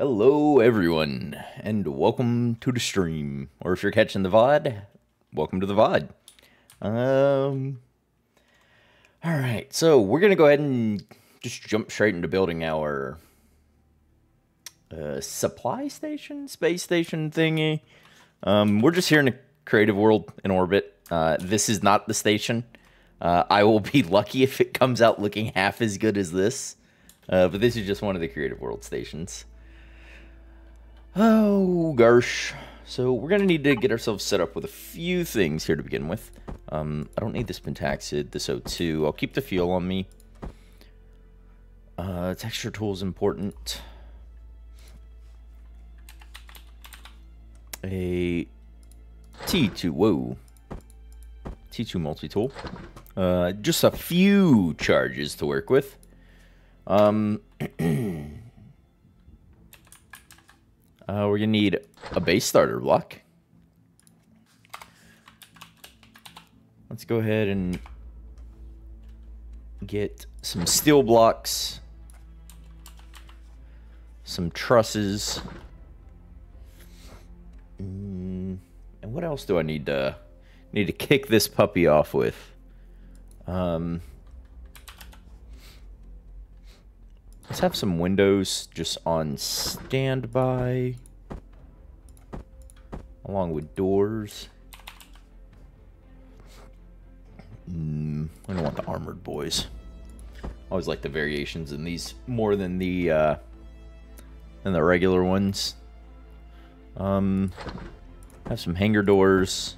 Hello, everyone, and welcome to the stream. Or if you're catching the VOD, welcome to the VOD. Um, all right, so we're gonna go ahead and just jump straight into building our uh, supply station, space station thingy. Um, we're just here in a creative world in orbit. Uh, this is not the station. Uh, I will be lucky if it comes out looking half as good as this. Uh, but this is just one of the creative world stations. Oh, gosh. So we're going to need to get ourselves set up with a few things here to begin with. Um, I don't need this Pentaxid, this O2. I'll keep the fuel on me. Uh, texture tool is important. A T2, whoa. T2 multi-tool. Uh, just a few charges to work with. Um... Uh, we're gonna need a base starter block. Let's go ahead and get some steel blocks, some trusses, mm, and what else do I need to need to kick this puppy off with? Um, Let's have some windows just on standby. Along with doors. Mm, I don't want the armored boys. Always like the variations in these more than the uh, than the regular ones. Um, have some hangar doors.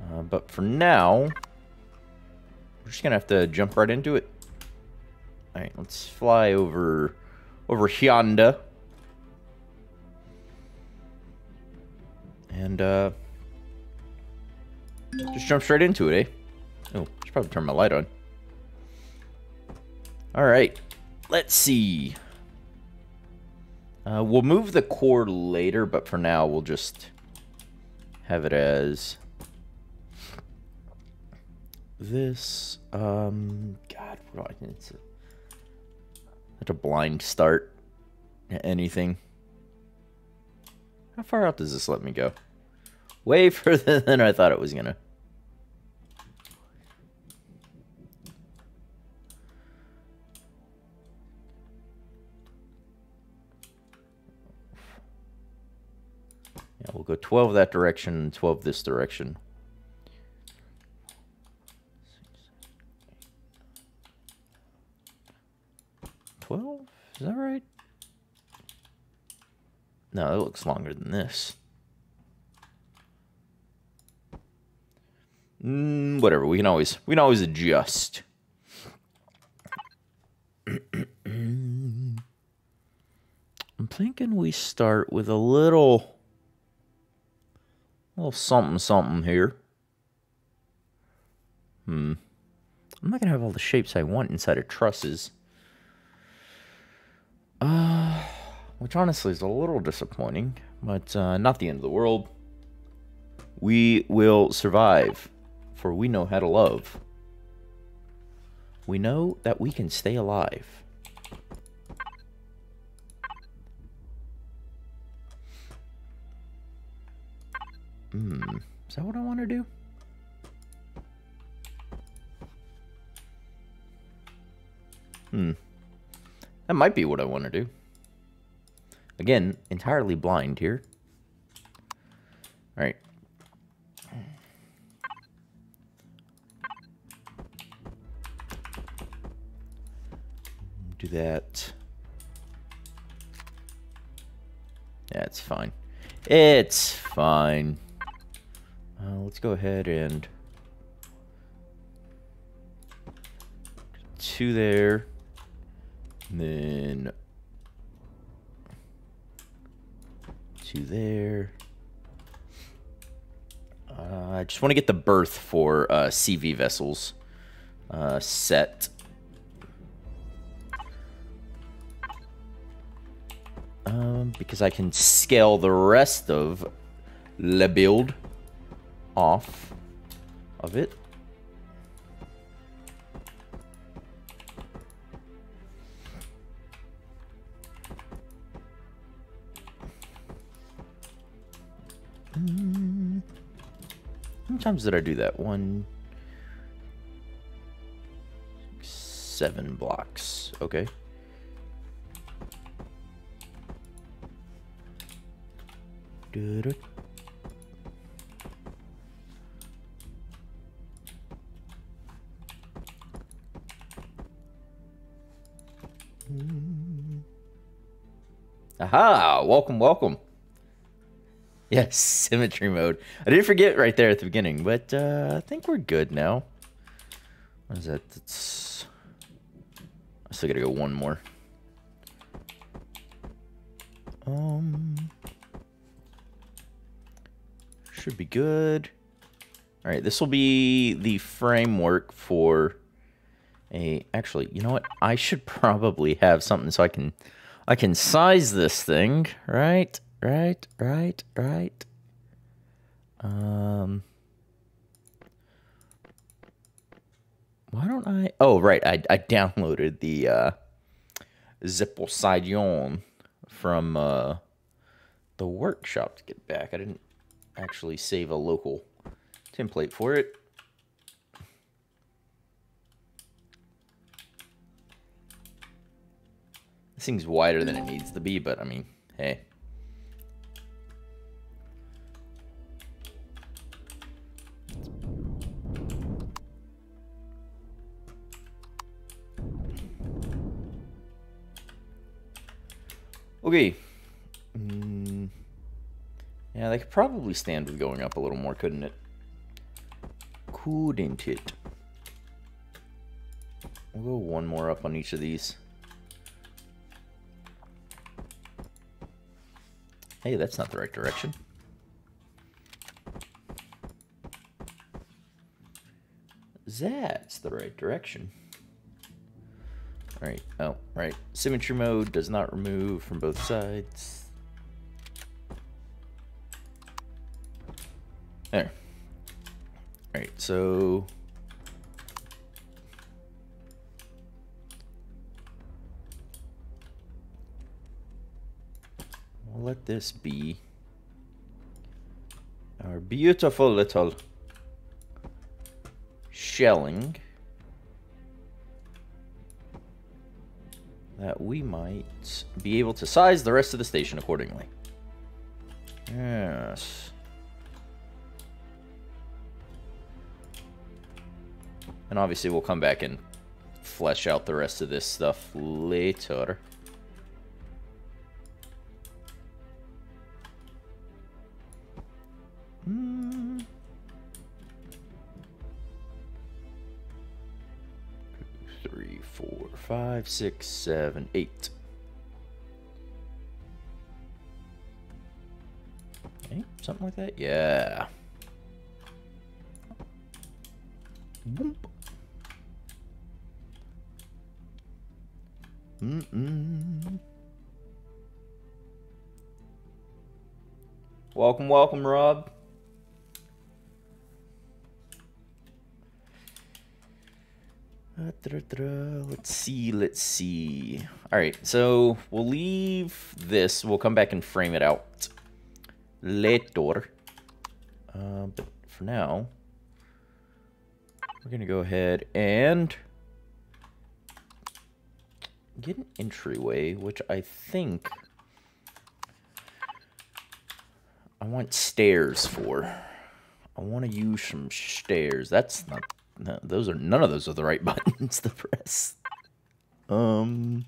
Uh, but for now, we're just gonna have to jump right into it. Alright, let's fly over over Hyanda. And uh just jump straight into it, eh? Oh, I should probably turn my light on. Alright. Let's see. Uh, we'll move the core later, but for now we'll just have it as this. Um, God, what do I need to such a blind start anything. How far out does this let me go? Way further than I thought it was gonna. Yeah, we'll go 12 that direction and 12 this direction. 12? Is that right? No, it looks longer than this. Mm, whatever, we can always we can always adjust. I'm thinking we start with a little little something something here. Hmm. I'm not gonna have all the shapes I want inside of trusses. Uh, which honestly is a little disappointing, but uh, not the end of the world. We will survive, for we know how to love. We know that we can stay alive. Hmm, is that what I want to do? Hmm. That might be what I want to do. Again, entirely blind here. Alright. Do that. Yeah, it's fine. It's fine. Uh, let's go ahead and... Two there. And then to there. Uh, I just want to get the berth for uh, CV vessels uh, set. Um, because I can scale the rest of the build off of it. Times did I do that? One, seven blocks. Okay. Aha! Welcome, welcome. Yes, symmetry mode. I did forget right there at the beginning, but uh, I think we're good now. What is that? It's... I still gotta go one more. Um, should be good. All right, this will be the framework for a. Actually, you know what? I should probably have something so I can, I can size this thing. Right, right, right, right. Um. Why don't I? Oh, right. I, I downloaded the uh, Zippelsidion from uh, the workshop to get back. I didn't actually save a local template for it. This thing's wider than it needs to be, but I mean, hey. Okay. Mm. Yeah, they could probably stand with going up a little more, couldn't it? Couldn't it? We'll go one more up on each of these. Hey, that's not the right direction. That's the right direction. Alright, oh, right. Symmetry mode does not remove from both sides. There. Alright, so... Let this be our beautiful little shelling. That we might be able to size the rest of the station accordingly. Yes. And obviously we'll come back and flesh out the rest of this stuff later. Five, six, seven, eight. Okay, something like that. Yeah. Boom. Mm-mm. Welcome, welcome, Rob. Let's see, let's see. All right, so we'll leave this. We'll come back and frame it out later. Uh, but for now, we're going to go ahead and get an entryway, which I think I want stairs for. I want to use some stairs. That's not no, those are none of those are the right buttons to press. Um,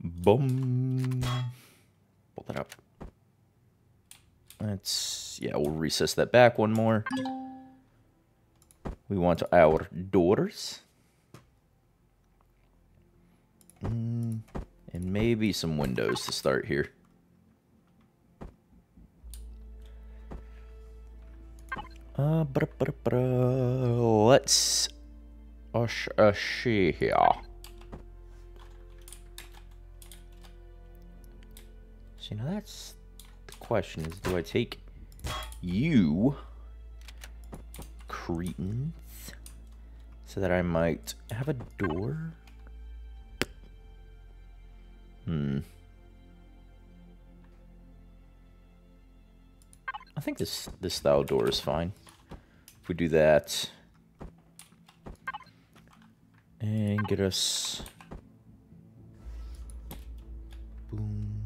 boom. Pull that up. Let's yeah, we'll recess that back one more. We want our doors. Mm, and maybe some windows to start here. Uh, bra, bra, bra. let's see here. See, now that's the question is, do I take you, cretins, so that I might have a door? Hmm. I think this this style door is fine. If we do that. And get us... Boom.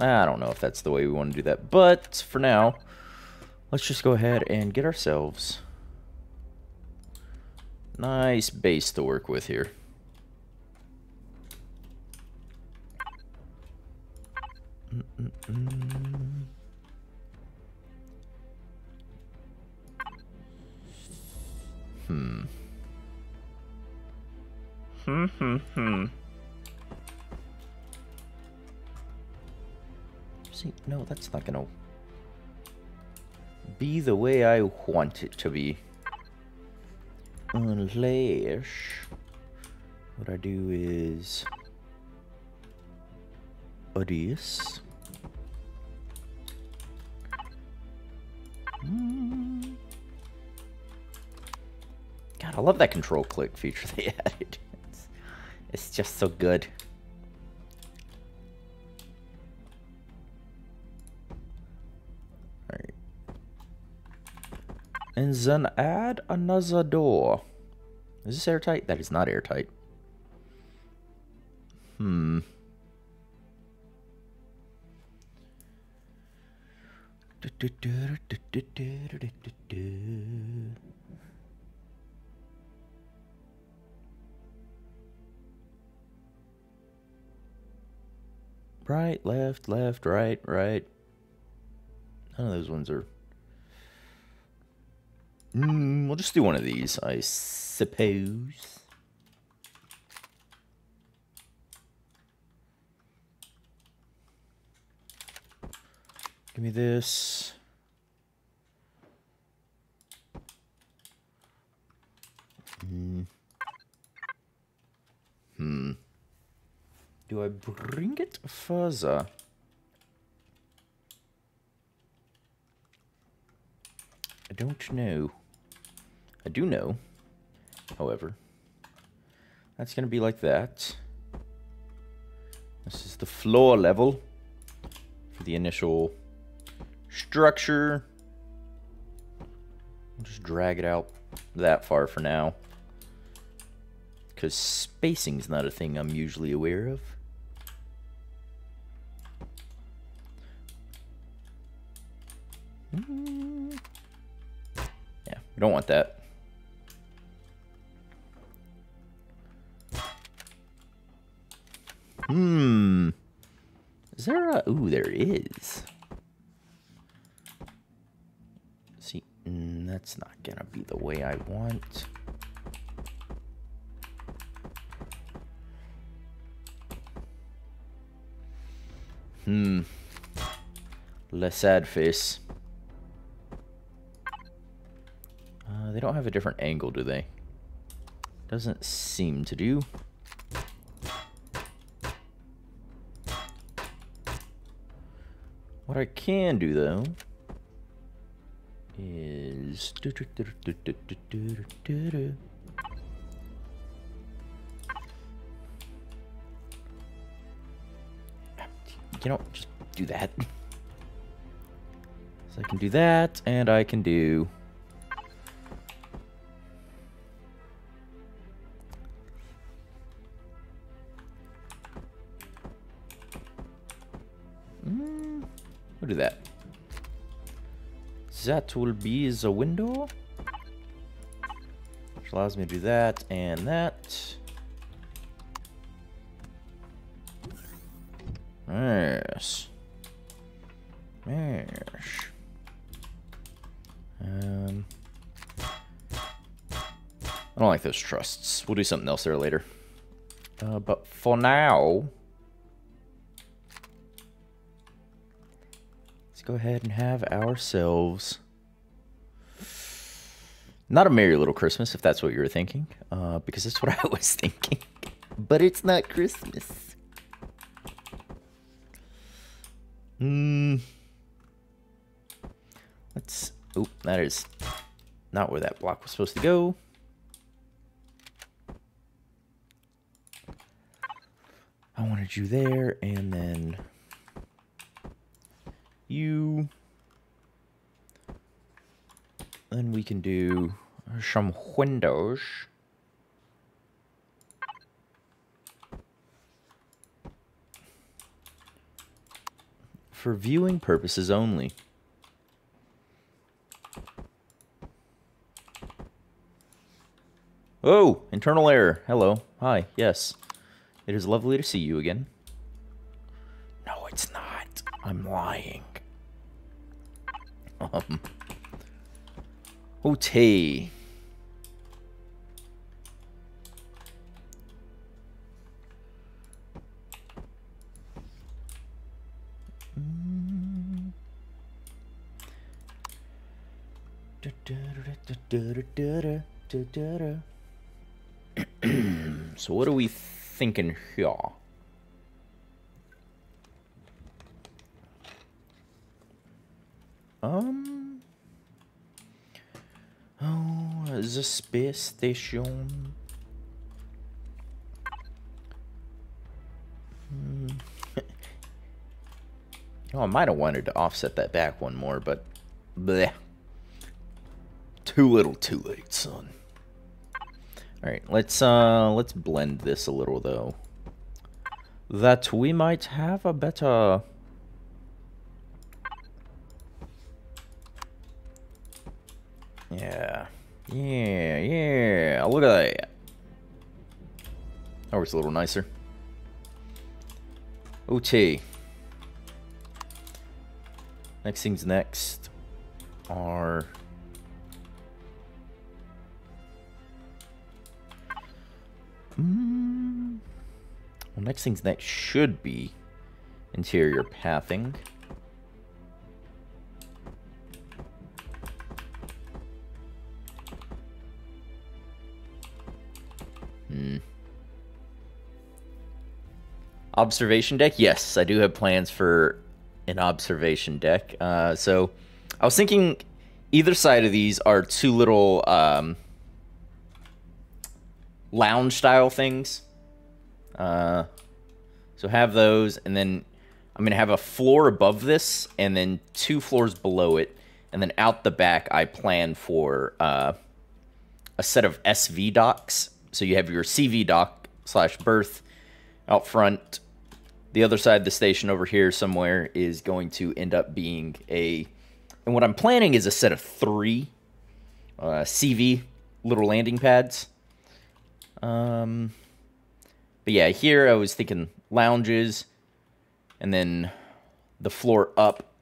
I don't know if that's the way we want to do that, but for now, let's just go ahead and get ourselves nice base to work with here. Mm -mm -mm. Hmm. Hmm, hmm, hmm. See, no, that's not gonna be the way I want it to be. Unless what I do is this. God, I love that control click feature they added. It's, it's just so good. Alright. And then add another door. Is this airtight? That is not airtight. Hmm. Right, left, left, right, right. None of those ones are... Mm, we'll just do one of these, I suppose. Give me this. Hmm. Hmm. Do I bring it further? I don't know. I do know, however. That's going to be like that. This is the floor level for the initial structure. just drag it out that far for now. Because spacing's not a thing I'm usually aware of. Mm. Yeah, we don't want that. Hmm. Is there a... Ooh, there is. See, mm, that's not gonna be the way I want. Hmm. Le sad face. Uh, they don't have a different angle, do they? Doesn't seem to do. What I can do, though, is... You know, just do that. So I can do that, and I can do... Hmm, we'll do that. That will be the window. Which allows me to do that and that. Yes. Yes. Um, I don't like those trusts. We'll do something else there later. Uh, but for now... go ahead and have ourselves not a merry little Christmas, if that's what you were thinking, uh, because that's what I was thinking. but it's not Christmas. Hmm. Let's. Oh, that is not where that block was supposed to go. I wanted you there, and then you. Then we can do some windows. For viewing purposes only. Oh, internal error. Hello. Hi. Yes. It is lovely to see you again. No, it's not. I'm lying. Um. Okay. so what are we thinking here? Um. Oh, the space station. Hmm. oh, I might have wanted to offset that back one more, but bleh. Too little, too late, son. All right, let's uh let's blend this a little though. That we might have a better Yeah. Yeah. Look at that. That works a little nicer. OT. Next things next are Mm. Well, next thing's next should be interior pathing. Observation deck? Yes, I do have plans for an observation deck. Uh, so I was thinking either side of these are two little um, lounge style things. Uh, so have those, and then I'm gonna have a floor above this, and then two floors below it, and then out the back I plan for uh, a set of SV docks. So you have your CV dock slash berth out front. The other side of the station over here somewhere is going to end up being a, and what I'm planning is a set of three uh, CV little landing pads. Um, but yeah, here I was thinking lounges, and then the floor up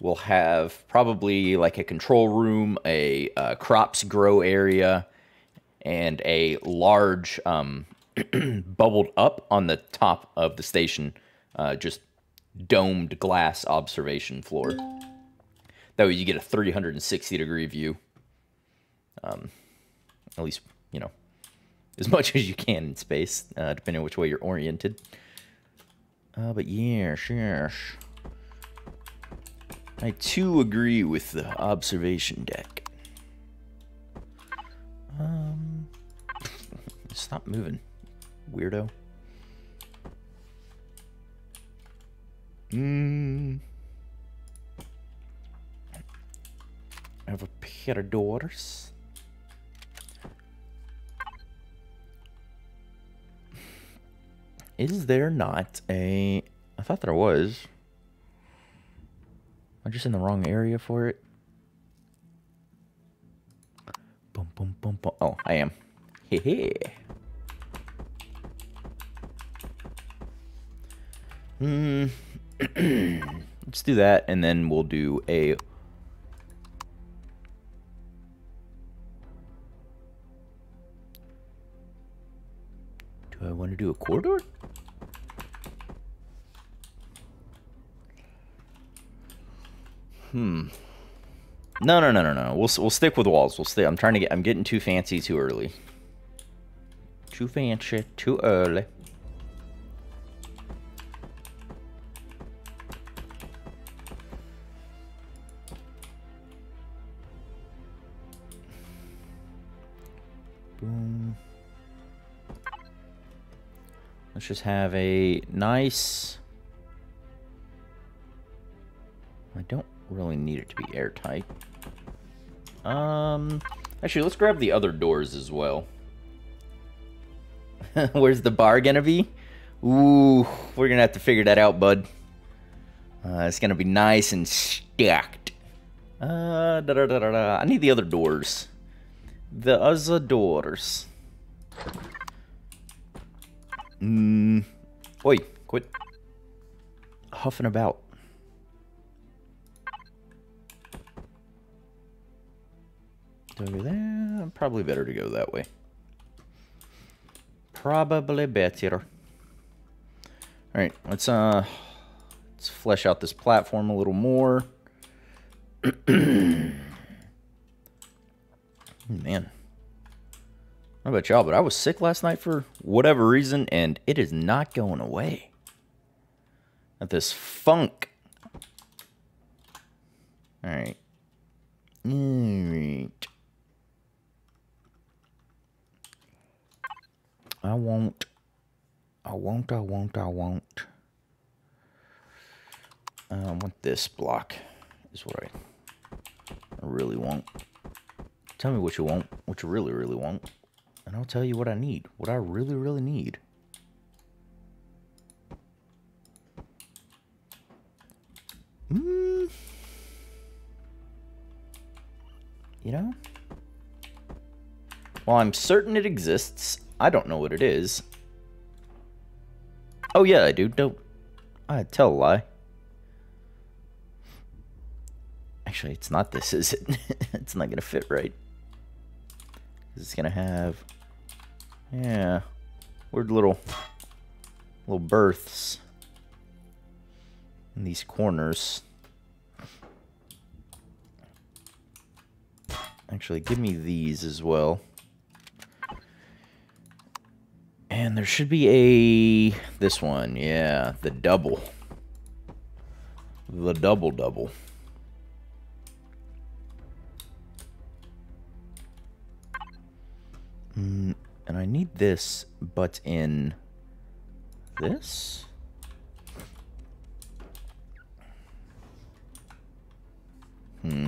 will have probably like a control room, a uh, crops grow area, and a large um, bubbled up on the top of the station, uh, just domed glass observation floor. That way you get a 360 degree view. Um, at least, you know, as much as you can in space, uh, depending on which way you're oriented. Uh, but yes, yes. I too agree with the observation deck. Um, stop moving, weirdo. Hmm. I have a pair of daughters. Is there not a... I thought there was. Am I just in the wrong area for it? Boom, boom, boom, boom. Oh, I am. Hey, Hmm. Let's do that, and then we'll do a Do I want to do a corridor? Hmm. No, no, no, no, no. We'll we'll stick with walls. We'll stay. I'm trying to get. I'm getting too fancy too early. Too fancy too early. Just have a nice... I don't really need it to be airtight. Um, actually, let's grab the other doors as well. Where's the bar gonna be? Ooh, we're gonna have to figure that out, bud. Uh, it's gonna be nice and stacked. Uh, da -da -da da. I need the other doors. The other doors. Hmm. Oi, quit huffing about. Over there. Probably better to go that way. Probably better. Alright, let's uh let's flesh out this platform a little more. Man. How about y'all? But I was sick last night for whatever reason, and it is not going away. At this funk. Alright. Alright. I won't. I won't, I won't, I won't. Uh, I want this block is what I, I really want. Tell me what you want, what you really, really want. And I'll tell you what I need, what I really, really need. Hmm. You know? Well, I'm certain it exists, I don't know what it is. Oh yeah, I do. Don't. I tell a lie. Actually, it's not this, is it? it's not gonna fit right. It's gonna have, yeah, weird little, little berths in these corners. Actually, give me these as well. And there should be a... This one, yeah. The double. The double double. Mm, and I need this, but in this? Hmm.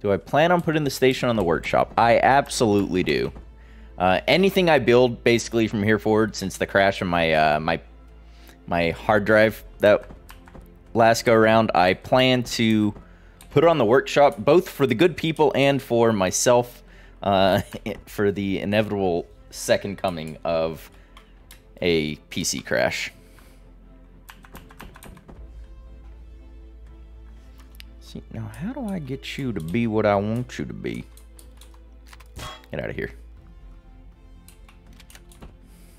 Do I plan on putting the station on the workshop? I absolutely do. Uh, anything I build, basically from here forward, since the crash of my uh, my my hard drive that last go around, I plan to put it on the workshop, both for the good people and for myself, uh, for the inevitable second coming of a PC crash. See, now how do I get you to be what I want you to be? Get out of here.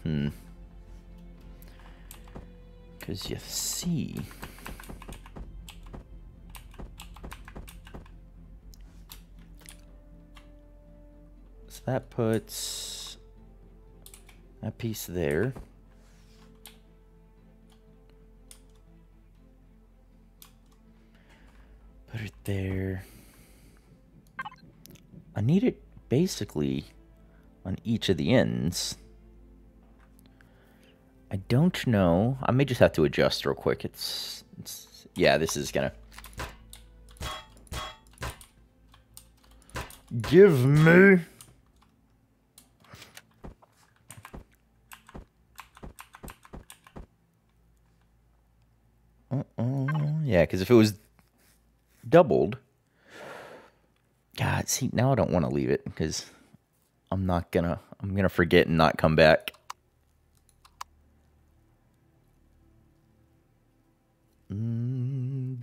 Hmm. Because you see... that puts that piece there. Put it there. I need it basically on each of the ends. I don't know. I may just have to adjust real quick. It's, it's yeah, this is gonna. Give me. Yeah, because if it was doubled. God, see, now I don't want to leave it because I'm not gonna, I'm gonna forget and not come back. Mm,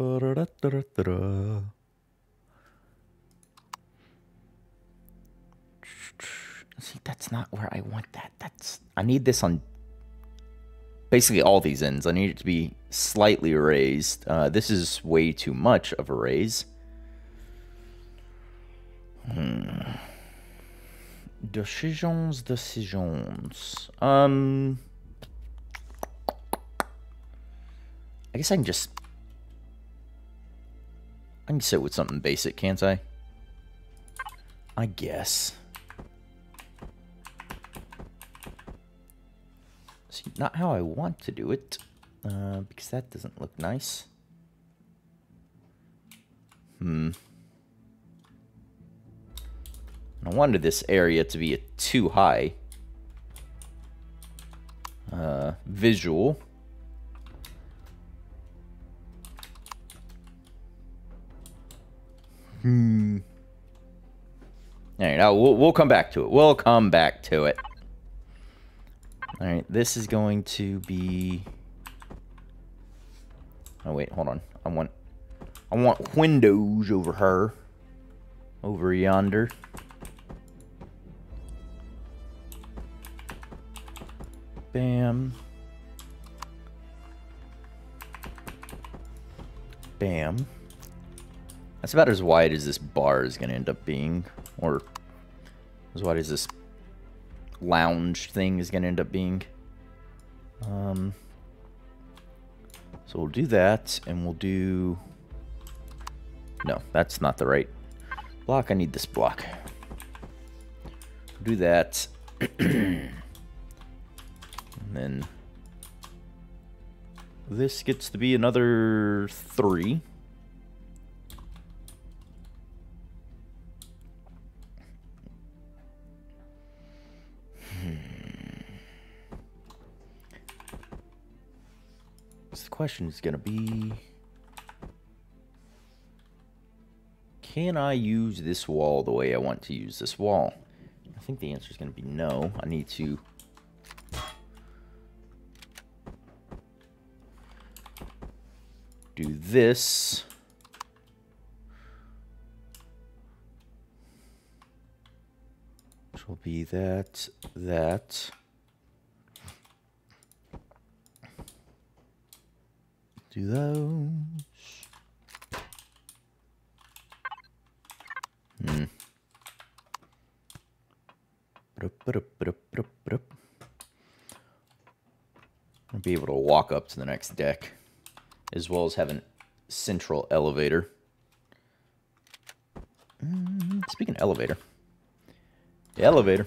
see, that's not where I want that. That's, I need this on basically all these ends. I need it to be slightly raised. Uh, this is way too much of a raise. Hmm. Decisions, decisions. Um, I guess I can just I can sit with something basic, can't I? I guess. Not how I want to do it, uh, because that doesn't look nice. Hmm. I wanted this area to be a too high uh, visual. Hmm. All right, now we'll, we'll come back to it. We'll come back to it. All right, this is going to be... Oh, wait, hold on. I want... I want windows over her. Over yonder. Bam. Bam. That's about as wide as this bar is going to end up being. Or as wide as this lounge thing is going to end up being. Um, so we'll do that, and we'll do... No, that's not the right block. I need this block. do that. and then this gets to be another three. Question is going to be... Can I use this wall the way I want to use this wall? I think the answer is going to be no. I need to... Do this. Which will be that, that. Do those. Hmm. I'll be able to walk up to the next deck, as well as have a central elevator. Mm, speaking of elevator, the elevator.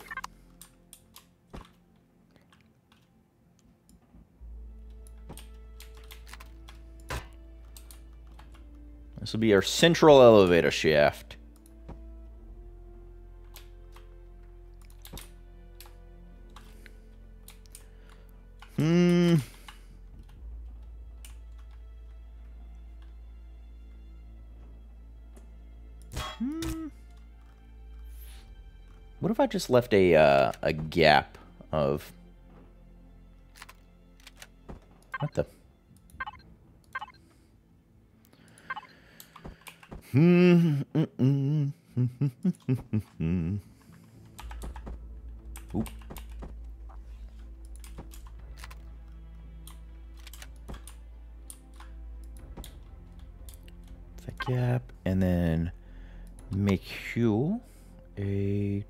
This will be our central elevator shaft. Hmm. Hmm. What if I just left a uh, a gap of what the Oop. The gap, and then make you a.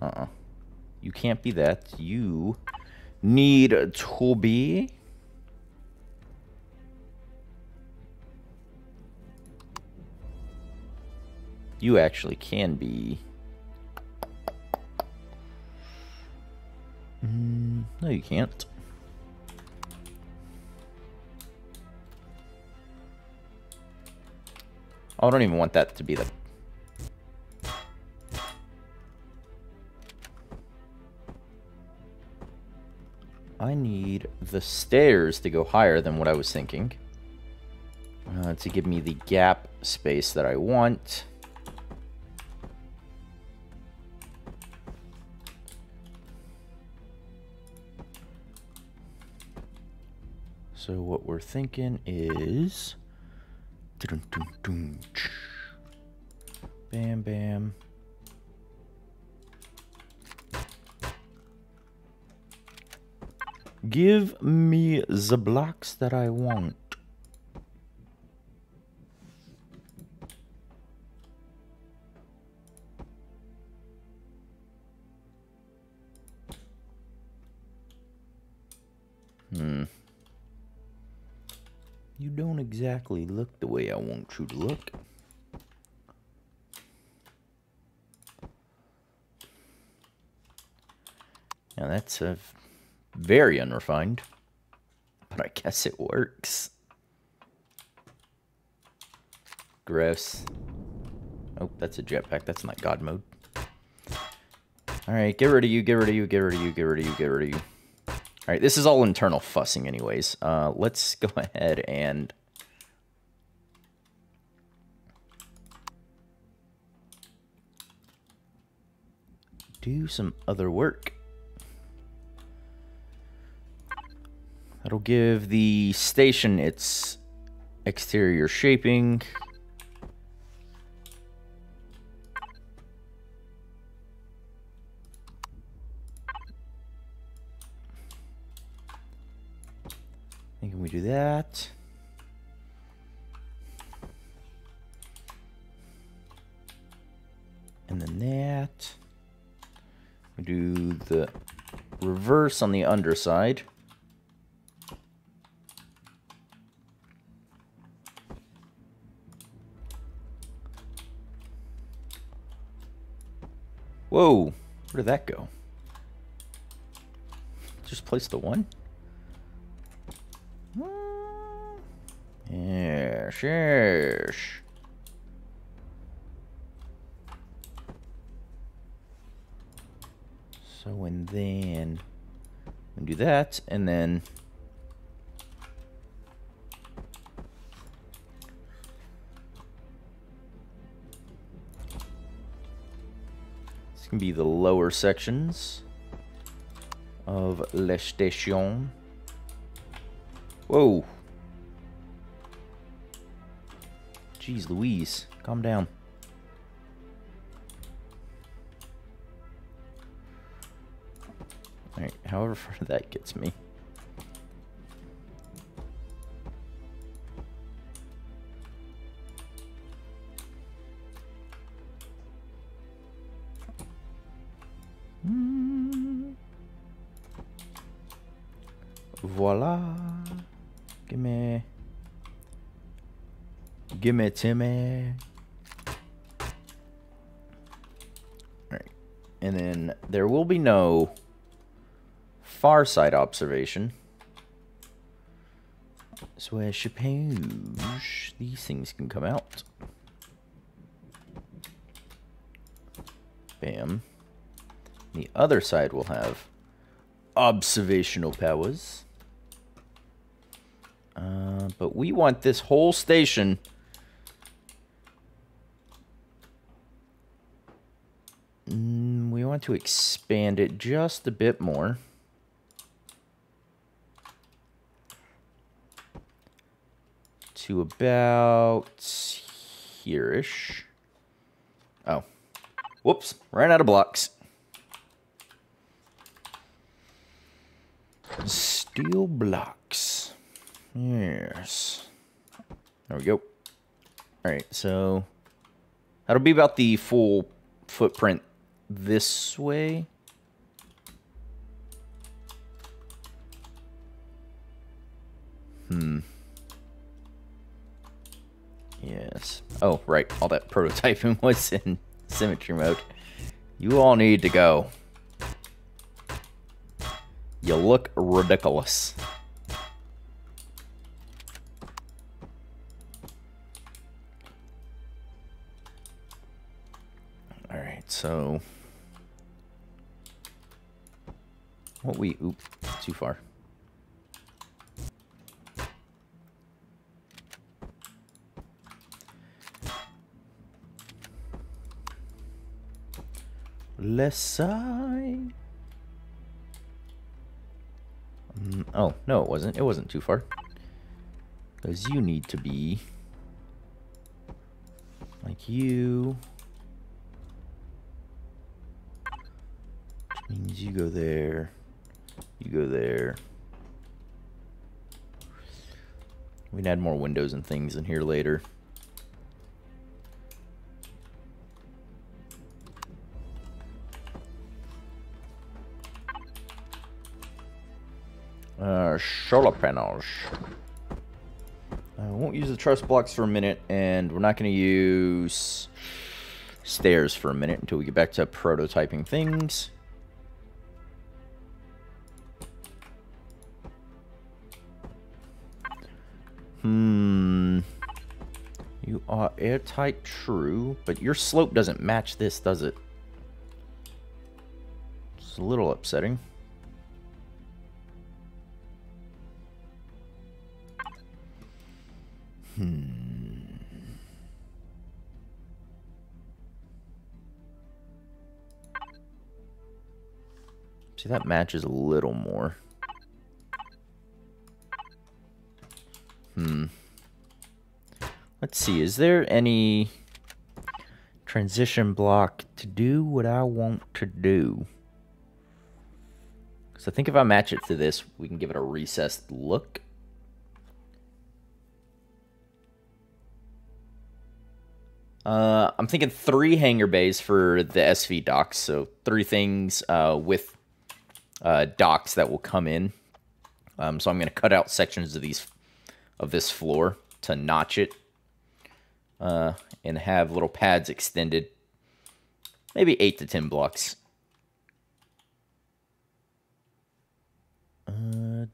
Uh, uh you can't be that. You need to be? You actually can be. Mm, no you can't. I don't even want that to be the I need the stairs to go higher than what I was thinking. Uh, to give me the gap space that I want. So what we're thinking is... Bam, bam. Give me the blocks that I want. Hmm. You don't exactly look the way I want you to look. Now that's a very unrefined, but I guess it works. Gross. Oh, that's a jetpack. That's not God mode. Alright, get rid of you, get rid of you, get rid of you, get rid of you, get rid of you. Alright, this is all internal fussing anyways. Uh, let's go ahead and... Do some other work. That'll give the station its exterior shaping. Can we do that? And then that. We do the reverse on the underside. Whoa, where did that go? Just place the one? Yes, yes. So, and then do that, and then this can be the lower sections of La Station. Whoa. Jeez Louise, calm down. Alright, however far that gets me. Give me Timmy. Alright. And then there will be no far side observation. So I suppose these things can come out. Bam. The other side will have observational powers. Uh, but we want this whole station To expand it just a bit more. To about here-ish. Oh. Whoops. Ran out of blocks. Steel blocks. Yes. There we go. Alright, so... That'll be about the full footprint this way. Hmm. Yes. Oh, right. All that prototyping was in symmetry mode. You all need to go. You look ridiculous. Alright, so... What we... Oop, too far. Left side. Um, oh, no, it wasn't. It wasn't too far. Because you need to be... Like you... Which means you go there. You go there. We can add more windows and things in here later. Uh, solar panels. I won't use the truss blocks for a minute, and we're not going to use stairs for a minute until we get back to prototyping things. Airtight, true, but your slope doesn't match this, does it? It's a little upsetting. Hmm. See, that matches a little more. Hmm. Let's see, is there any transition block to do what I want to do? So I think if I match it to this, we can give it a recessed look. Uh, I'm thinking three hangar bays for the SV docks. So three things uh, with uh, docks that will come in. Um, so I'm going to cut out sections of these of this floor to notch it uh, and have little pads extended. Maybe eight to ten blocks. Uh,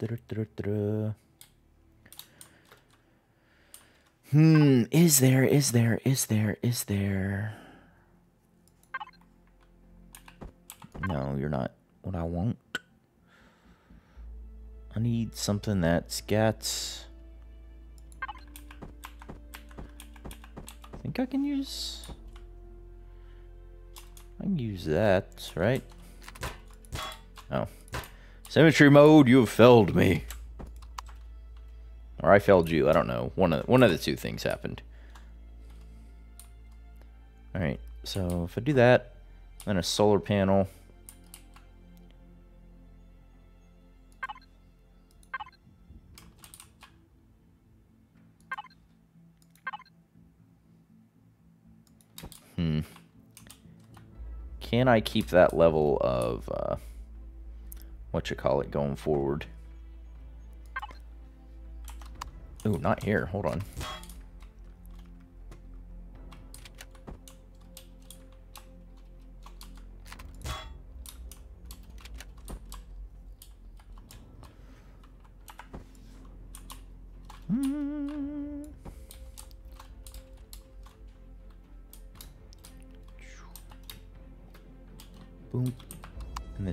Hmm, is there, is there, is there, is there... No, you're not what I want. I need something that's got... think I can use... I can use that, right? Oh. Symmetry mode, you have failed me. Or I failed you. I don't know. One of one of the two things happened. All right. So if I do that, then a solar panel. Hmm. Can I keep that level of uh, what you call it going forward? Ooh, not here. Hold on.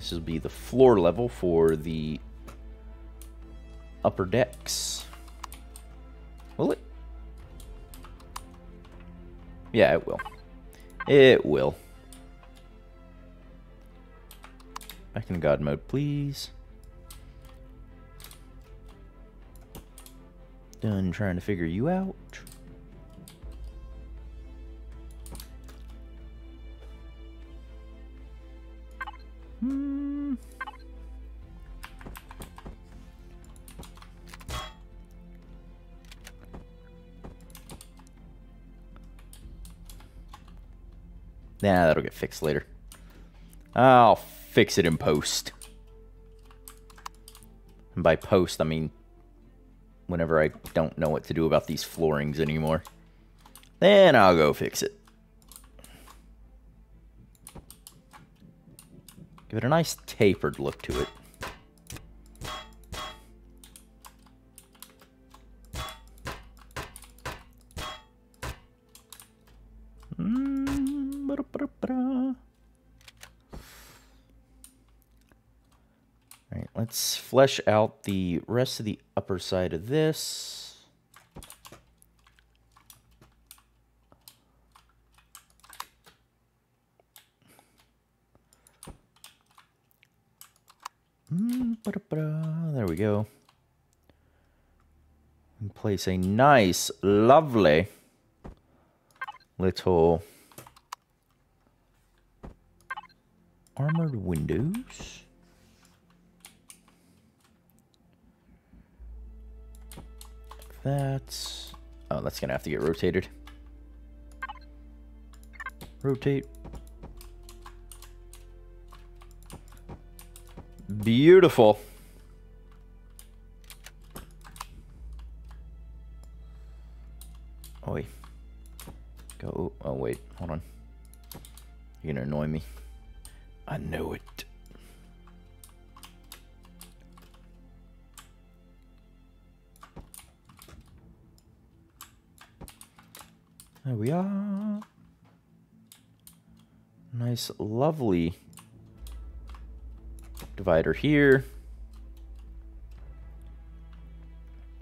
This will be the floor level for the upper decks. Will it? Yeah, it will. It will. Back in God mode, please. Done trying to figure you out. Nah, that'll get fixed later. I'll fix it in post. And by post, I mean whenever I don't know what to do about these floorings anymore. Then I'll go fix it. Give it a nice tapered look to it. Flesh out the rest of the upper side of this. Mm, there we go. And place a nice, lovely little armored windows. that. Oh, that's going to have to get rotated. Rotate. Beautiful. Oh, Oi. Go. Oh, wait. Hold on. You're going to annoy me. I know it. There we are. Nice, lovely divider here.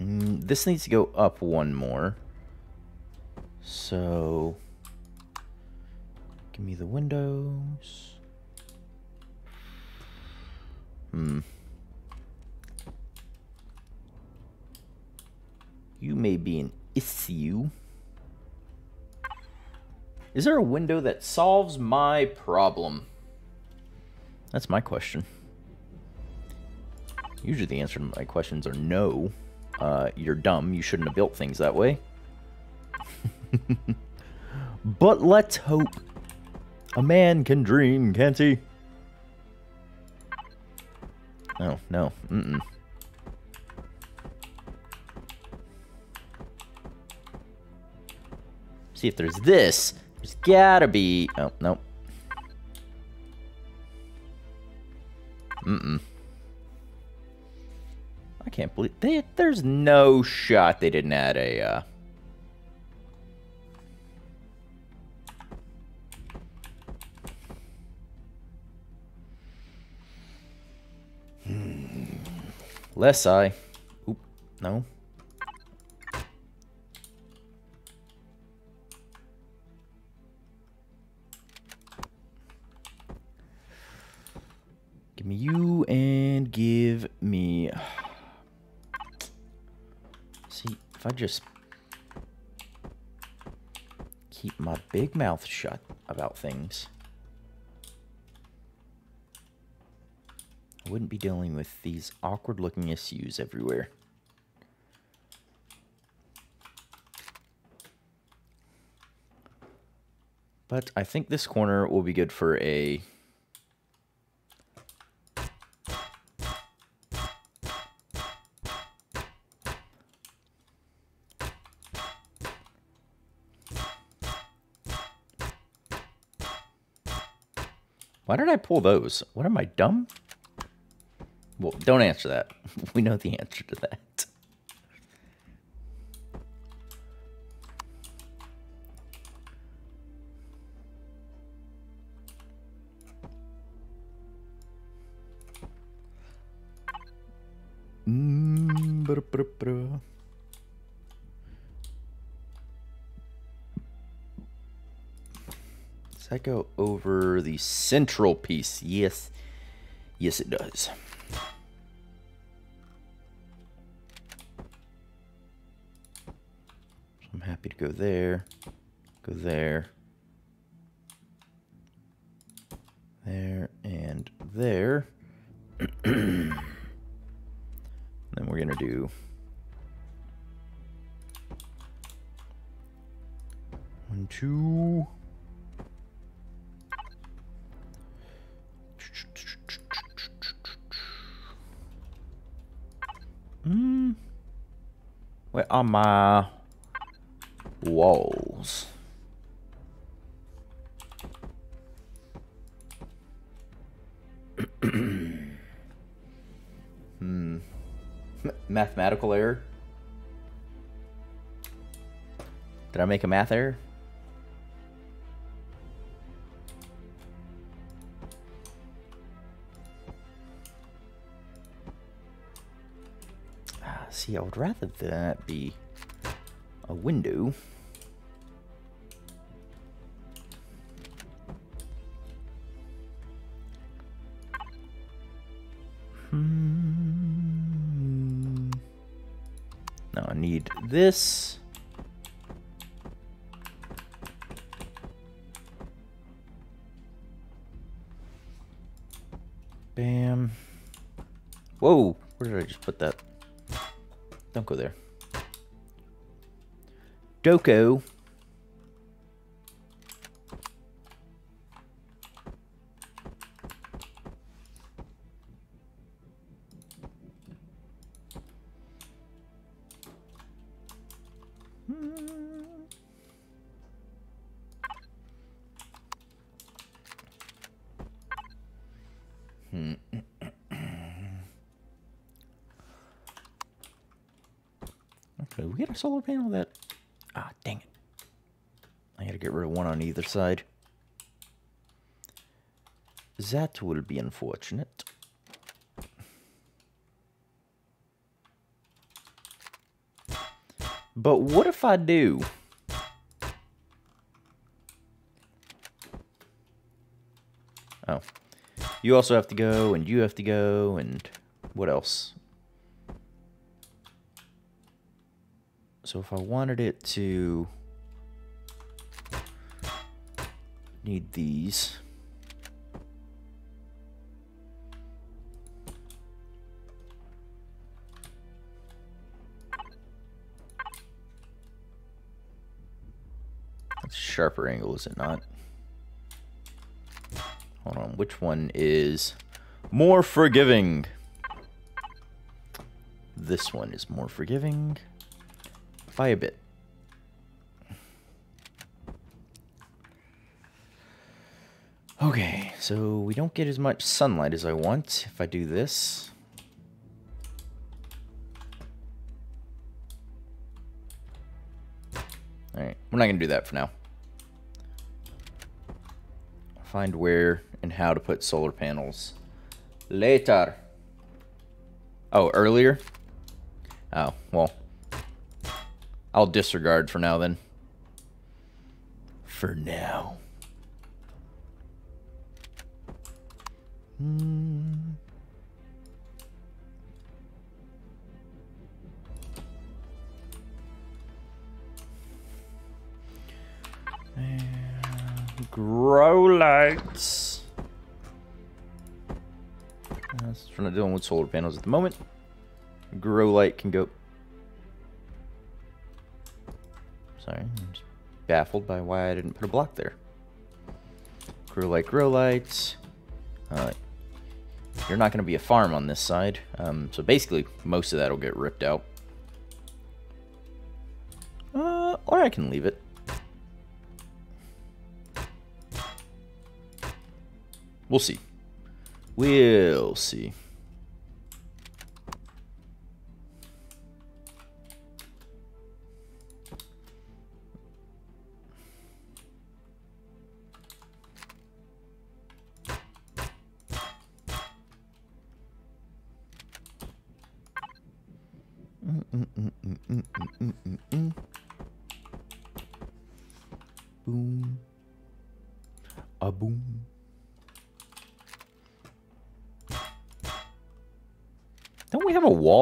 Mm, this needs to go up one more. So, give me the windows. Hmm. You may be an issue. Is there a window that solves my problem? That's my question. Usually the answer to my questions are no. Uh, you're dumb. You shouldn't have built things that way. but let's hope. A man can dream, can't he? Oh, no. Mm-mm. See if there's this. There's gotta be... Oh, no. Mm-mm. I can't believe... They, there's no shot they didn't add a... Uh... Hmm. Less I. Oop, no. If I just keep my big mouth shut about things, I wouldn't be dealing with these awkward looking issues everywhere. But I think this corner will be good for a Why did I pull those? What am I, dumb? Well, don't answer that. We know the answer to that. That go over the central piece? Yes. Yes, it does. So I'm happy to go there, go there, there, and there. then we're going to do one, two, Where are my walls? hmm. Mathematical error? Did I make a math error? See, I would rather that be a window. Hmm. Now I need this. Bam. Whoa, where did I just put that? Don't go there. Doko. Panel that... Ah, dang it. I gotta get rid of one on either side. That will be unfortunate. But what if I do? Oh. You also have to go, and you have to go, and what else? So if I wanted it to need these. That's sharper angle, is it not? Hold on, which one is more forgiving? This one is more forgiving a bit. Okay, so we don't get as much sunlight as I want if I do this. Alright, we're not going to do that for now. Find where and how to put solar panels later. Oh, earlier? Oh, well. I'll disregard for now then. For now. Hmm. grow lights. That's we're not dealing with solar panels at the moment. Grow light can go. Sorry, I'm just baffled by why I didn't put a block there. Grow light, grow lights. Uh, you're not going to be a farm on this side. Um, so basically, most of that will get ripped out. Uh, or I can leave it. We'll see. We'll see.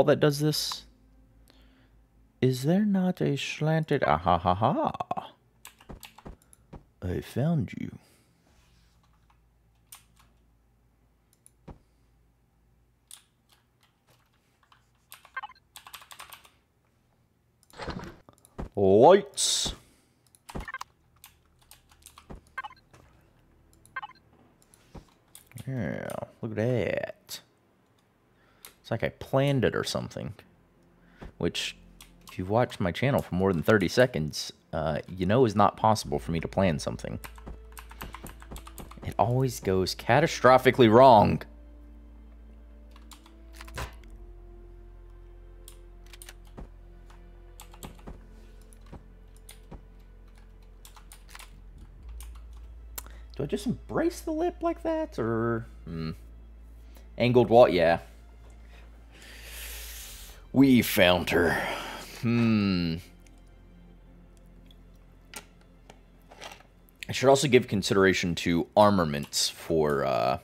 That does this? Is there not a slanted... Ah ha ha ha. I found you. Lights. Yeah, look at that. It's like I planned it or something. Which, if you've watched my channel for more than 30 seconds, uh, you know is not possible for me to plan something. It always goes catastrophically wrong. Do I just embrace the lip like that, or... Hmm. Angled wall? Yeah. We found her. Hmm. I should also give consideration to armaments for, uh,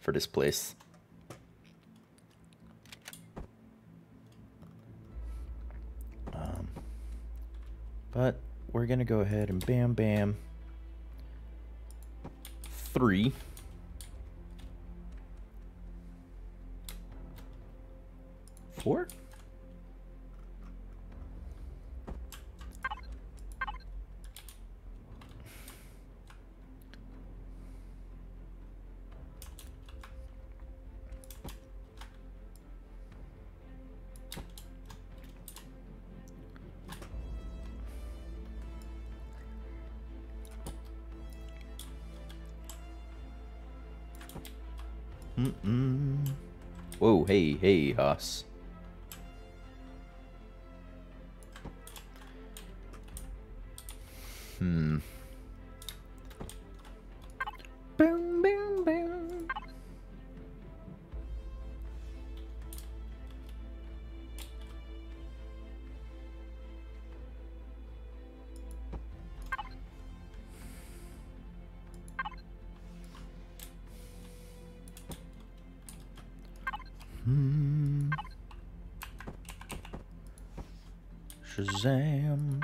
for this place. Um, but we're going to go ahead and bam, bam three. Four? Hey, Shazam.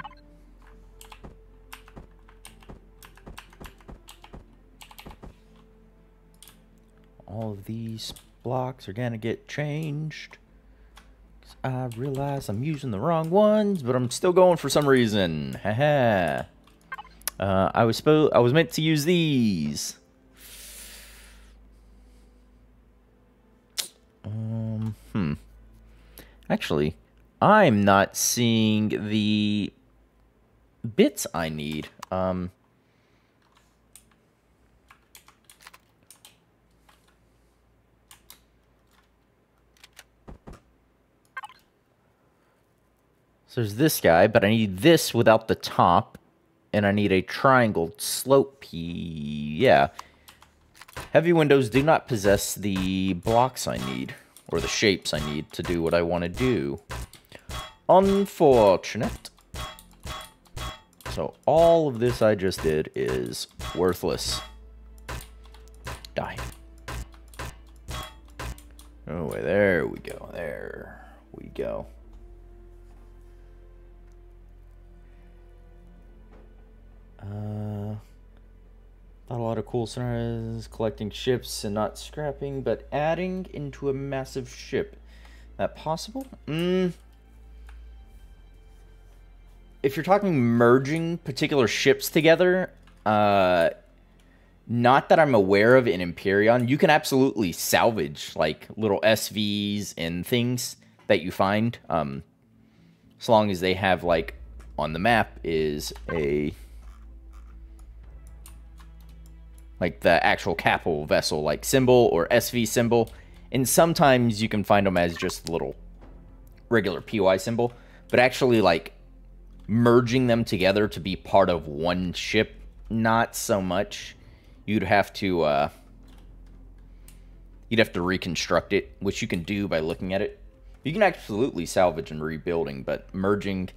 all of these blocks are gonna get changed. I realize I'm using the wrong ones, but I'm still going for some reason. Haha. uh, I was supposed I was meant to use these. Um, hmm. Actually, I'm not seeing the bits I need. Um, So there's this guy, but I need this without the top. And I need a triangle slope Yeah. Heavy windows do not possess the blocks I need. Or the shapes I need to do what I want to do. Unfortunate. So all of this I just did is worthless. Die. Oh, wait, there we go. There we go. Uh, not a lot of cool scenarios, collecting ships and not scrapping, but adding into a massive ship. That possible? Mm. If you're talking merging particular ships together, uh, not that I'm aware of in Empyrion, you can absolutely salvage like little SVs and things that you find. Um, as long as they have like on the map is a like the actual capital vessel like symbol or SV symbol. And sometimes you can find them as just little regular PY symbol, but actually like merging them together to be part of one ship, not so much. You'd have to uh, you'd have to reconstruct it, which you can do by looking at it. You can absolutely salvage and rebuilding, but merging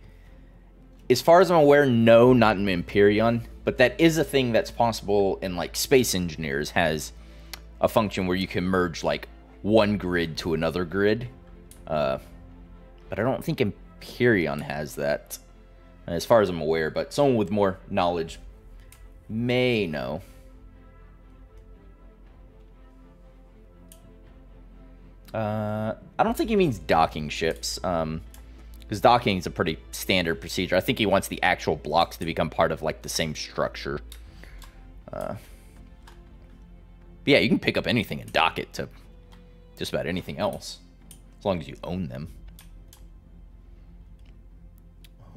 as far as I'm aware, no, not in Empyrion, but that is a thing that's possible in like Space Engineers has a function where you can merge like one grid to another grid. Uh, but I don't think Empyrion has that, as far as I'm aware. But someone with more knowledge may know. Uh, I don't think he means docking ships. Um, because docking is a pretty standard procedure. I think he wants the actual blocks to become part of, like, the same structure. Uh, yeah, you can pick up anything and dock it to just about anything else. As long as you own them.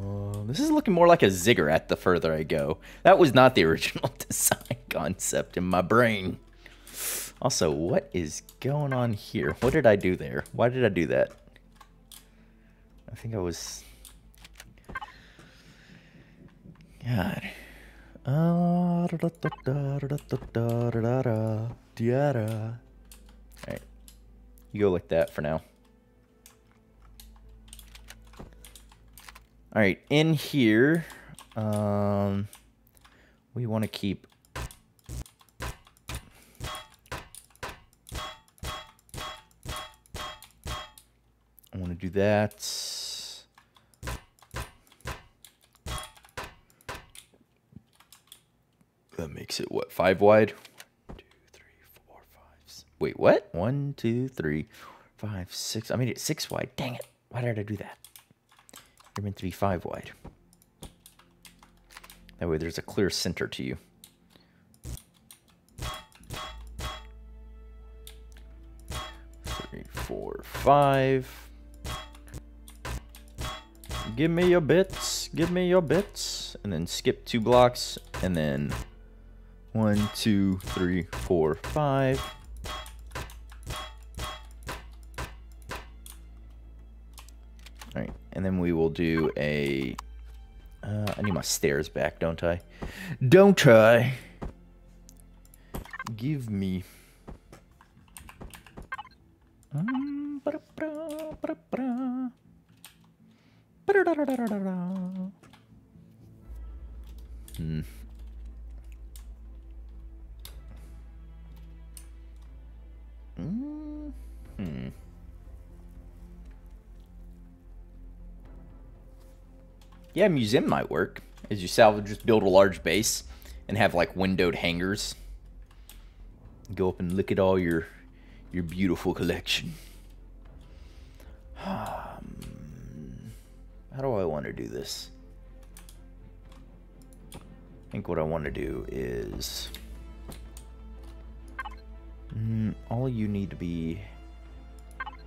Uh, this is looking more like a ziggurat the further I go. That was not the original design concept in my brain. Also, what is going on here? What did I do there? Why did I do that? I think I was... God. Alright. You go like that for now. Alright, in here, um, we want to keep I want to do that. That makes it, what, five wide? One, two, three, four, five. Wait, what? One, two, three, five, six. I made it six wide. Dang it. Why did I do that? You're meant to be five wide. That way there's a clear center to you. Three, four, five. Give me your bits. Give me your bits. And then skip two blocks. And then one, two, three, four, five. And then we will do a... Uh, I need my stairs back, don't I? Don't I? Give me... Hmm. Mm, Hmm. Yeah, museum might work. As you salvage, just build a large base and have like windowed hangars. Go up and look at all your your beautiful collection. Um, how do I want to do this? I think what I want to do is mm, all you need to be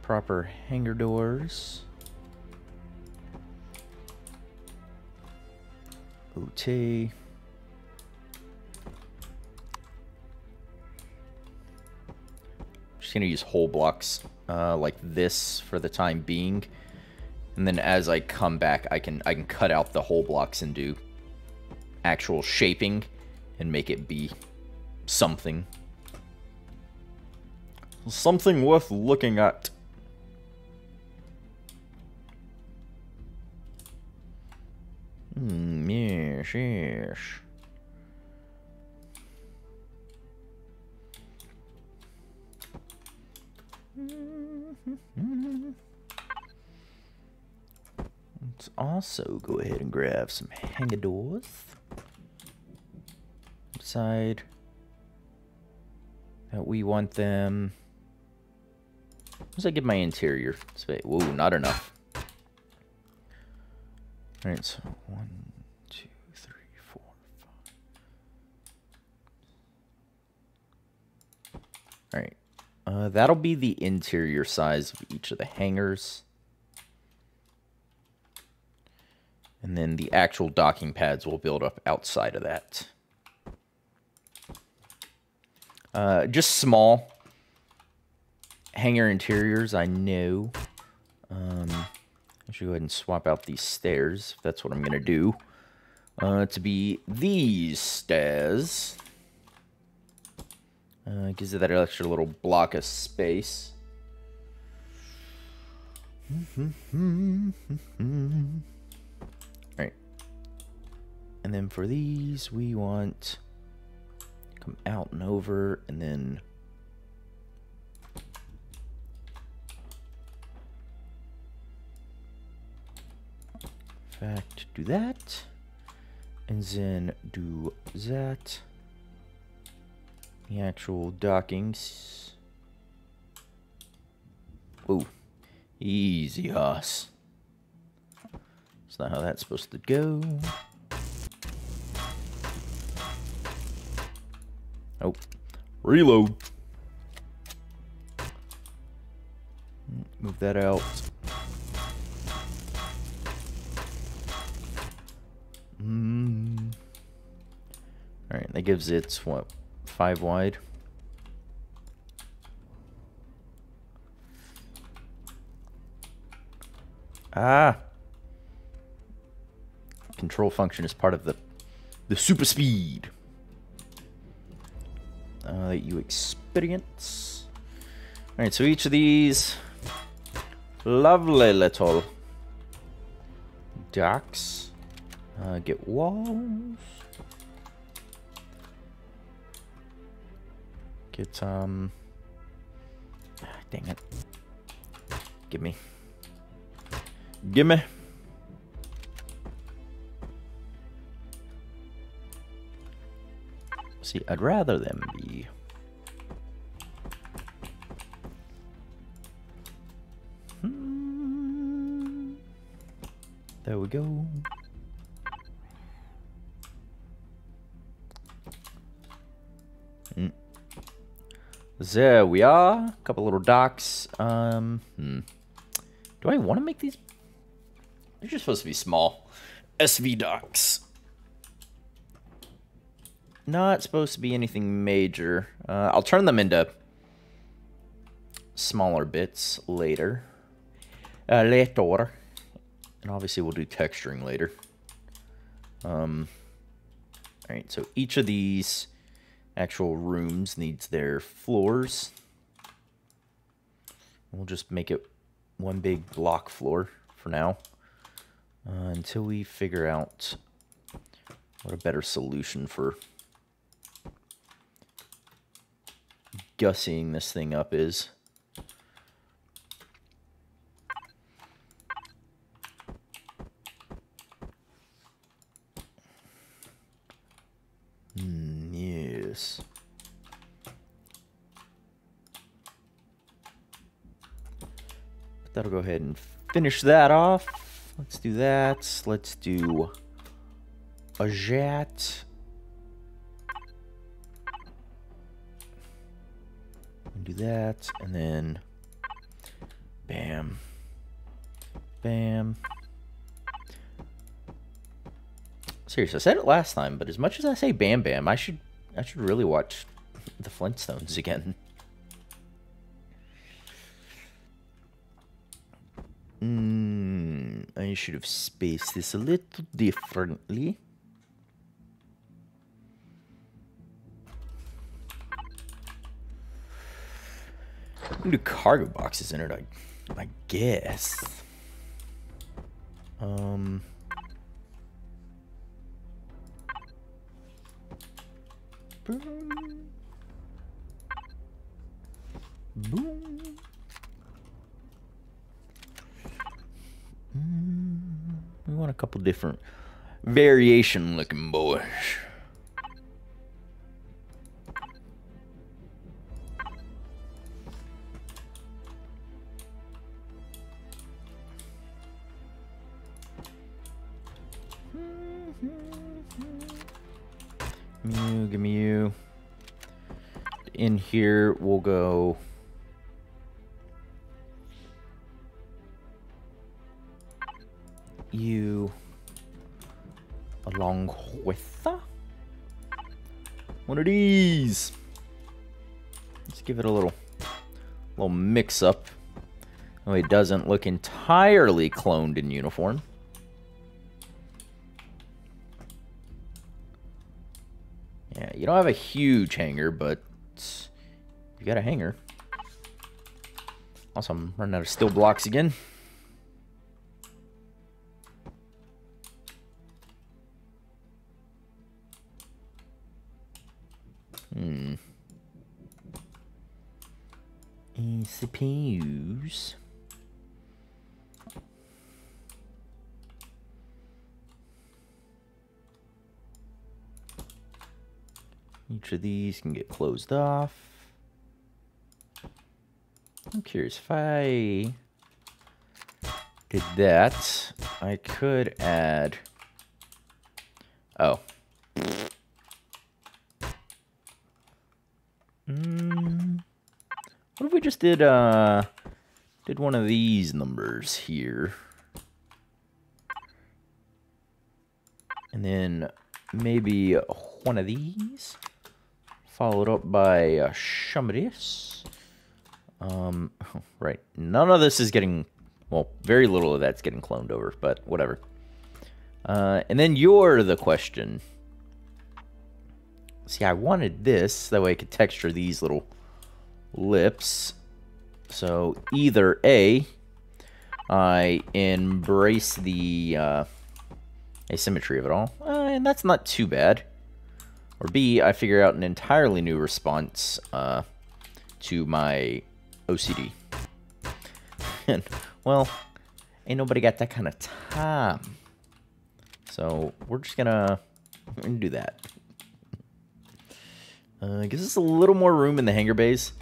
proper hangar doors. OT. Just gonna use whole blocks uh, like this for the time being, and then as I come back, I can I can cut out the whole blocks and do actual shaping and make it be something. Something worth looking at. Yes. Let's also go ahead and grab some hangars. Decide that we want them. Once I get my interior space. Whoa, not enough. Alright, so one, two, three, four, five. Alright. Uh, that'll be the interior size of each of the hangars. And then the actual docking pads will build up outside of that. Uh, just small hangar interiors, I know. Um, I should go ahead and swap out these stairs, if that's what I'm going to do. Uh, to be these stairs. Uh, gives it that extra little block of space. Alright. And then for these, we want come out and over, and then In fact do that and then do that the actual dockings. Oh easy us that's not how that's supposed to go. Oh reload. Move that out. Mm. All right, that gives it what five wide. Ah. Control function is part of the the super speed uh, that you experience. All right, so each of these lovely little docks uh, get walls. Get um. Ah, dang it! Give me. Give me. See, I'd rather them be. Hmm. There we go. There we are. A couple little docks. Um, hmm. Do I want to make these? They're just supposed to be small. SV docks. Not supposed to be anything major. Uh, I'll turn them into smaller bits later. Uh, later. And obviously we'll do texturing later. Um, all right, so each of these actual rooms needs their floors. We'll just make it one big block floor for now uh, until we figure out what a better solution for gussying this thing up is. Mm, yes. But that'll go ahead and finish that off. Let's do that. Let's do a jet. do that, and then bam, bam. Seriously, I said it last time, but as much as I say bam bam, I should I should really watch the Flintstones again. Mm, I should have spaced this a little differently. do cargo boxes in it, I, I guess. Um. Boom. Boom. Mm, we want a couple different variation looking boys. give me you. In here, we'll go... You... Along with... One of these! Let's give it a little... little mix-up. Oh, it doesn't look entirely cloned in uniform. Yeah, you don't have a huge hangar, but you got a hangar. Also, I'm running out of steel blocks again. Suppose... Each of these can get closed off. I'm curious if I did that, I could add. Oh. Mm, what if we just did uh did one of these numbers here? And then maybe one of these? followed up by uh. Um, right. None of this is getting, well, very little of that's getting cloned over, but whatever. Uh, and then you're the question. See, I wanted this, that way I could texture these little lips. So either A, I embrace the uh, asymmetry of it all, uh, and that's not too bad. Or B, I figure out an entirely new response uh, to my OCD. and, well, ain't nobody got that kind of time. So, we're just gonna, we're gonna do that. Uh, gives us a little more room in the hangar bays.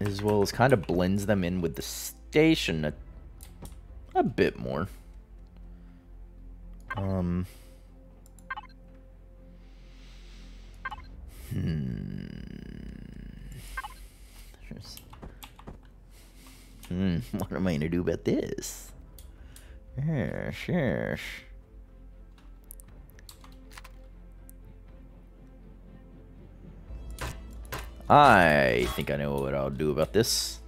As well as kind of blends them in with the station a, a bit more. Um. Hmm. Hmm. What am I gonna do about this? Yes. I think I know what I'll do about this.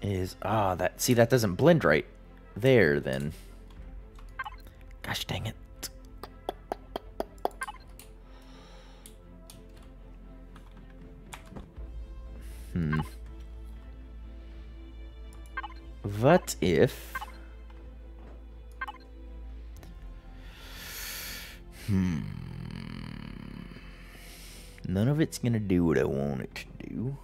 Is, ah, that, see, that doesn't blend right there, then. Gosh dang it. Hmm. What if... Hmm. None of it's gonna do what I want it to do.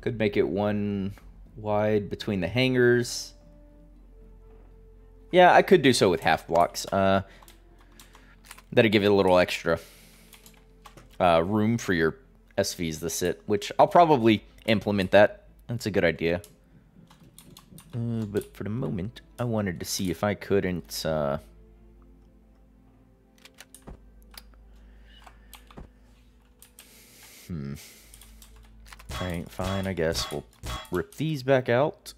Could make it one wide between the hangars. Yeah, I could do so with half blocks. Uh, that'd give it a little extra uh, room for your SVs to sit, which I'll probably implement that. That's a good idea. Uh, but for the moment, I wanted to see if I couldn't... Uh, hmm. Alright, fine, I guess. We'll rip these back out.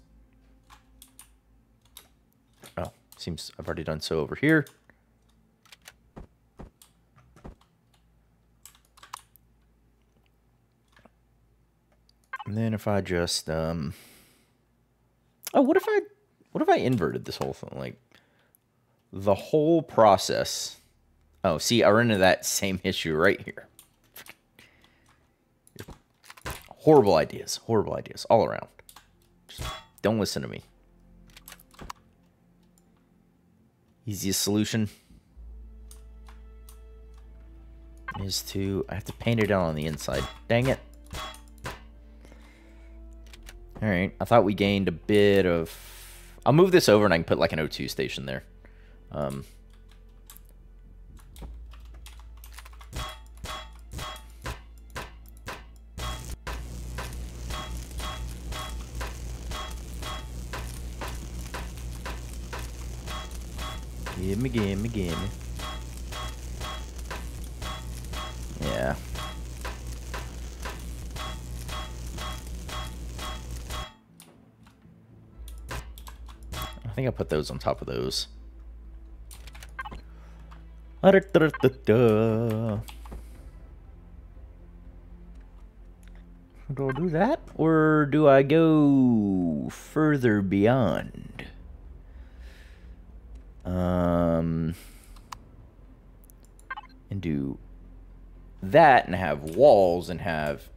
Oh, seems I've already done so over here. And then if I just, um... Oh, what if I... What if I inverted this whole thing? Like, the whole process... Oh, see, I run into that same issue right here. Horrible ideas. Horrible ideas all around. Just don't listen to me. Easiest solution is to... I have to paint it on the inside. Dang it. Alright, I thought we gained a bit of... I'll move this over and I can put like an O2 station there. Um, Gimme, gimme, gimme. Yeah. I think I put those on top of those. Do I do that? Or do I go further beyond? Um, and do that and have walls and have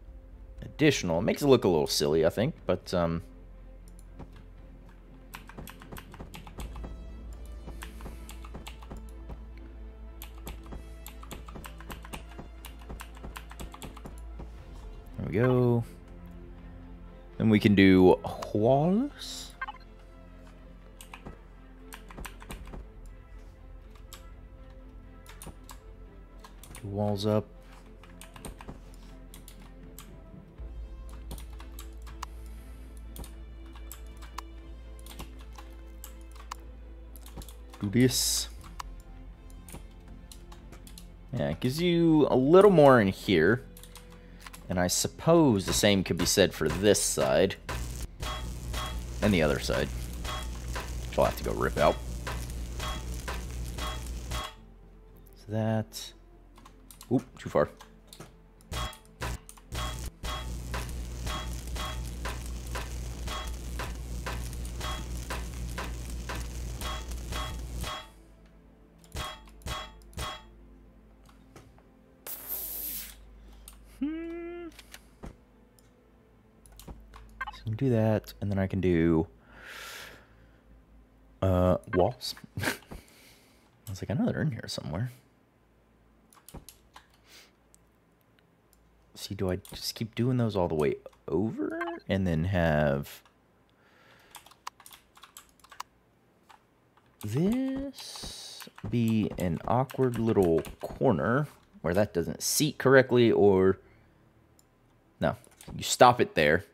additional. It makes it look a little silly, I think, but um, There we go. Then we can do walls. Walls up. Do this. Yeah, it gives you a little more in here. And I suppose the same could be said for this side. And the other side. Which I'll have to go rip out. So that... Oop, too far. Hmm. So do that, and then I can do uh, walls. I was like, I know they're in here somewhere. See, do I just keep doing those all the way over and then have this be an awkward little corner where that doesn't seat correctly or no, you stop it there.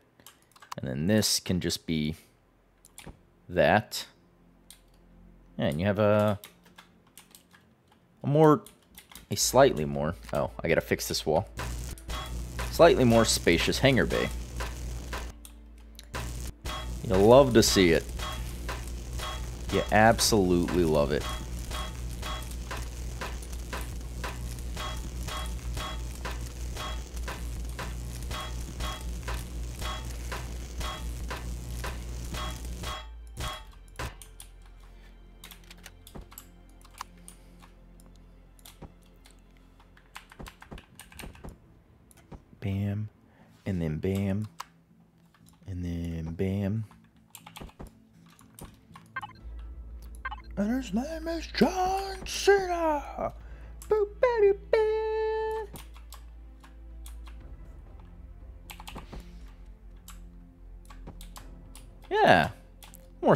And then this can just be that. And you have a a more a slightly more oh I gotta fix this wall Slightly more spacious hangar bay. You'll love to see it. You absolutely love it.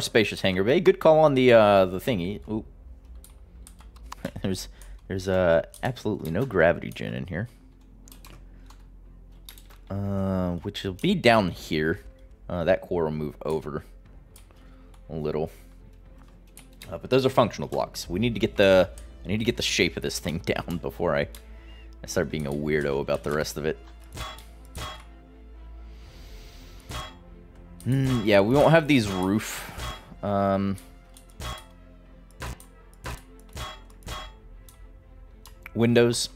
Spacious hangar bay. Good call on the uh the thingy. Ooh. there's there's uh absolutely no gravity gen in here. Uh, which will be down here. Uh, that core will move over a little. Uh, but those are functional blocks. We need to get the I need to get the shape of this thing down before I, I start being a weirdo about the rest of it. Mm, yeah, we won't have these roof um, windows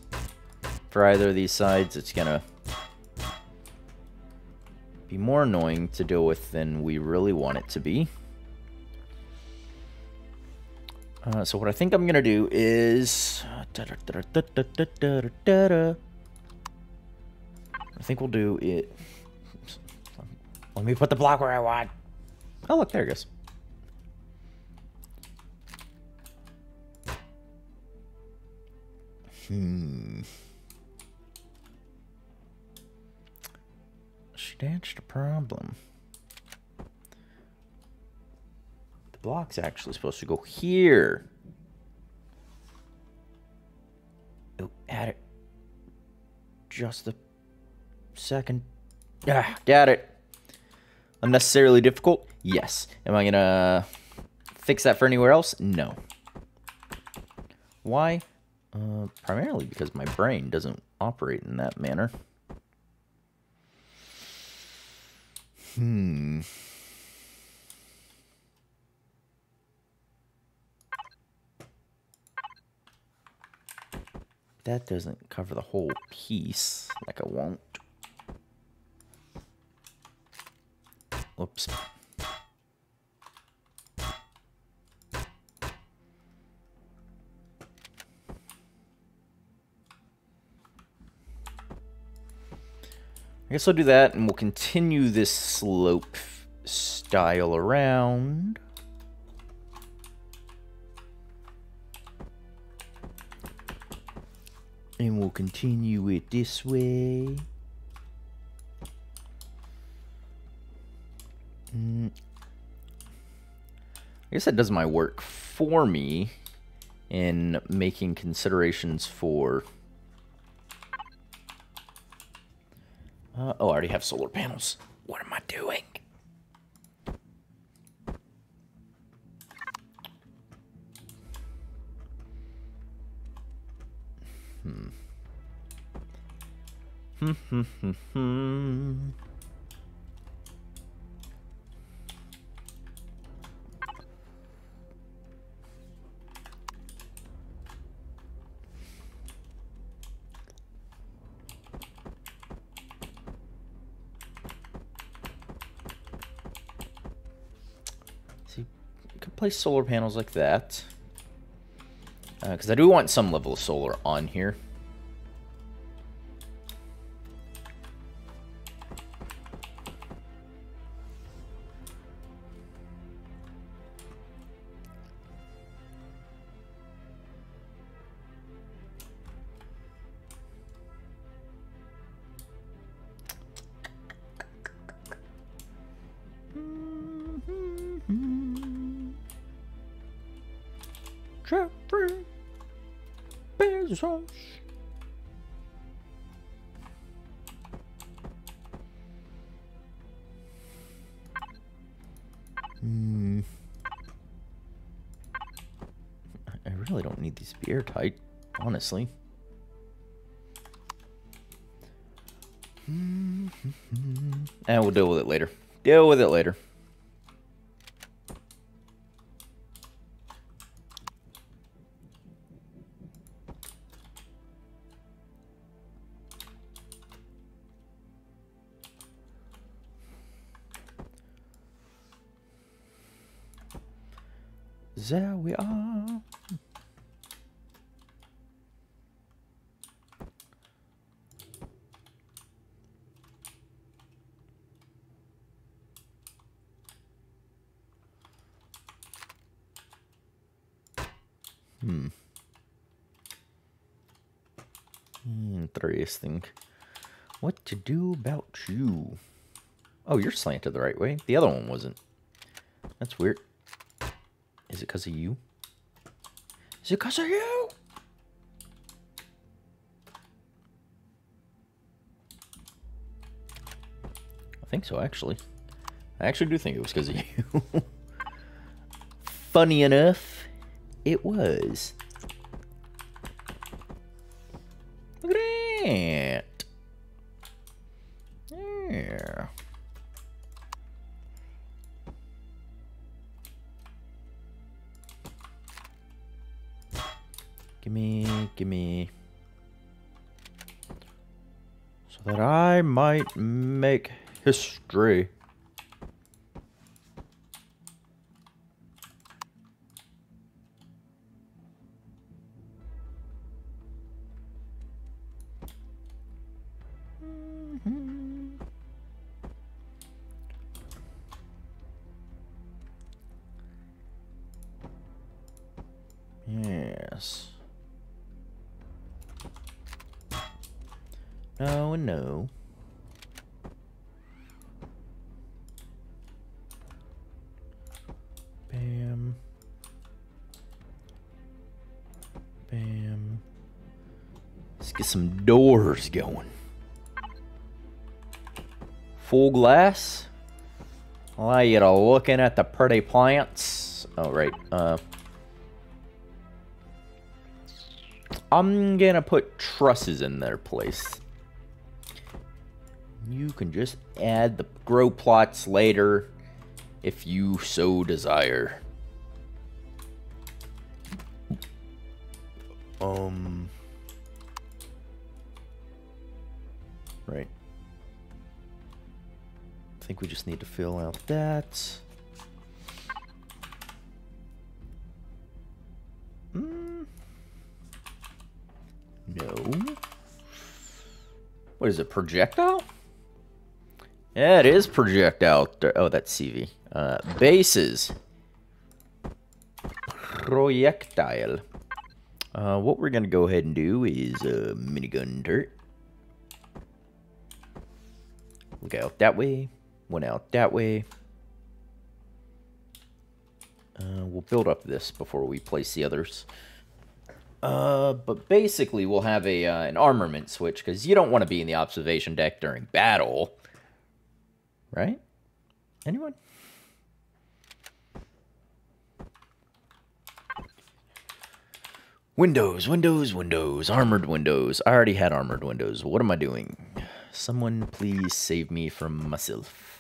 for either of these sides. It's gonna be more annoying to deal with than we really want it to be. Uh, so what I think I'm gonna do is, I think we'll do it. Let me put the block where I want. Oh look, there it goes. Hmm. That's the problem. The block's actually supposed to go here. Oh, add it. Just a second. Ah, got it. Unnecessarily difficult? Yes. Am I gonna fix that for anywhere else? No. Why? Uh, primarily because my brain doesn't operate in that manner. Hmm. That doesn't cover the whole piece, like I won't. Oops. I guess I'll do that, and we'll continue this slope style around. And we'll continue it this way. Mm. I guess that does my work for me in making considerations for Uh, oh, I already have solar panels. What am I doing? Hmm. Hmm, hmm, hmm, hmm. Place solar panels like that. Because uh, I do want some level of solar on here. Airtight, honestly. And we'll deal with it later. Deal with it later. Interesting. What to do about you? Oh, you're slanted the right way. The other one wasn't. That's weird. Is it because of you? Is it because of you? I think so, actually. I actually do think it was because of you. Funny enough, it was. History. Full glass. Allow you to looking at the pretty plants. Oh, right. Uh, I'm gonna put trusses in their place. You can just add the grow plots later if you so desire. That. Hmm. No. What is it, projectile? Yeah, it is projectile. Oh, that's CV. Uh, bases. Projectile. Uh, what we're going to go ahead and do is uh, minigun dirt. Look out that way. One out that way. Uh, we'll build up this before we place the others. Uh, but basically we'll have a uh, an armament switch because you don't want to be in the observation deck during battle. Right? Anyone? Windows, windows, windows, armored windows. I already had armored windows. What am I doing? Someone please save me from myself.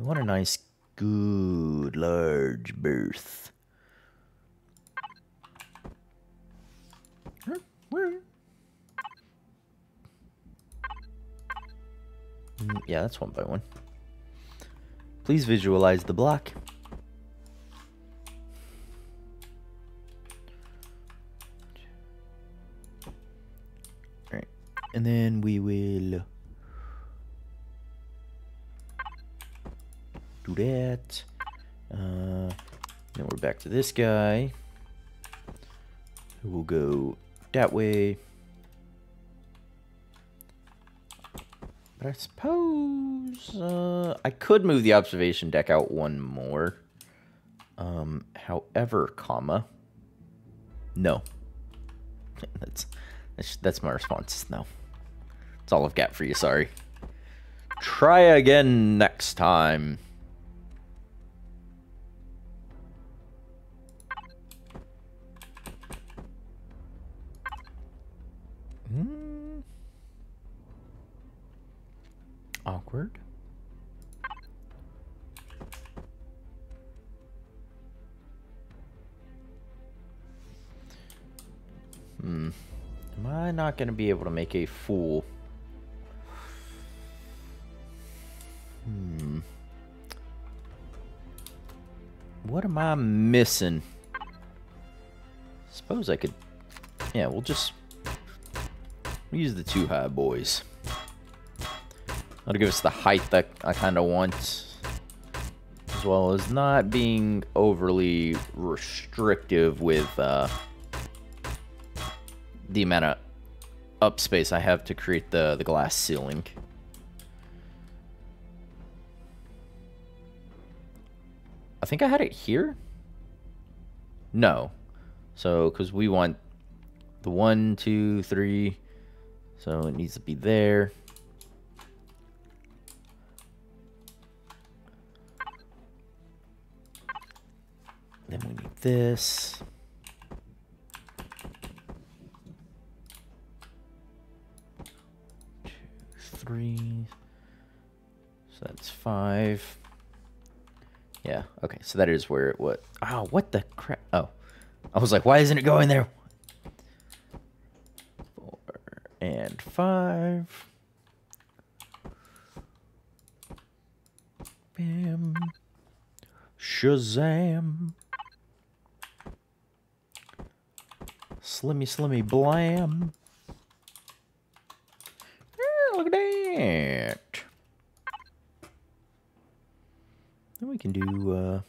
We want a nice, good, large berth. Mm, yeah, that's one by one. Please visualize the block. Alright, and then we will do that. Uh, then we're back to this guy. We'll go that way. But I suppose uh, I could move the observation deck out one more. Um, however, comma, no. that's, that's that's my response. No. That's all I've got for you. Sorry. Try again next time. Awkward. Hmm. Am I not going to be able to make a fool? Hmm. What am I missing? Suppose I could... Yeah, we'll just... use the two high boys. That'll give us the height that I kind of want. as well as not being overly restrictive with uh, the amount of up space I have to create the, the glass ceiling. I think I had it here? No. So, because we want the one, two, three. So it needs to be there. Then we need this. Three. So that's five. Yeah, okay, so that is where it what oh ah, what the crap oh. I was like, why isn't it going there? Four and five. Bam. Shazam. Slimmy Slimmy Blam. Yeah, look at that. Then we can do, uh...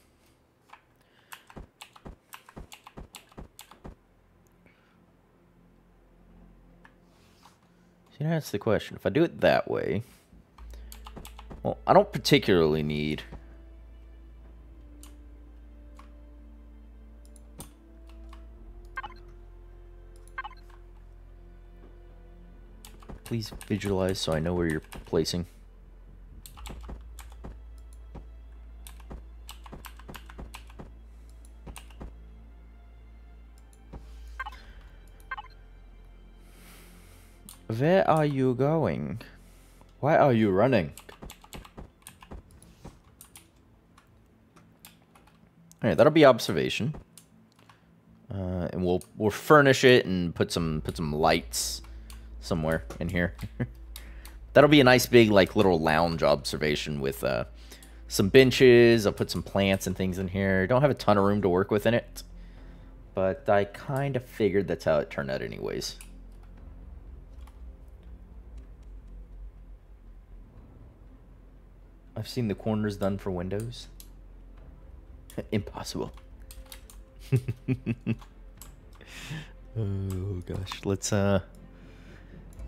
See, that's the question. If I do it that way... Well, I don't particularly need please visualize so I know where you're placing? Where are you going? Why are you running? Alright, that'll be observation. Uh, and we'll we'll furnish it and put some put some lights somewhere in here. That'll be a nice big like little lounge observation with uh, some benches. I'll put some plants and things in here. Don't have a ton of room to work with in it. But I kind of figured that's how it turned out anyways. I've seen the corners done for windows. Impossible. oh gosh, let's uh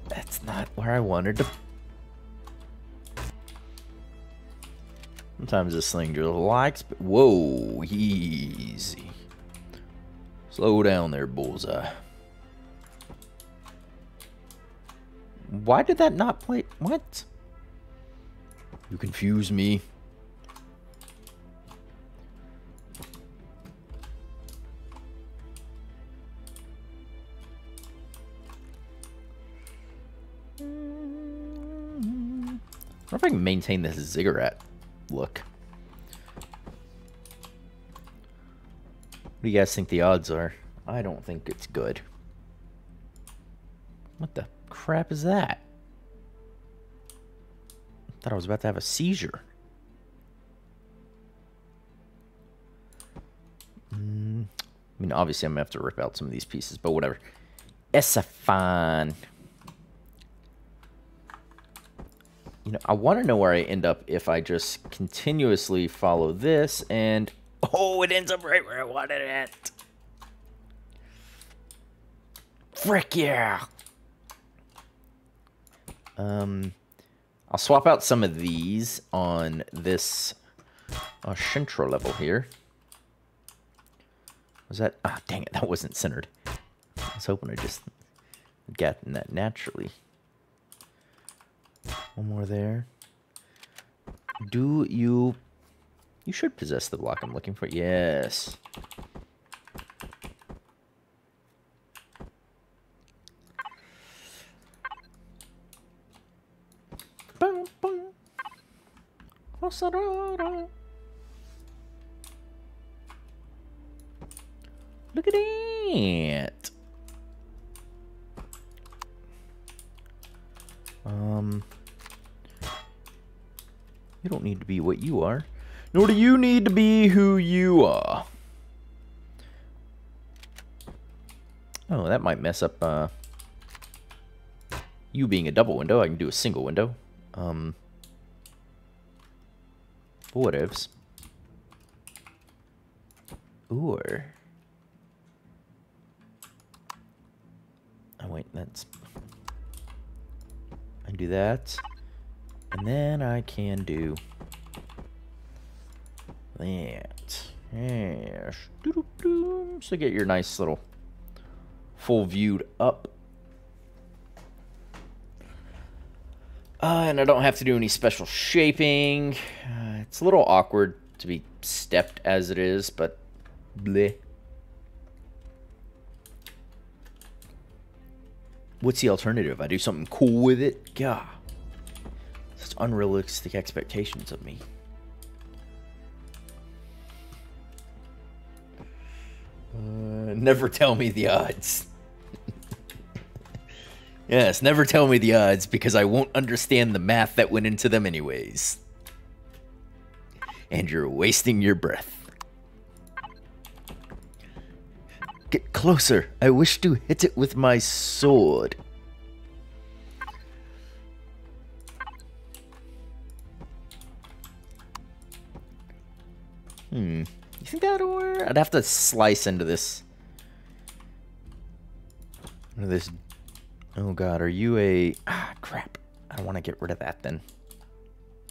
that's not where I wanted to... Sometimes this thing just likes... Whoa, easy. Slow down there, Bullseye. Why did that not play... What? You confuse me. Wonder if I can maintain this ziggurat look. What do you guys think the odds are? I don't think it's good. What the crap is that? I thought I was about to have a seizure. Mm, I mean, obviously I'm going to have to rip out some of these pieces, but whatever. It's a fine. You know, I want to know where I end up if I just continuously follow this and, oh, it ends up right where I wanted it. Frick yeah. Um, I'll swap out some of these on this uh, level here. Was that, ah, dang it, that wasn't centered. I was hoping I just got that naturally. One more there. Do you... You should possess the block I'm looking for. Yes. Look at it. You don't need to be what you are. Nor do you need to be who you are. Oh, that might mess up, uh... You being a double window, I can do a single window. Um... Whatevs. Or... Oh, wait, that's... I do that. And then I can do... That. Yes. So get your nice little full viewed up. Uh, and I don't have to do any special shaping. Uh, it's a little awkward to be stepped as it is, but bleh. What's the alternative? I do something cool with it? God. Such unrealistic expectations of me. Uh, never tell me the odds. yes, never tell me the odds because I won't understand the math that went into them anyways. And you're wasting your breath. Get closer. I wish to hit it with my sword. Hmm. You think that'll work? I'd have to slice into this. Into this. Oh god, are you a... Ah, crap. I don't want to get rid of that then.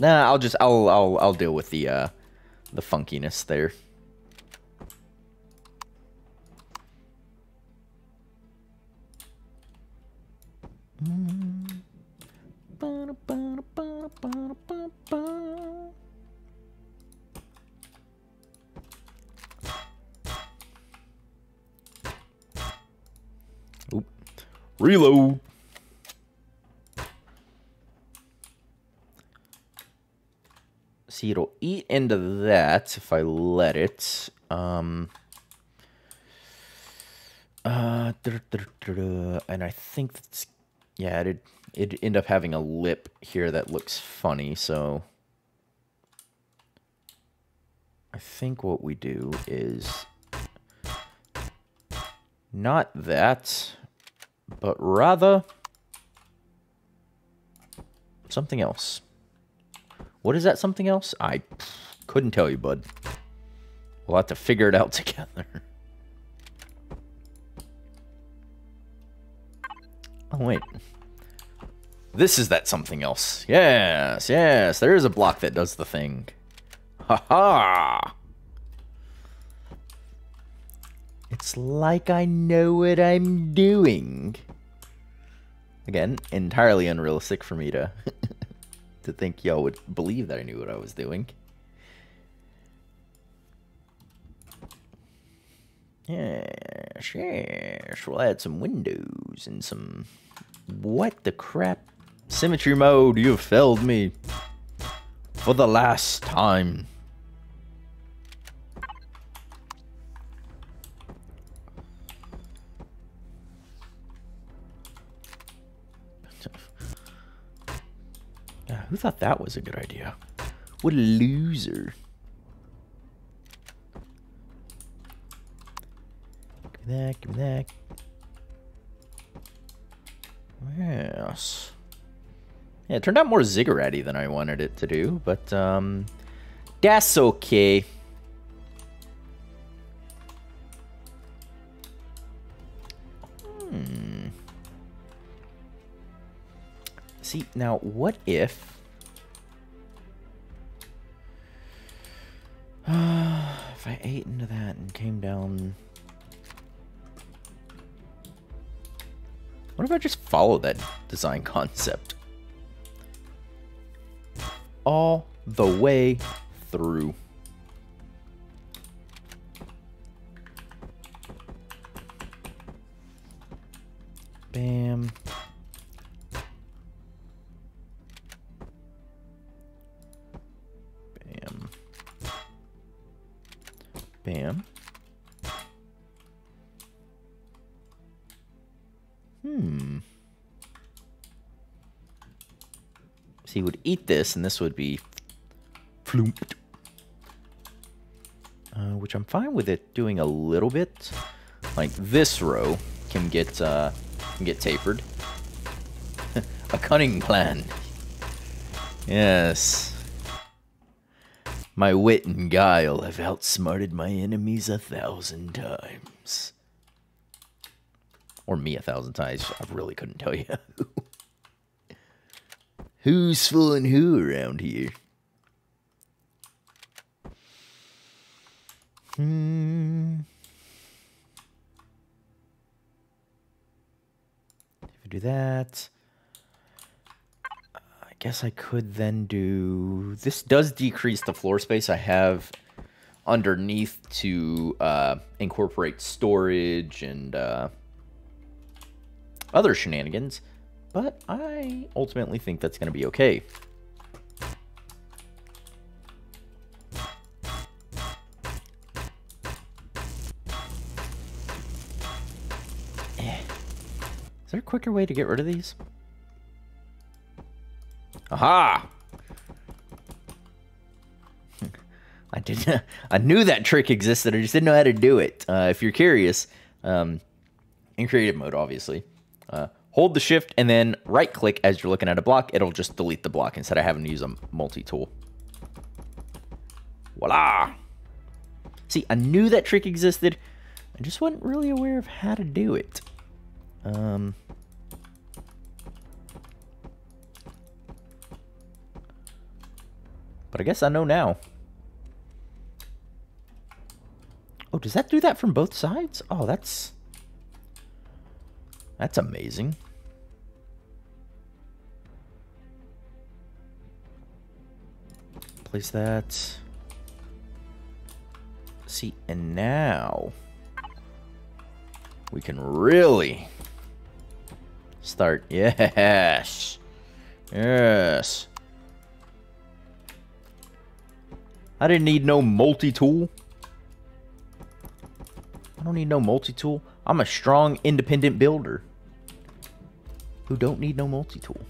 Nah, I'll just... I'll, I'll, I'll deal with the, uh, the funkiness there. Oop. Reload. See, it'll eat into that if I let it. Um... Uh, and I think that's yeah, it'd, it'd end up having a lip here that looks funny, so... I think what we do is... Not that, but rather... Something else. What is that something else? I couldn't tell you, bud. We'll have to figure it out together. Oh, wait. This is that something else. Yes, yes, there is a block that does the thing. Ha ha! It's like I know what I'm doing. Again, entirely unrealistic for me to to think y'all would believe that I knew what I was doing. Yes, yes, we'll add some windows and some... What the crap? Symmetry mode, you have failed me. For the last time. Who thought that was a good idea? What a loser. Give me that, give me that. Yes. Yeah, it turned out more zigguratty than I wanted it to do, but um, that's okay. Hmm. See, now what if... if I ate into that and came down... What if I just follow that design concept? All the way through. Bam. Bam. Hmm. So he would eat this, and this would be floomped. Uh, which I'm fine with it doing a little bit. Like this row can get uh, can get tapered. a cunning plan. Yes. My wit and guile have outsmarted my enemies a thousand times. Or me a thousand times. I really couldn't tell you. Who's fooling who around here? Hmm. If we do that, guess I could then do. This does decrease the floor space I have underneath to uh, incorporate storage and uh, other shenanigans, but I ultimately think that's going to be okay. Is there a quicker way to get rid of these? Aha! I didn't. I knew that trick existed. I just didn't know how to do it. Uh, if you're curious, um, in creative mode, obviously, uh, hold the shift and then right click as you're looking at a block. It'll just delete the block instead of having to use a multi tool. Voila! See, I knew that trick existed. I just wasn't really aware of how to do it. Um, but I guess I know now. Oh, does that do that from both sides? Oh, that's... That's amazing. Place that. See, and now we can really start. Yes. Yes. I didn't need no multi-tool. I don't need no multi-tool. I'm a strong, independent builder who don't need no multi-tool.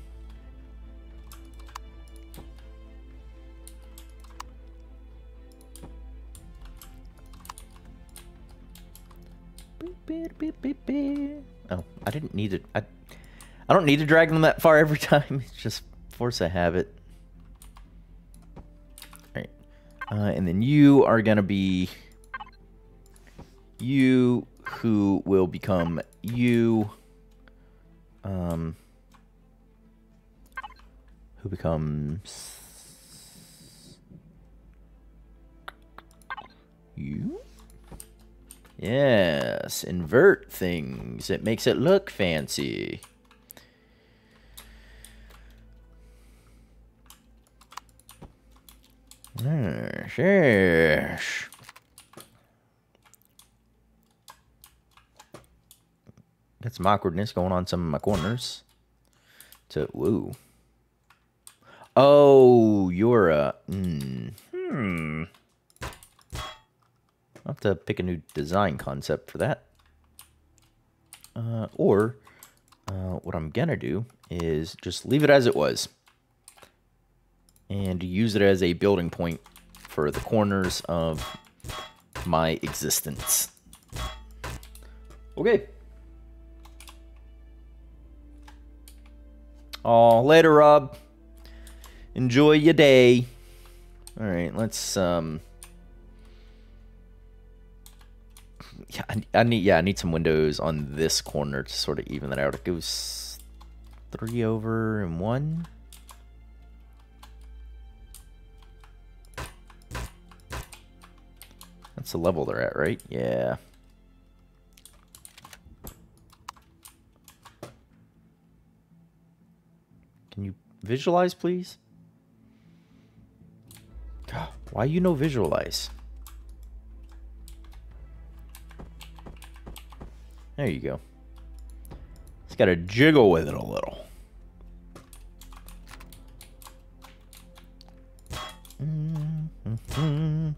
Oh, I didn't need it. I, I don't need to drag them that far every time. It's just force a habit. All right. Uh, and then you are going to be you who will become you. Um, who becomes you? Yes, invert things. It makes it look fancy. Yes, yes. Got some awkwardness going on some of my corners. To woo. Oh, you're a mm, hmm. I'll have to pick a new design concept for that. Uh, or uh, what I'm gonna do is just leave it as it was and use it as a building point for the corners of my existence. Okay. Oh, later, Rob. Enjoy your day. All right, let's um. Yeah, I, I, need yeah I need some windows on this corner to sort of even that out. It goes three over and one. That's the level they're at, right? Yeah. Can you visualize, please? Why you no visualize? There you go. It's got to jiggle with it a little. Mm-hmm.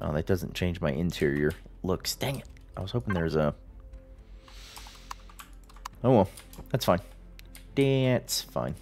Oh, that doesn't change my interior looks. Dang it. I was hoping there's a... Oh well, that's fine. That's fine.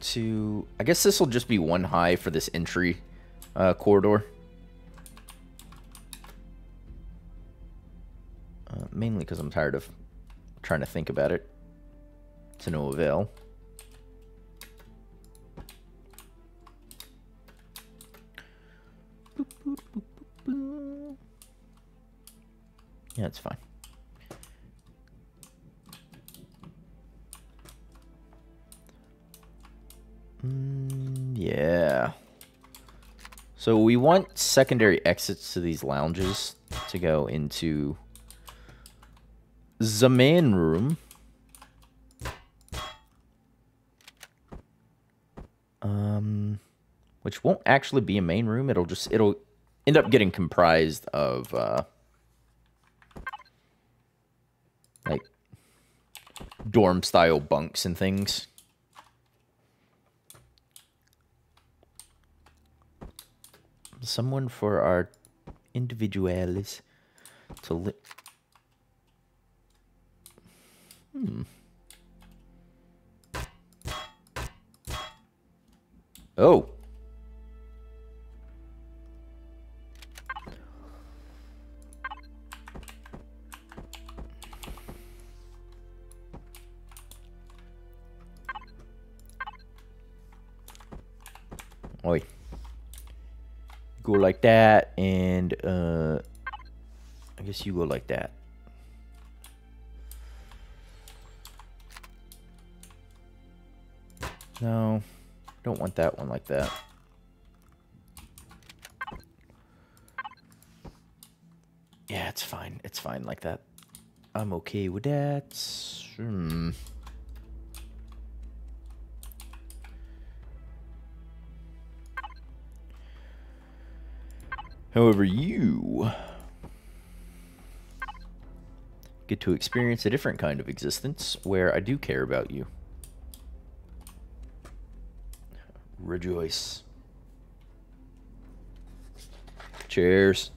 To... I guess this will just be one high for this entry uh, corridor. Uh, mainly because I'm tired of trying to think about it to no avail. Yeah, it's fine. So we want secondary exits to these lounges to go into the main room. Um, which won't actually be a main room. It'll just, it'll end up getting comprised of, uh, like dorm style bunks and things. Someone for our individuals to live. Hmm. Oh. Go like that, and uh, I guess you go like that. No, don't want that one like that. Yeah, it's fine. It's fine like that. I'm okay with that. Hmm. However, you get to experience a different kind of existence where I do care about you. Rejoice. Cheers.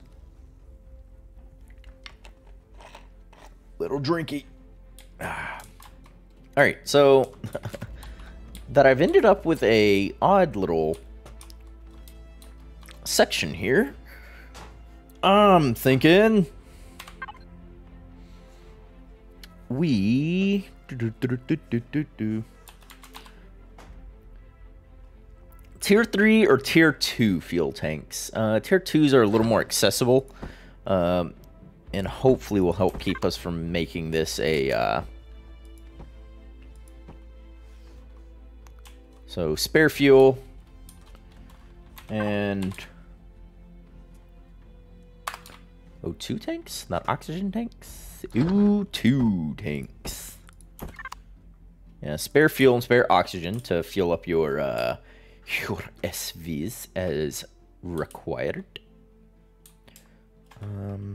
Little drinky. Ah. All right, so that I've ended up with a odd little section here I'm thinking we do, do, do, tier three or tier two fuel tanks. Uh, tier twos are a little more accessible, um, and hopefully will help keep us from making this a. Uh... so spare fuel and O2 tanks? Not oxygen tanks? O2 tanks. Yeah, spare fuel and spare oxygen to fuel up your uh, your SVs as required. Um,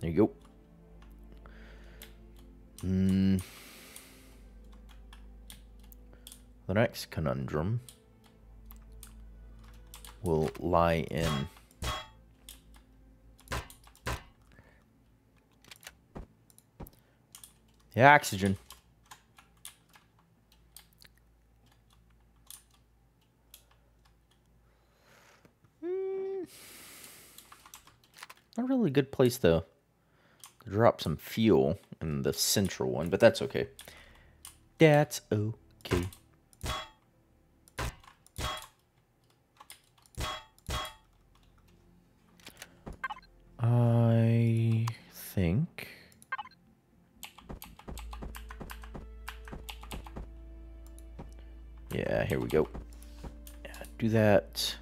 there you go. Hmm. The next conundrum will lie in the oxygen. Mm, not really a good place to drop some fuel in the central one, but that's okay. That's okay. We go. Yeah, do that.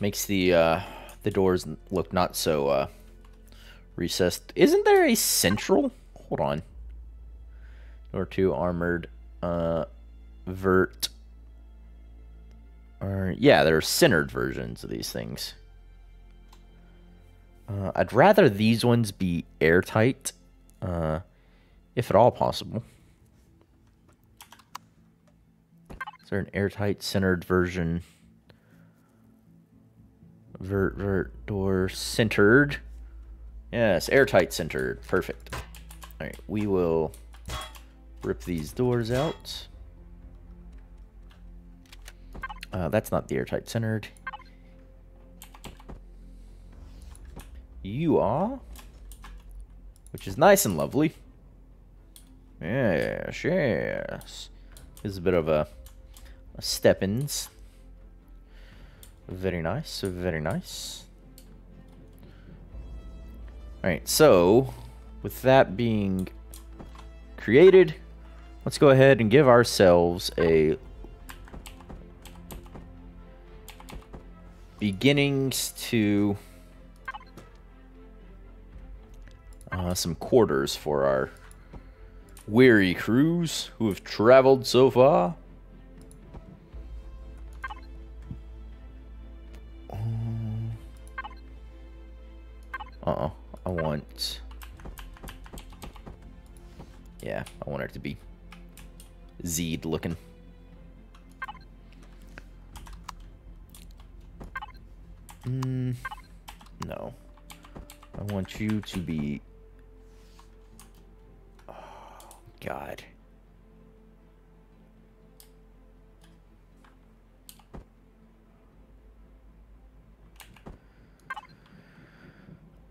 Makes the uh, the doors look not so uh, recessed. Isn't there a central? Hold on. Or two armored. Uh, vert. Or yeah, there are centered versions of these things. Uh, I'd rather these ones be airtight, uh, if at all possible. There an airtight centered version? Vert, vert, door centered. Yes, airtight centered. Perfect. All right, we will rip these doors out. Uh, that's not the airtight centered. You are. Which is nice and lovely. Yes, yes. This is a bit of a, a step-ins. Very nice, very nice. Alright, so, with that being created, let's go ahead and give ourselves a beginnings to uh, some quarters for our weary crews who have traveled so far. Uh-oh. I want... Yeah, I want it to be Z'd looking. Mm, no. I want you to be... Oh, God.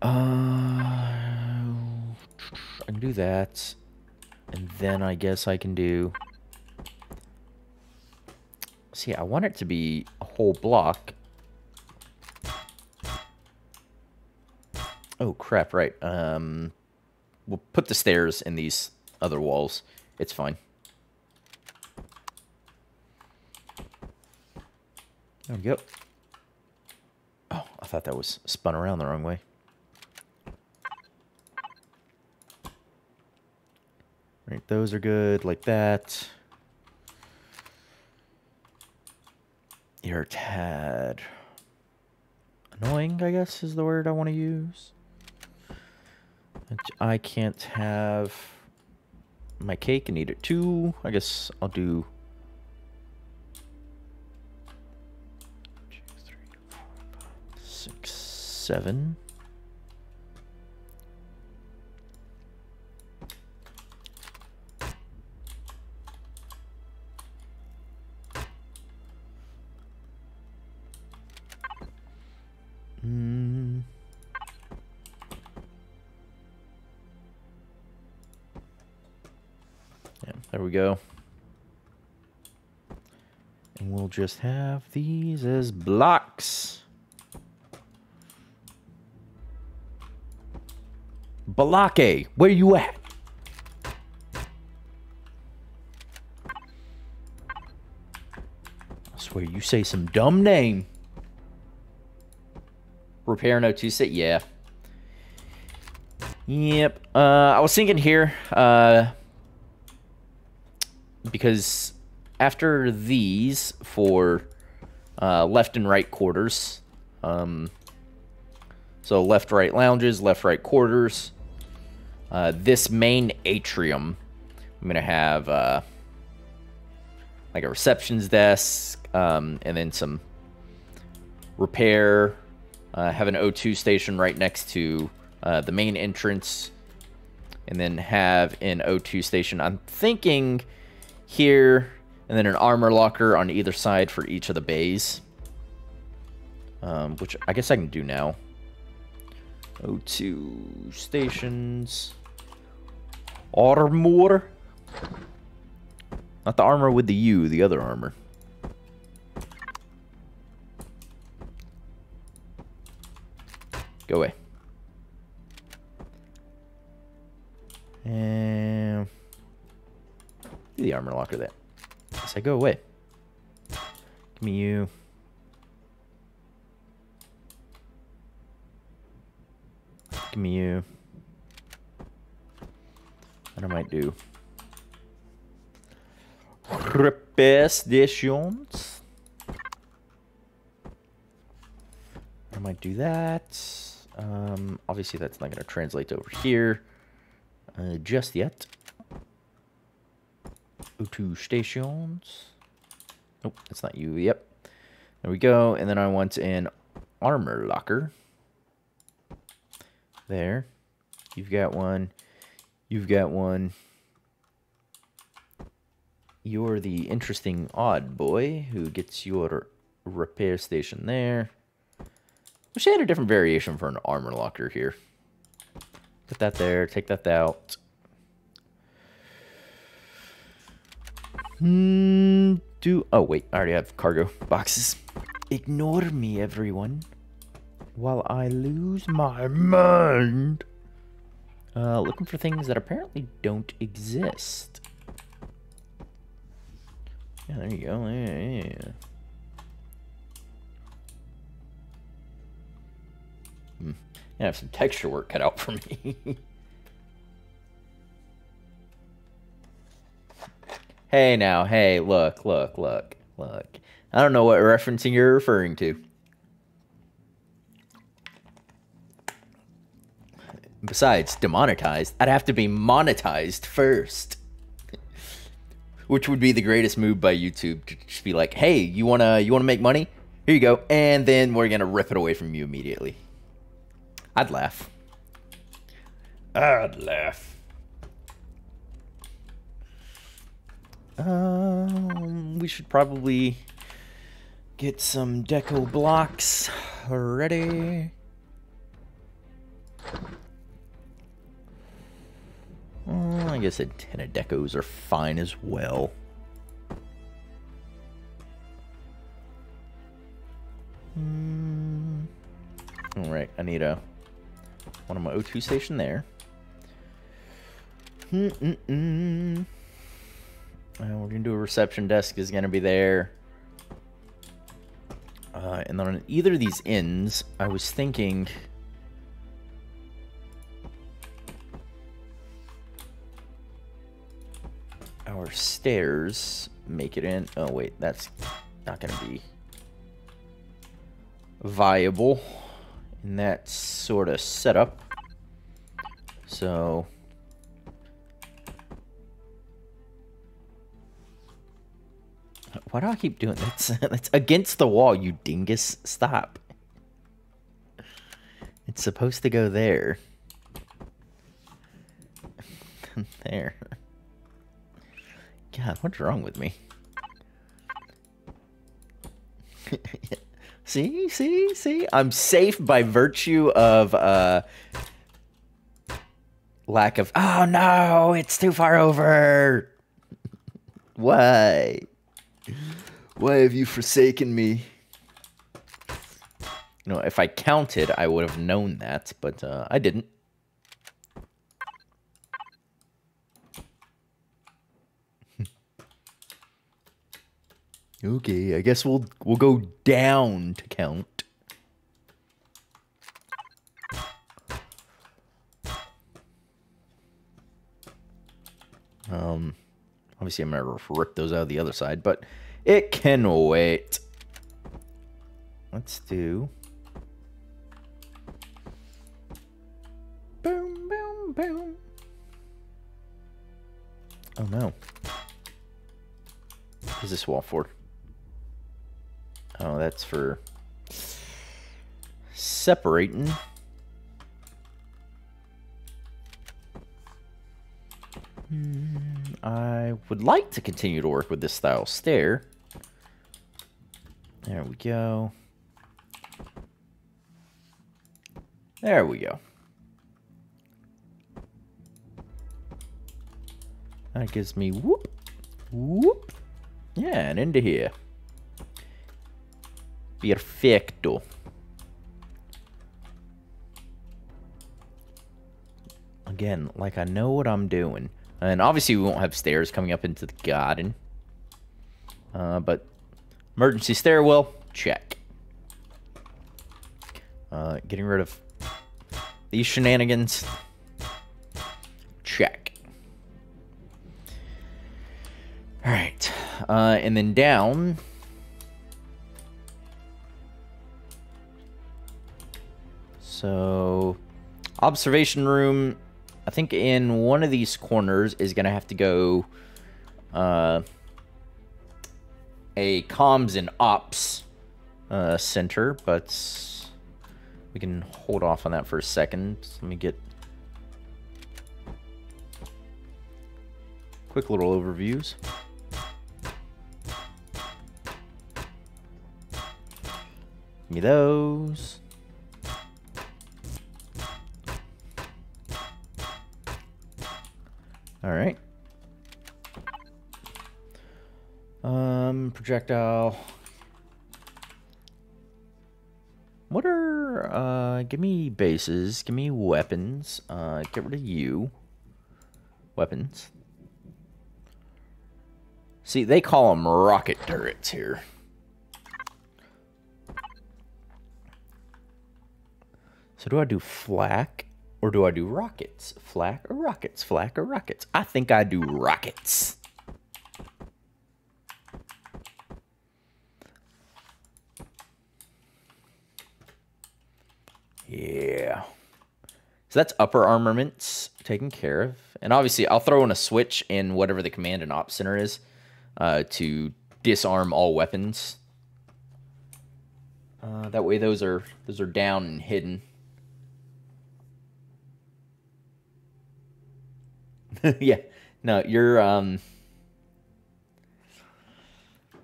Uh, I can do that. And then I guess I can do... See, I want it to be a whole block. Oh, crap, right. Um, we'll put the stairs in these other walls. It's fine. There we go. Oh, I thought that was spun around the wrong way. Right, those are good, like that. You're tad annoying, I guess is the word I want to use. I can't have my cake and eat it too. I guess I'll do seven. Mm. Yeah, there we go. And we'll just have these as blocks. Balake, where you at? I swear you say some dumb name. Repair no two set, yeah. Yep. Uh, I was thinking here, uh, because after these for uh, left and right quarters, um, so left right lounges, left right quarters, uh, this main atrium, I'm gonna have uh, like a receptions desk, um, and then some repair uh, have an O2 station right next to uh, the main entrance. And then have an O2 station, I'm thinking here. And then an armor locker on either side for each of the bays. Um, which I guess I can do now. O2 stations. Armor. Not the armor with the U, the other armor. Go away. Um, and the armor locker there. Say go away. Give me you. Give me you. What am I might do. Repestations. I might do that. Um, obviously, that's not going to translate over here uh, just yet. O2 stations. Nope, that's not you. Yep. There we go. And then I want an armor locker. There. You've got one. You've got one. You're the interesting odd boy who gets your repair station there. Wish I had a different variation for an armor locker here. Put that there, take that out. Hmm, do, oh wait, I already have cargo boxes. Ignore me, everyone, while I lose my mind. Uh, looking for things that apparently don't exist. Yeah, there you go. Yeah, yeah. Have some texture work cut out for me. hey now, hey, look, look, look, look. I don't know what referencing you're referring to. Besides, demonetized, I'd have to be monetized first. Which would be the greatest move by YouTube to just be like, "Hey, you wanna you wanna make money? Here you go," and then we're gonna rip it away from you immediately. I'd laugh. I'd laugh. Um, we should probably get some deco blocks ready. Well, I guess a ten of decos are fine as well. Hmm. All right, I need a one on my O2 station there. Mm -mm -mm. Uh, we're gonna do a reception desk is gonna be there. Uh, and then on either of these ends, I was thinking our stairs make it in. Oh wait, that's not gonna be viable in that sort of setup. So why do I keep doing that? That's against the wall, you dingus. Stop. It's supposed to go there. there. God, what's wrong with me? See, see, see? I'm safe by virtue of uh lack of Oh no, it's too far over. Why? Why have you forsaken me? You know, if I counted, I would have known that, but uh, I didn't. Okay, I guess we'll we'll go down to count. Um, obviously I'm gonna rip those out of the other side, but it can wait. Let's do. Boom, boom, boom. Oh no. Is this wall for? Oh, that's for separating. Hmm, I would like to continue to work with this style stair. There we go. There we go. That gives me whoop, whoop. Yeah, and into here. Perfecto. Again, like I know what I'm doing. And obviously we won't have stairs coming up into the garden. Uh, but emergency stairwell, check. Uh, getting rid of these shenanigans, check. Alright, uh, and then down... So, observation room, I think in one of these corners is going to have to go uh, a comms and ops uh, center, but we can hold off on that for a second. Let me get quick little overviews. Give me those. All right. Um, projectile. What are, uh, give me bases, give me weapons, uh, get rid of you. Weapons. See, they call them rocket turrets here. So do I do flak or do I do rockets? Flak or rockets? Flak or rockets? I think I do rockets. Yeah. So that's upper armaments taken care of. And obviously, I'll throw in a switch in whatever the command and ops center is uh, to disarm all weapons. Uh, that way, those are those are down and hidden. yeah, no, you're um,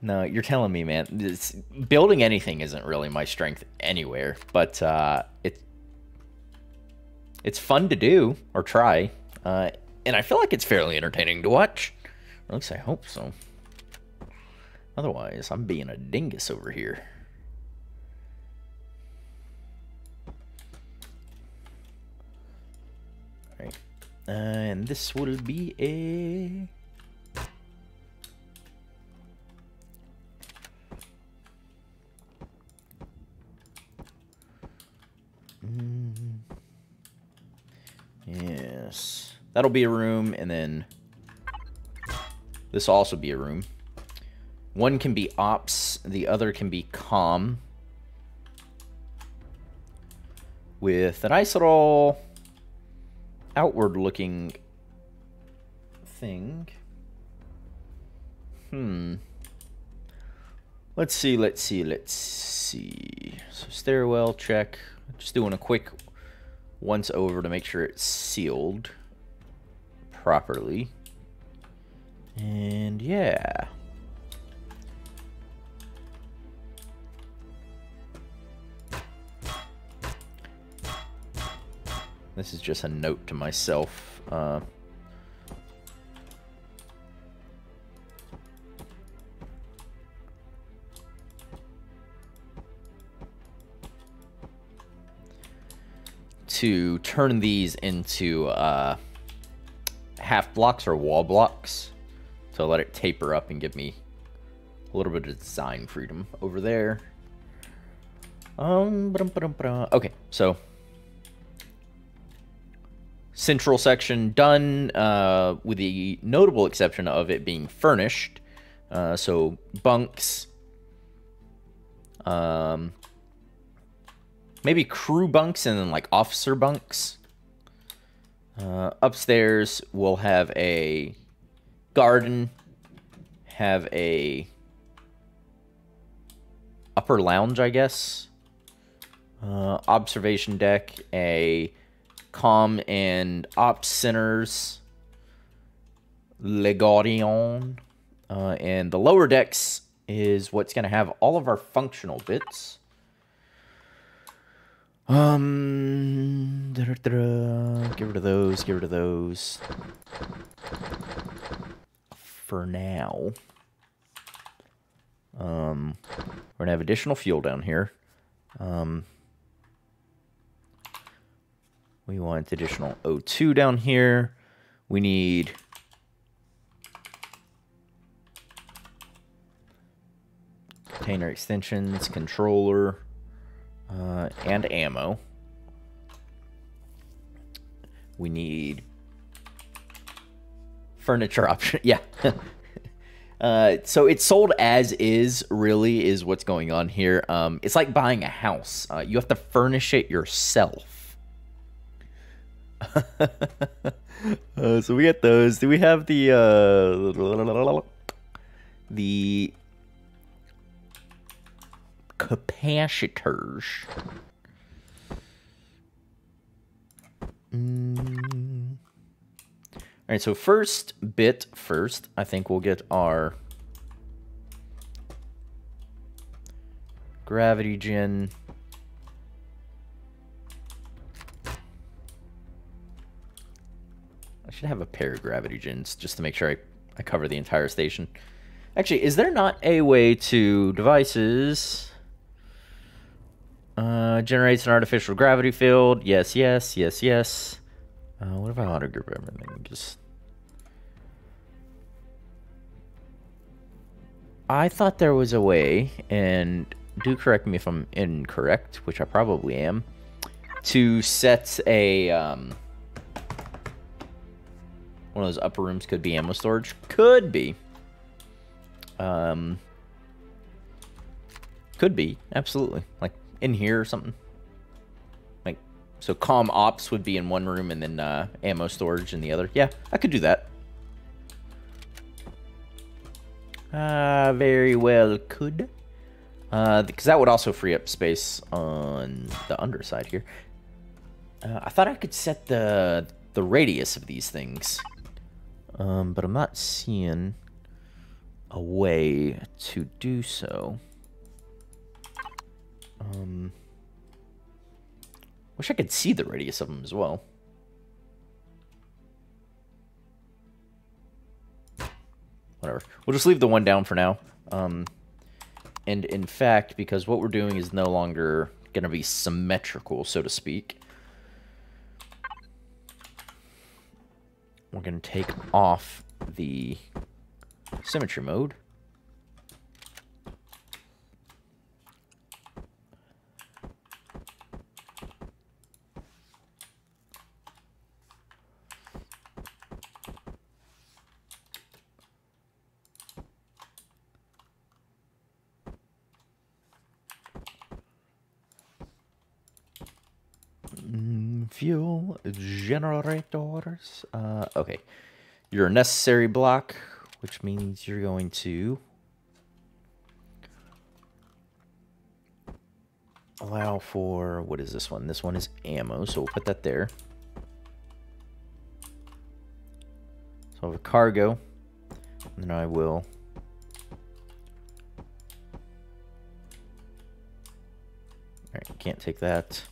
no, you're telling me, man. This, building anything isn't really my strength anywhere, but uh, it's it's fun to do or try, uh, and I feel like it's fairly entertaining to watch. At least I hope so. Otherwise, I'm being a dingus over here. Uh, and this will be a Mm. Yes. That'll be a room, and then this will also be a room. One can be ops, the other can be com. With a nice little outward-looking thing. Hmm. Let's see, let's see, let's see. So stairwell, check. Just doing a quick once over to make sure it's sealed properly. And yeah. This is just a note to myself. Uh, to turn these into uh, half blocks or wall blocks to let it taper up and give me a little bit of design freedom over there. Um, okay, so central section done uh, with the notable exception of it being furnished. Uh, so bunks, um, maybe crew bunks and then like officer bunks. Uh, upstairs, we'll have a garden, have a upper lounge, I guess. Uh, observation deck, a com and ops centers, Legaudion, uh, and the lower decks is what's going to have all of our functional bits. Um, da -da -da get rid of those, get rid of those. For now. Um, we're gonna have additional fuel down here. Um, we want additional O2 down here. We need container extensions, controller uh, and ammo. We need furniture option. yeah. uh, so it's sold as is, really, is what's going on here. Um, it's like buying a house. Uh, you have to furnish it yourself. Uh, so we get those. Do we have the uh, the capacitors. Mm. All right, so first bit first, I think we'll get our gravity gen. should have a pair of gravity gens just to make sure I, I cover the entire station. Actually, is there not a way to devices? Uh, generates an artificial gravity field. Yes, yes, yes, yes. Uh, what if I auto everything? Just. I thought there was a way, and do correct me if I'm incorrect, which I probably am, to set a um, one of those upper rooms could be ammo storage. Could be. Um, could be absolutely like in here or something. Like so, com ops would be in one room and then uh, ammo storage in the other. Yeah, I could do that. Uh, very well could. Uh, because that would also free up space on the underside here. Uh, I thought I could set the the radius of these things, um, but I'm not seeing a way to do so. Um, wish I could see the radius of them as well. Whatever. We'll just leave the one down for now. Um, and in fact, because what we're doing is no longer going to be symmetrical, so to speak, we're going to take off the symmetry mode. Mm, fuel generators. Uh, okay. You're a necessary block which means you're going to allow for, what is this one? This one is ammo, so we'll put that there. So I have a cargo, and then I will Alright, can't take that.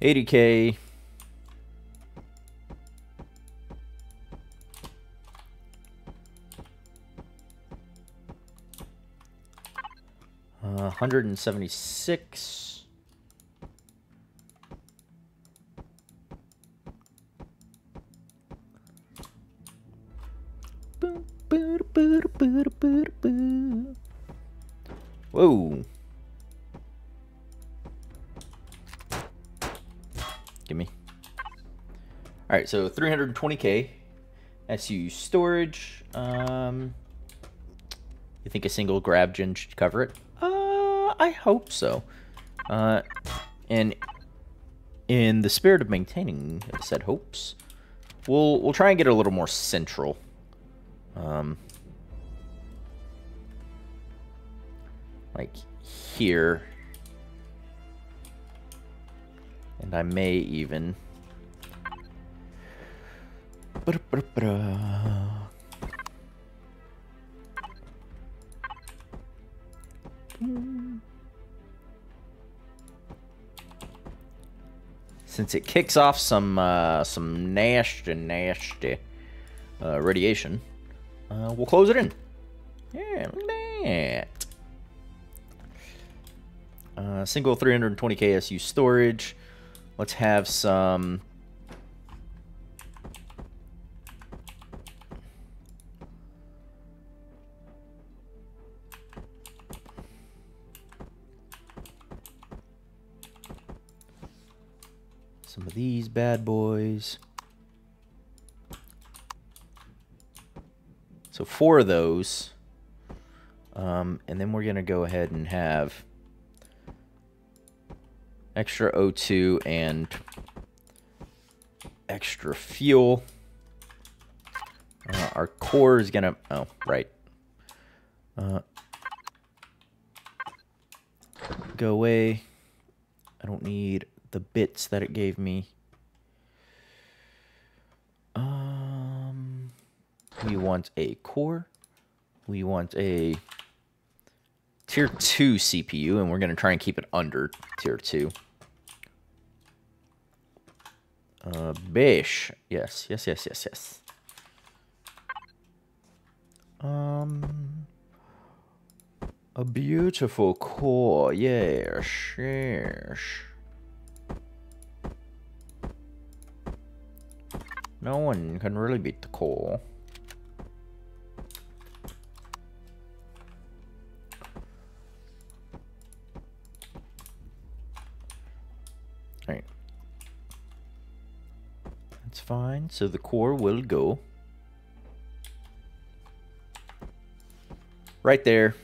80k Uh, 176. Whoa. All right, so 320k SU storage. Um, you think a single grav gen should cover it? I hope so. Uh, and in the spirit of maintaining said hopes, we'll we'll try and get a little more central. Um, like here, and I may even. Since it kicks off some uh, some nasty, nasty uh, radiation, uh, we'll close it in. Yeah, look at that. Uh, single 320 KSU storage. Let's have some these bad boys. So four of those. Um, and then we're going to go ahead and have extra O2 and extra fuel. Uh, our core is going to... Oh, right. Uh, go away. I don't need the bits that it gave me. Um, we want a core. We want a tier 2 CPU, and we're going to try and keep it under tier 2. Uh, Bish. Yes, yes, yes, yes, yes. Um, a beautiful core. Yes, yes. No one can really beat the core. Alright. That's fine. So the core will go. Right there.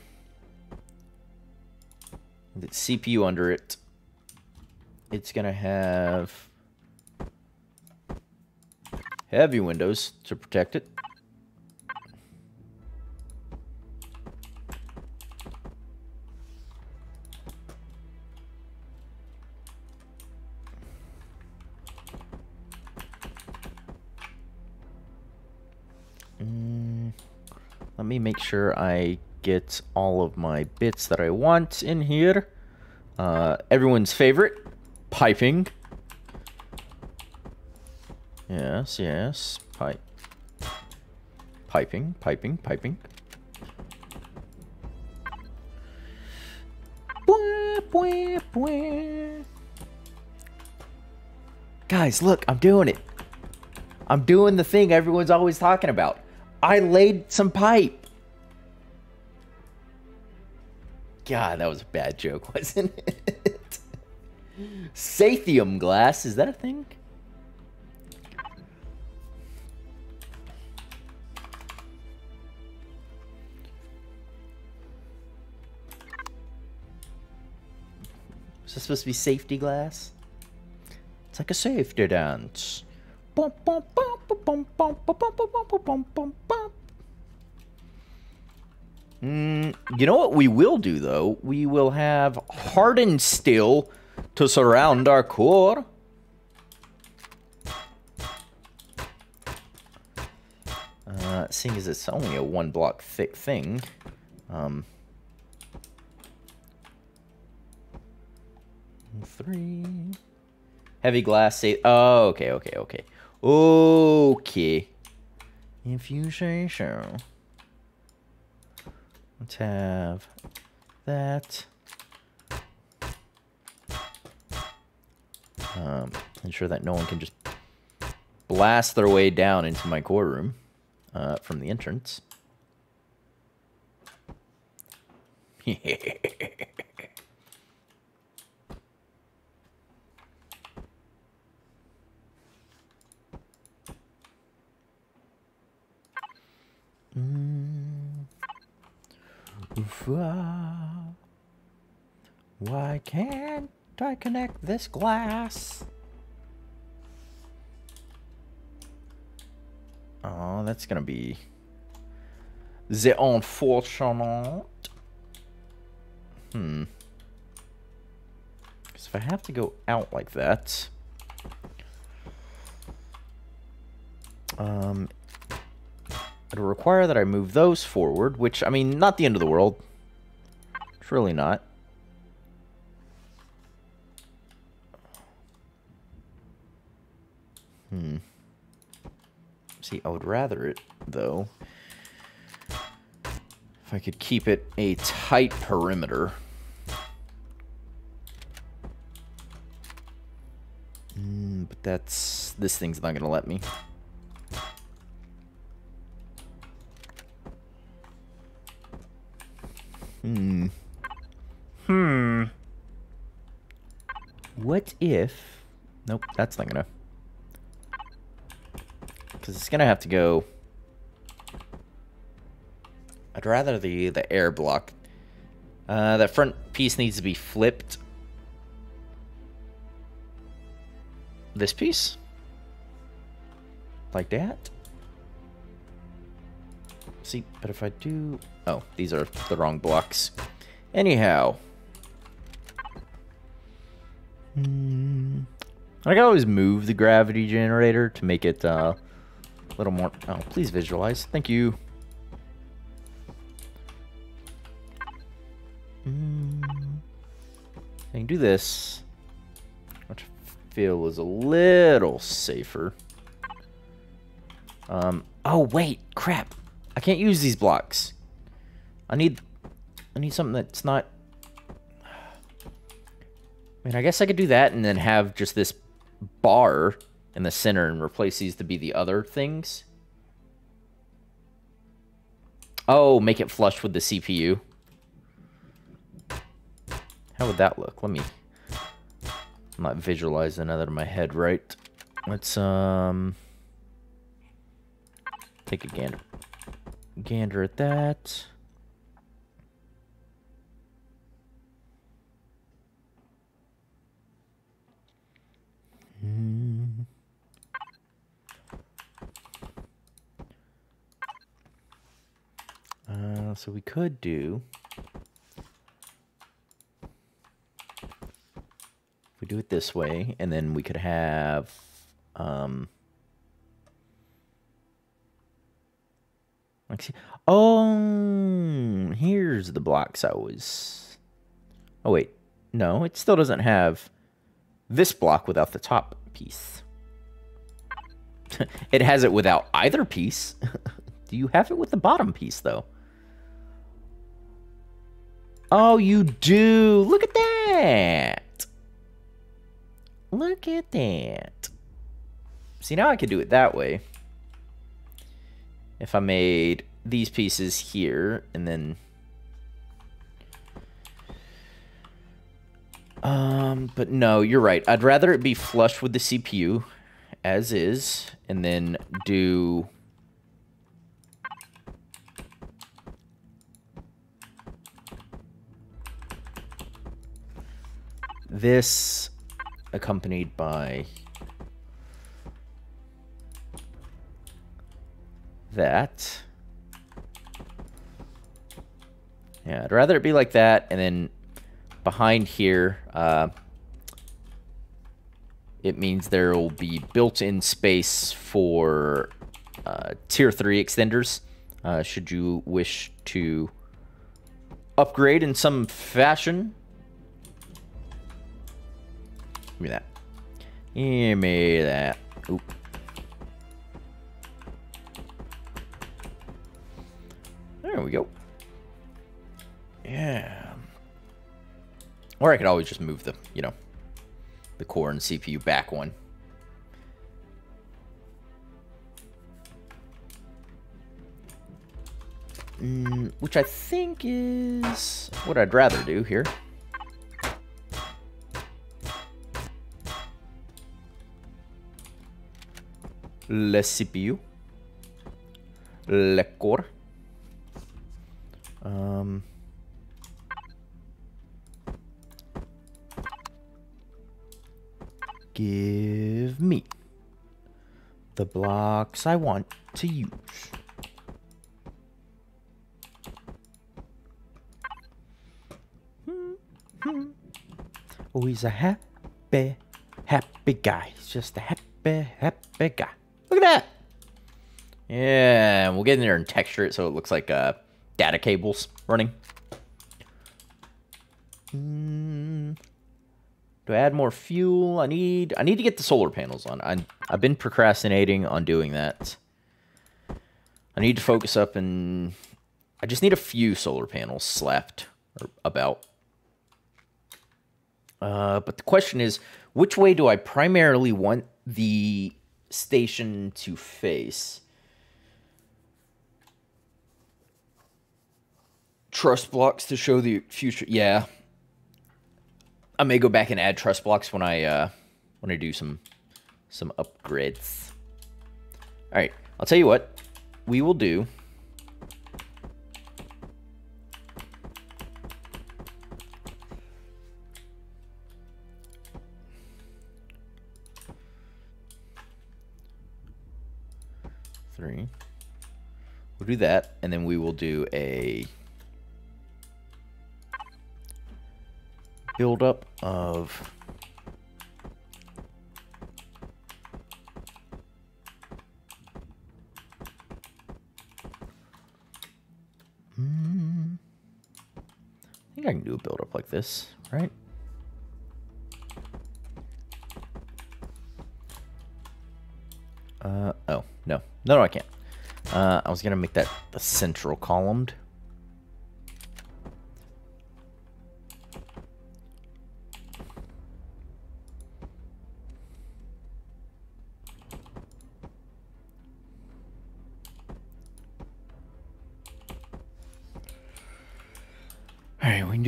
The CPU under it. It's going to have heavy windows to protect it. Mm, let me make sure I get all of my bits that I want in here. Uh, everyone's favorite, piping. Yes, yes, pipe. Piping, piping, piping. Guys, look, I'm doing it. I'm doing the thing everyone's always talking about. I laid some pipe. God, that was a bad joke, wasn't it? Sathium glass, is that a thing? Is this supposed to be safety glass? It's like a safety dance. Mm, you know what we will do, though? We will have hardened steel to surround our core. Uh, seeing as it's only a one block thick thing, um, three heavy glass. Say, oh, okay, okay, okay, okay. If you say so. Let's have that. Um, ensure that no one can just blast their way down into my core room uh, from the entrance. mm. Why can't I connect this glass? Oh, that's gonna be the unfortunate. Hmm. Because if I have to go out like that, um, It'll require that I move those forward, which, I mean, not the end of the world. Really not. Hmm. See, I would rather it, though, if I could keep it a tight perimeter. Mm, but that's... This thing's not going to let me. Hmm. Hmm. What if... Nope, that's not gonna... Because it's gonna have to go... I'd rather the, the air block. Uh, that front piece needs to be flipped. This piece? Like that? See, but if I do... Oh, these are the wrong blocks. Anyhow. Hmm. I can always move the gravity generator to make it uh, a little more... Oh, please visualize. Thank you. Mm. I can do this, which I feel is a little safer. Um, oh, wait, crap. I can't use these blocks. I need, I need something that's not... I mean, I guess I could do that and then have just this bar in the center and replace these to be the other things. Oh, make it flush with the CPU. How would that look? Let me... I'm not visualizing that in my head right. Let's, um... Take a gander. Gander at that. Hmm. Uh, so we could do... If we do it this way, and then we could have... Um, oh, here's the blocks I was... Oh, wait. No, it still doesn't have this block without the top piece. it has it without either piece. Do you have it with the bottom piece, though? Oh, you do. Look at that. Look at that. See, now I could do it that way. If I made these pieces here, and then Um, but no, you're right. I'd rather it be flush with the CPU as is, and then do... This accompanied by that. Yeah, I'd rather it be like that, and then behind here, uh, it means there will be built-in space for uh, tier 3 extenders uh, should you wish to upgrade in some fashion. Give me that. Give me that. Oop. There we go. Yeah. Or I could always just move the, you know, the core and CPU back one. Mm, which I think is what I'd rather do here. Le CPU. Le core. Um... Give me the blocks I want to use. Oh, he's a happy, happy guy. He's just a happy, happy guy. Look at that. Yeah, we'll get in there and texture it so it looks like uh, data cables running. Mm. Do I add more fuel? I need I need to get the solar panels on. I I've been procrastinating on doing that. I need to focus up and I just need a few solar panels slapped or about. Uh, but the question is, which way do I primarily want the station to face? Truss blocks to show the future. Yeah, I may go back and add truss blocks when I uh, when I do some some upgrades. All right, I'll tell you what we will do. Three. We'll do that, and then we will do a buildup of Hmm. I think I can do a buildup like this, right? Uh, oh, no. No, no, I can't. Uh, I was going to make that the central columned.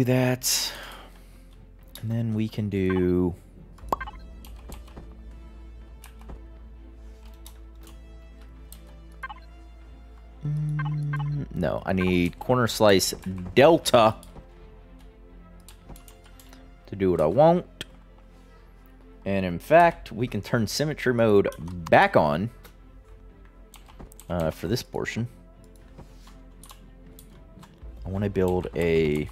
That. And then we can do... Mm, no, I need corner slice delta to do what I want. And in fact, we can turn symmetry mode back on uh, for this portion. I want to build a,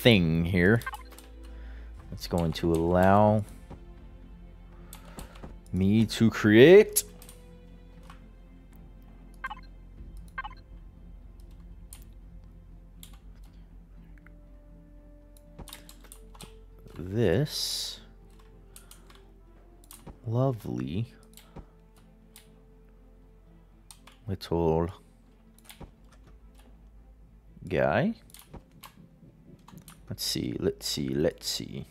thing here. That's going to allow me to create this lovely little guy. Let's see, let's see, let's see.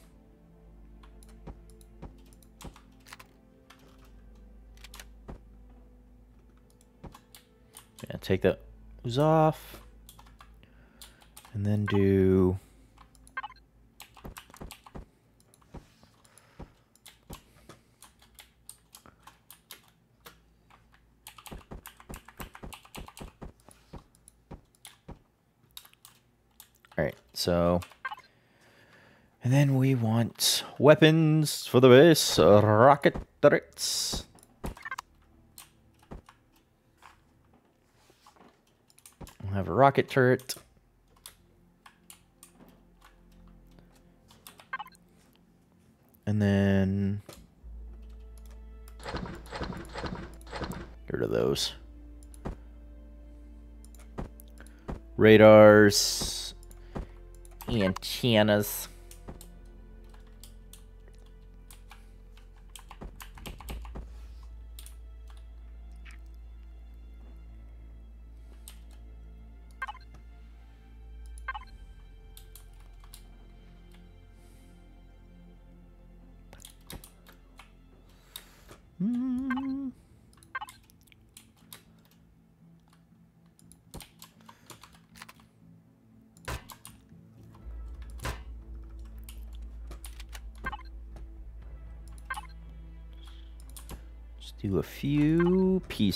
Yeah, take those off. And then do... Alright, so... And then we want weapons for the base, rocket turrets. We'll have a rocket turret. And then... Get rid of those. Radars. Antennas.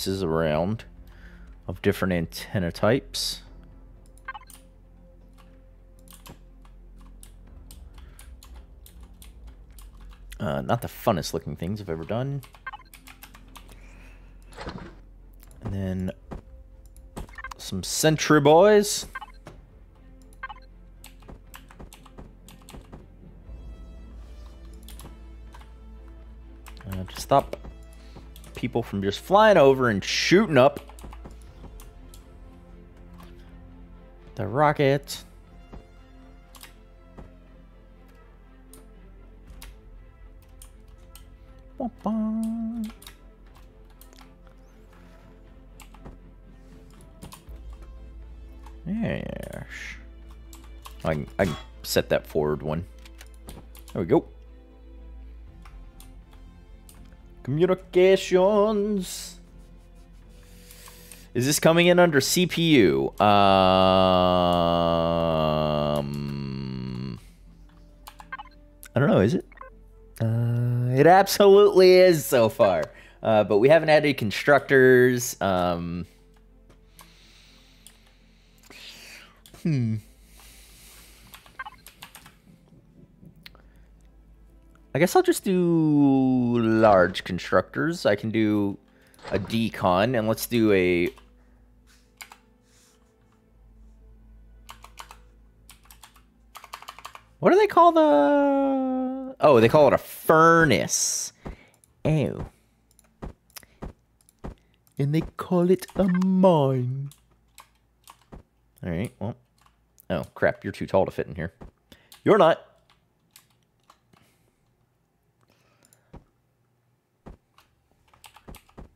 Pieces around of different antenna types. Uh, not the funnest looking things I've ever done. And then some sentry boys. Uh, to stop people from just flying over and shooting up the rocket. Ba-ba. I can, I can set that forward one. There we go. Communications. Is this coming in under CPU? Um, I don't know. Is it? Uh, it absolutely is so far. Uh, but we haven't had any constructors. Um, hmm. I guess I'll just do large constructors. I can do a decon, and let's do a... What do they call the... Oh, they call it a furnace. Oh. And they call it a mine. Alright, well. Oh, crap, you're too tall to fit in here. You're not.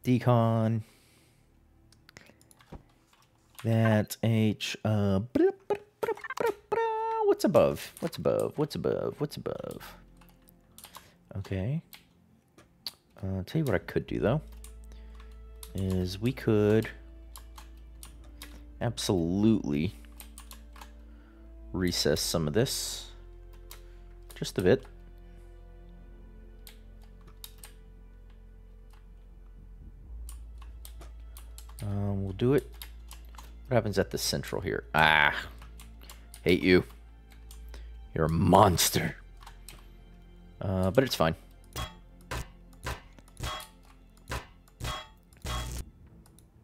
Decon. That's H. Uh, what's above? What's above? What's above? What's above? Okay. Uh, tell you what I could do though. Is we could absolutely recess some of this. Just a bit. Um, we'll do it. What happens at the central here? Ah, hate you. You're a monster. Uh, but it's fine.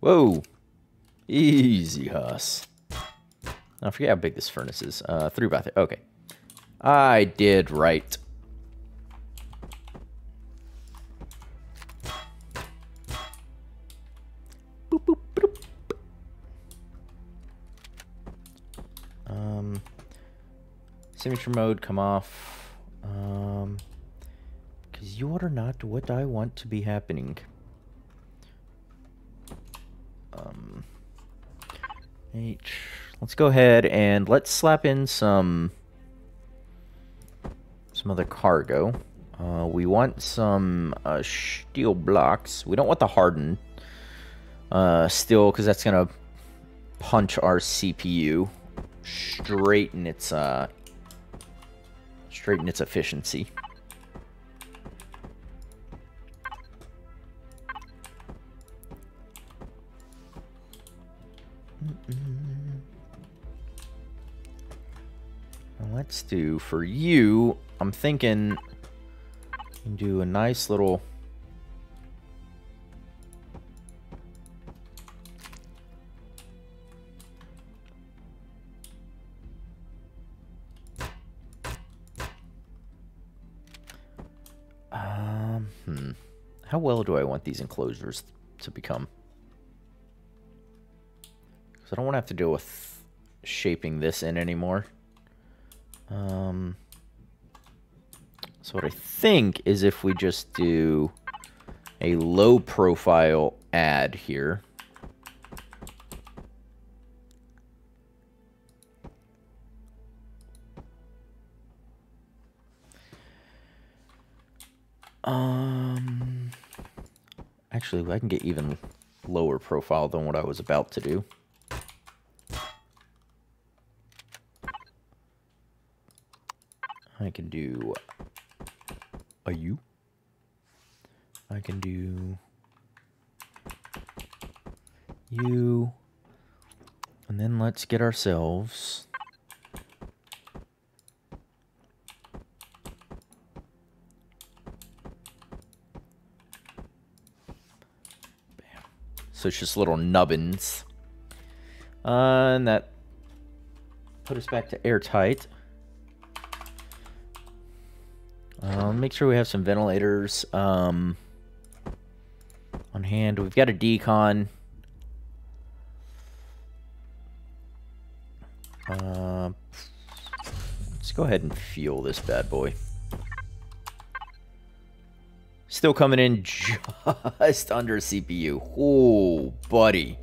Whoa. Easy, Huss. I forget how big this furnace is. Uh, three by three. Okay. I did right. Signature mode, come off. Um, because you are not what I want to be happening. Um, H. Let's go ahead and let's slap in some some other cargo. Uh, we want some uh, steel blocks. We don't want the hardened uh, steel because that's gonna punch our CPU straight straighten its uh, straighten its efficiency. let's do for you. I'm thinking do a nice little Do I want these enclosures to become? Because I don't want to have to deal with shaping this in anymore. Um, so what I think is if we just do a low profile add here. Um, actually, I can get even lower profile than what I was about to do. I can do a U. I can do U. And then let's get ourselves So it's just little nubbins. Uh, and that put us back to airtight. Um, make sure we have some ventilators um, on hand. We've got a decon. Uh, let's go ahead and fuel this bad boy. Still coming in just under CPU. Oh, buddy.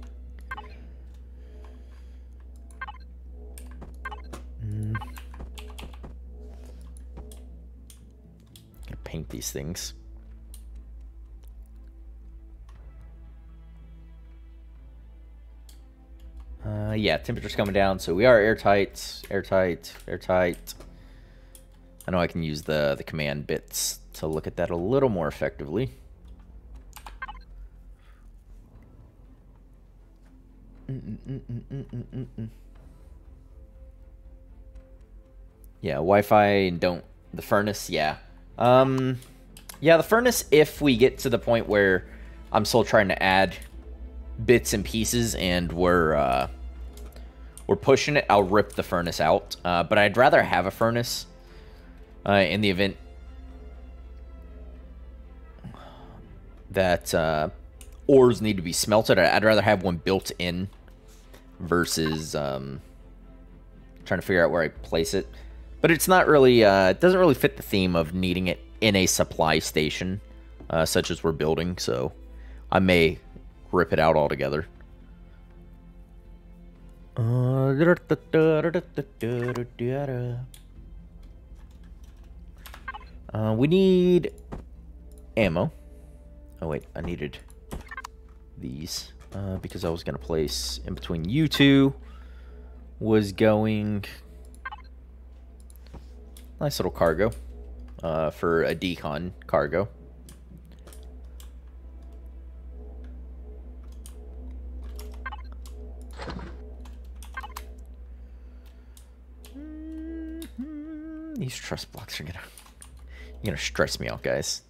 paint these things. Uh, yeah, temperature's coming down, so we are airtight, airtight, airtight. I know I can use the, the command bits to look at that a little more effectively. Yeah, Wi-Fi and don't... The furnace, yeah. Um, yeah, the furnace, if we get to the point where I'm still trying to add bits and pieces and we're, uh, we're pushing it, I'll rip the furnace out. Uh, but I'd rather have a furnace uh, in the event that uh, ores need to be smelted. I'd rather have one built in versus um, trying to figure out where I place it. But it's not really, uh, it doesn't really fit the theme of needing it in a supply station, uh, such as we're building, so I may rip it out altogether. Uh, we need ammo. Oh wait, I needed these uh, because I was going to place in between you two was going nice little cargo uh, for a decon cargo. Mm-hmm. These truss blocks are gonna you're gonna stress me out, guys.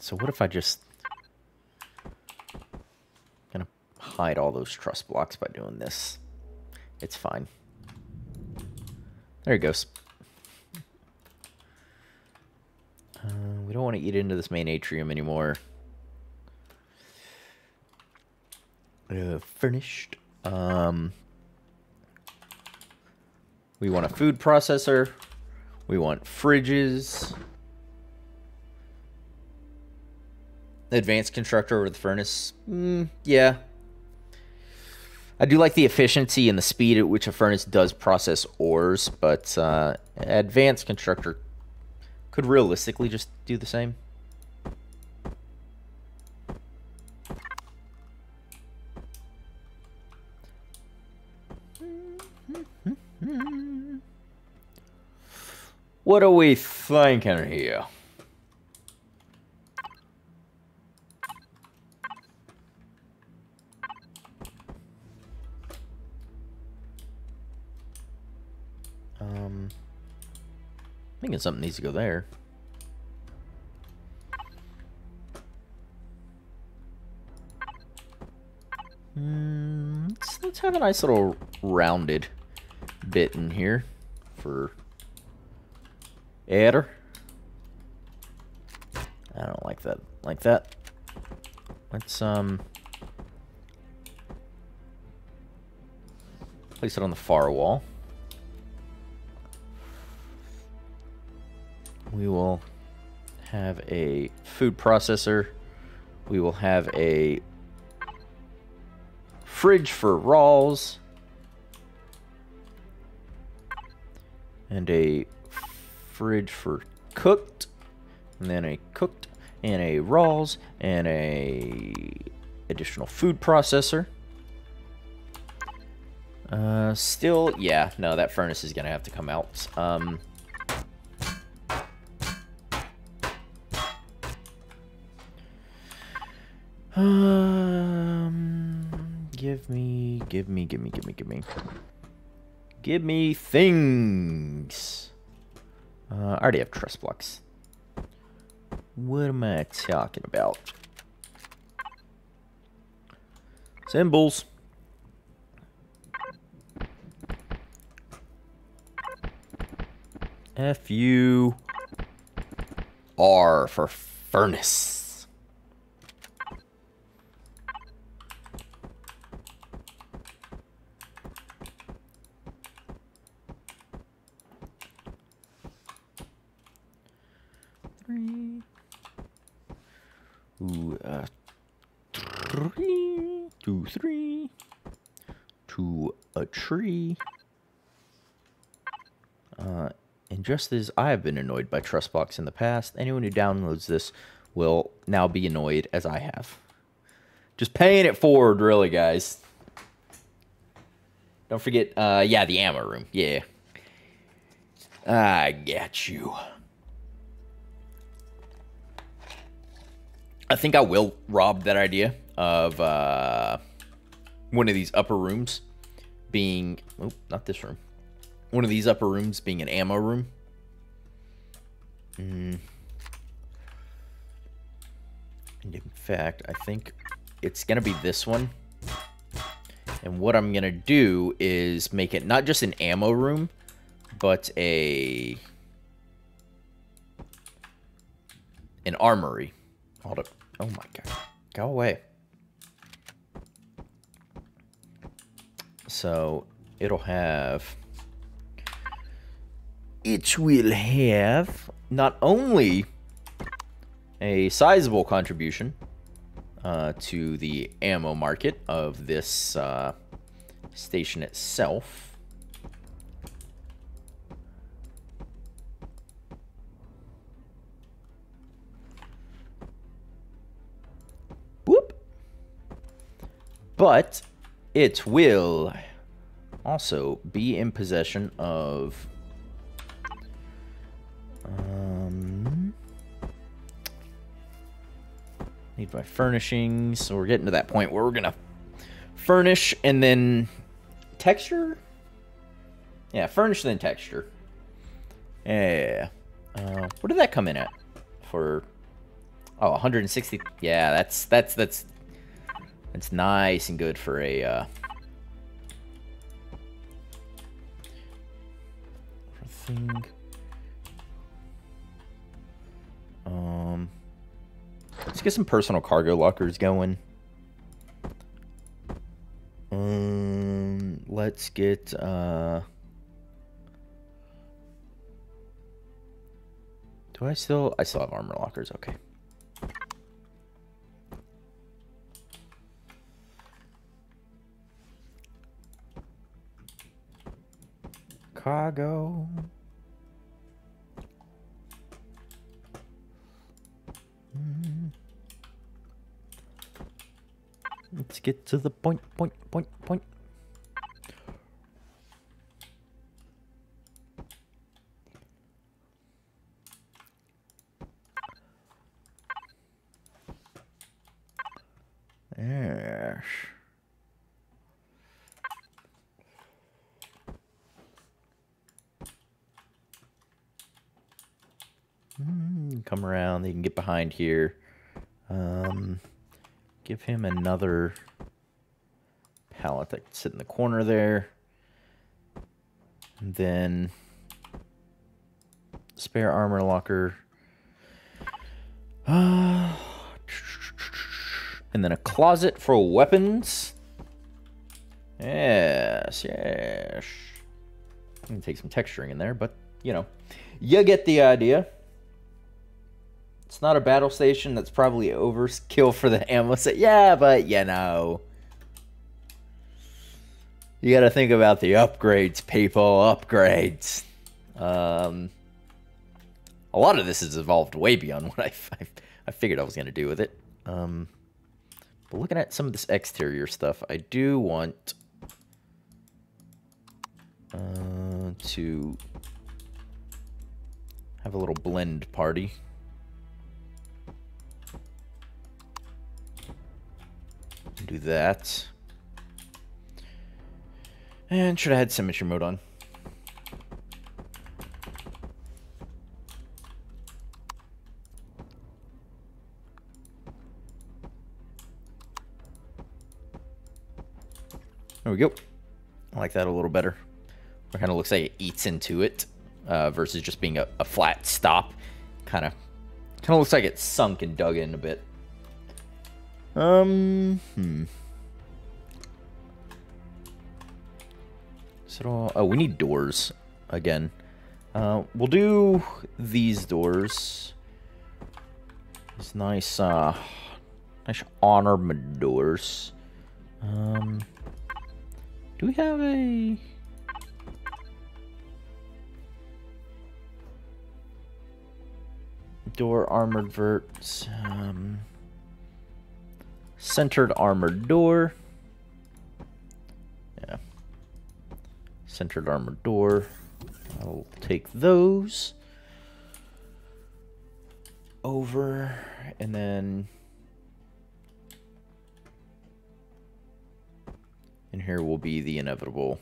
So what if I just gonna hide all those truss blocks by doing this? It's fine. There it goes. Uh, we don't want to eat into this main atrium anymore. Uh, furnished. Um, we want a food processor. We want fridges. advanced constructor over the furnace. Mm, yeah. I do like the efficiency and the speed at which a furnace does process ores, but uh, advanced constructor could realistically just do the same. What are we thinking here? Um, thinking something needs to go there. Mm, let's, let's have a nice little rounded bit in here for air. I don't like that. Like that. Let's um place it on the far wall. we will have a food processor. We will have a fridge for raws. And a fridge for cooked. And then a cooked and a raws and a additional food processor. Uh, still, yeah, no, that furnace is to have to come out. Um, Um, give me, give me, give me, give me, give me. Give me things. Uh, I already have truss blocks. What am I talking about? Symbols. F U R for furnace. Ooh, uh, three, two, three, to a tree. Uh, and just as I have been annoyed by truss blocks in the past, anyone who downloads this will now be annoyed as I have. Just paying it forward, really, guys. Don't forget, uh, yeah, the ammo room. Yeah. I got you. I think I will rob that idea of uh, one of these upper rooms being oh, not this room. One of these upper rooms being an ammo room. Mm. And in fact, I think it's gonna be this one. And what I'm gonna do is make it not just an ammo room, but a an armory. Hold up. Oh my god. Go away. So it'll have it will have not only a sizable contribution uh, to the ammo market of this uh, station itself. Whoop. But it will also be in possession of um, need my furnishings. So we're getting to that point where we're gonna furnish and then texture. Yeah, furnish then texture. Yeah. Uh, what did that come in at? For oh, 160. Yeah, that's that's that's that's nice and good for a. Uh, thing. Um, let's get some personal cargo lockers going. Um, let's get, uh... Do I still... I still have armor lockers, okay. Cargo... Mm. Let's get to the point, point, point, point. Yes. Mm, come around, they can get behind here. Um, give him another pallet that can sit in the corner there. And then spare armor locker. Uh, and then a closet for weapons. Yes, yes. Can take some texturing in there, but you know, you get the idea. It's not a battle station. That's probably overkill for the ammo set. Yeah, but you know. You gotta think about the upgrades, people. Upgrades. Um, a lot of this has evolved way beyond what I, I, I figured I was gonna do with it. Um, but looking at some of this exterior stuff, I do want uh, to have a little blend party. Do that. And should have had symmetry mode on. There we go. I like that a little better. It kind of looks like it eats into it uh, versus just being a, a flat stop. Kind of, kind of looks like it's sunk and dug in a bit. Um, hmm. All? Oh, we need doors again. Uh, we'll do these doors. These nice, uh, nice armored doors. Um, do we have a? Door armored verts. Um. Centered armored door. Yeah. Centered armored door. I'll take those over and then And here will be the inevitable.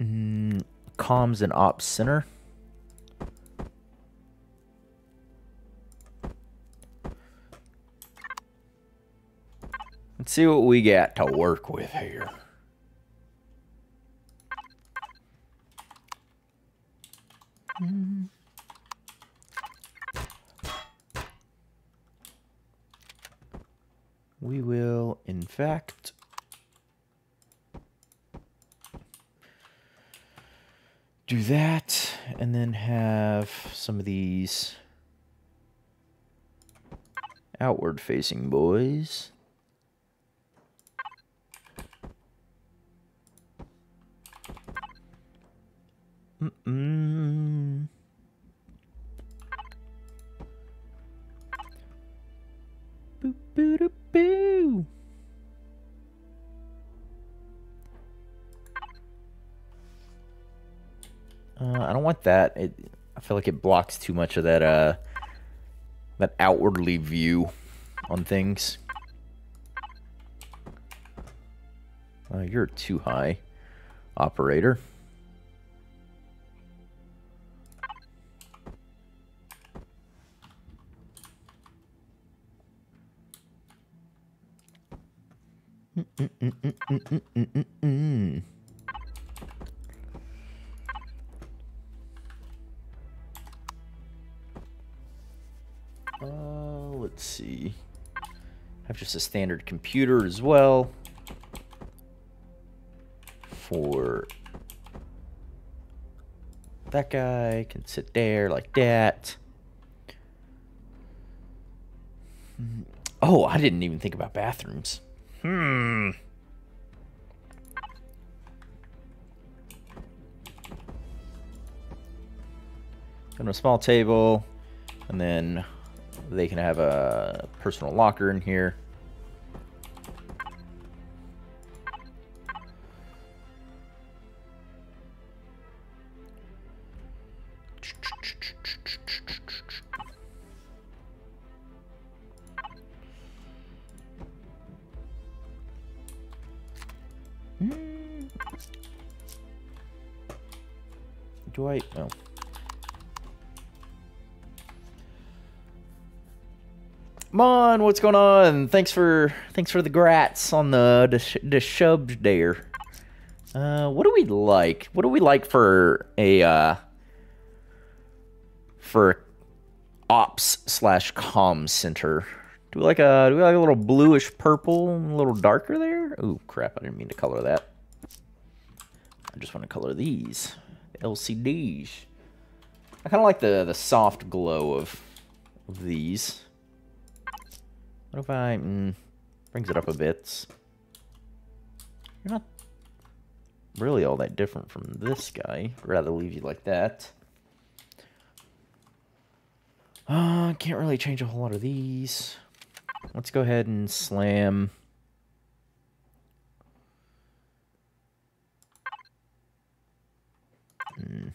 Mm, comms and ops center. Let's see what we got to work with here. We will, in fact, do that and then have some of these outward facing boys. Uh, I don't want that. It, I feel like it blocks too much of that uh that outwardly view on things. Uh, you're too high, operator. Uh, let's see. I have just a standard computer as well. For that guy can sit there like that. Oh, I didn't even think about bathrooms. Hmm. A small table, and then they can have a personal locker in here. What's going on? Thanks for thanks for the grats on the the, the subs there. Uh, what do we like? What do we like for a uh, for ops slash com center? Do we like a do we like a little bluish purple, a little darker there? Oh crap! I didn't mean to color that. I just want to color these LCDs. I kind of like the the soft glow of these. What if I... Mm, brings it up a bit. You're not really all that different from this guy. I'd rather leave you like that. Uh, can't really change a whole lot of these. Let's go ahead and slam... Hmm.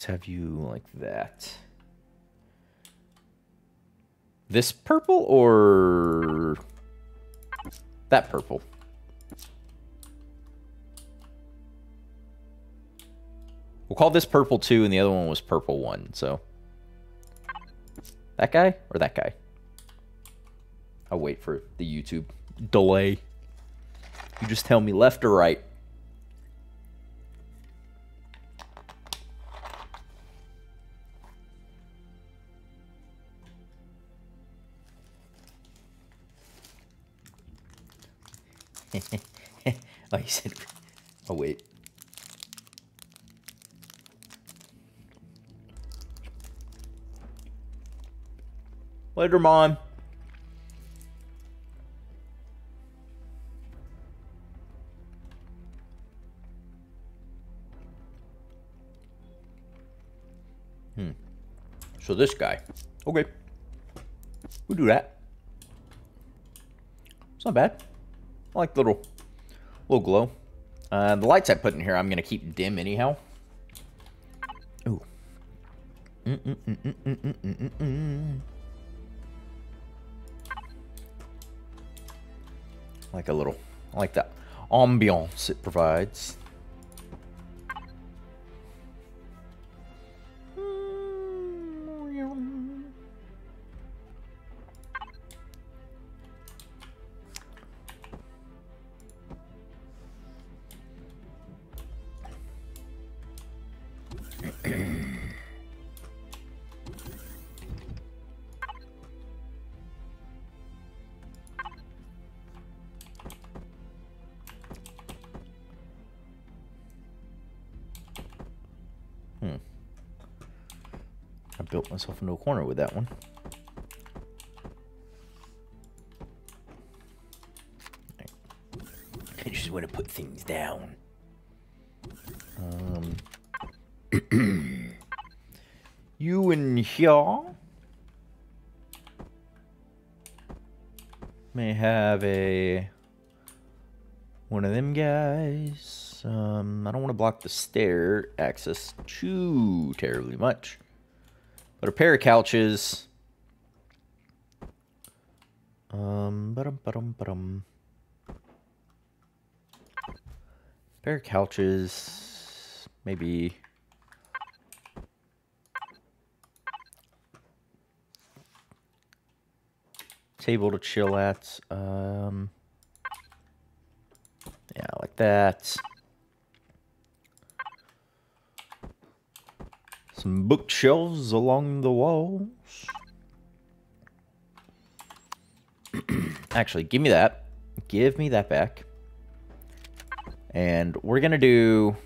Let's have you like that. This purple or that purple? We'll call this purple 2 and the other one was purple 1, so. That guy or that guy? I'll wait for the YouTube delay. You just tell me left or right. oh, he said, oh, wait. Later, Mom. Hmm. So this guy. Okay. We'll do that. It's not bad. I like the little, little glow. Uh, the lights I put in here, I'm going to keep dim anyhow. Ooh. Like a little, I like that ambiance it provides. Myself into a corner with that one. I just want to put things down. Um, you and here may have a one of them guys. Um, I don't want to block the stair access too terribly much. But a pair of couches. Um, ba-dum, ba-dum, ba-dum. Pair of couches. Maybe. Table to chill at. Um, yeah, like that. Some bookshelves along the walls. Actually, give me that. Give me that back. And we're going to do...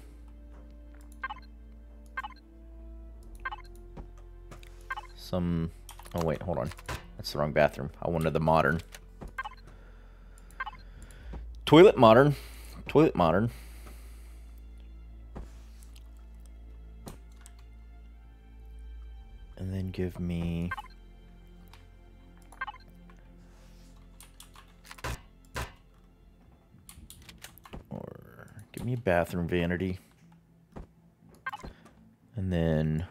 Some... Oh, wait, hold on. That's the wrong bathroom. I wanted the modern. Toilet modern. Toilet modern. Give me? Or give me a bathroom vanity. And then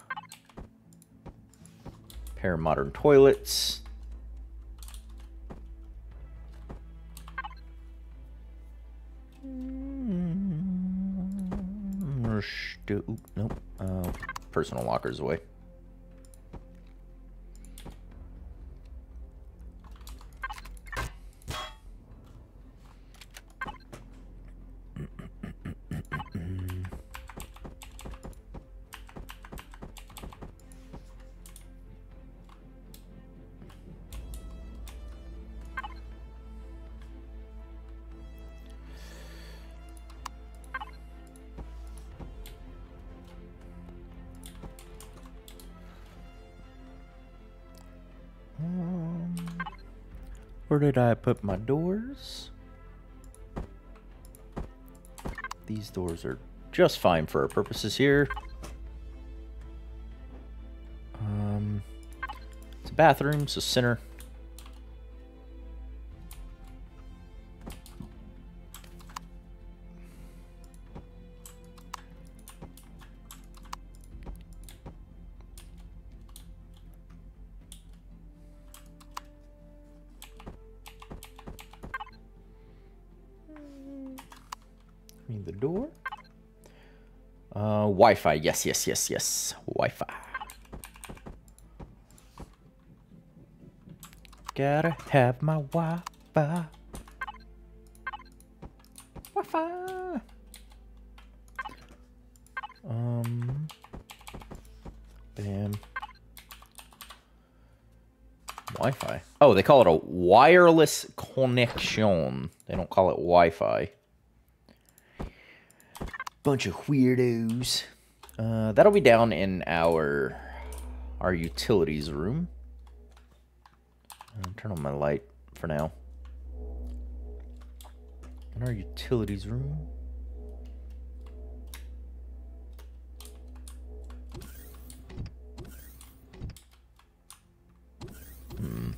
pair of modern toilets. Nope uh, personal lockers away Where did I put my doors? These doors are just fine for our purposes here. Um, it's a bathroom, so center. Wi-Fi. Yes, yes, yes, yes. Wi-Fi. Gotta have my Wi-Fi. Wi-Fi. Um. Bam. Wi-Fi. Oh, they call it a wireless connection. They don't call it Wi-Fi. Bunch of weirdos. Uh, that'll be down in our our utilities room. I'll turn on my light for now. In our utilities room. Hmm.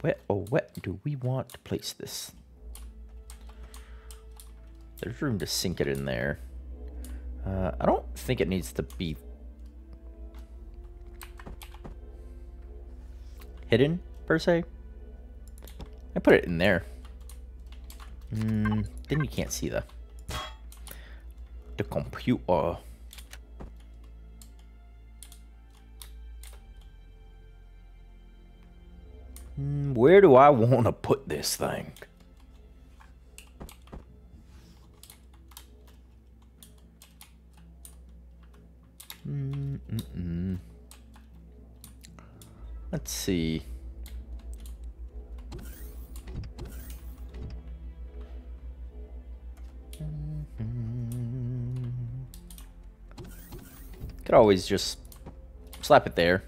Where, oh, where do we want to place this? There's room to sink it in there. Uh, I don't think it needs to be hidden, per se. I put it in there. Mm, then you can't see the the computer. Mm, where do I want to put this thing? Mm -mm. Let's see. Could always just slap it there.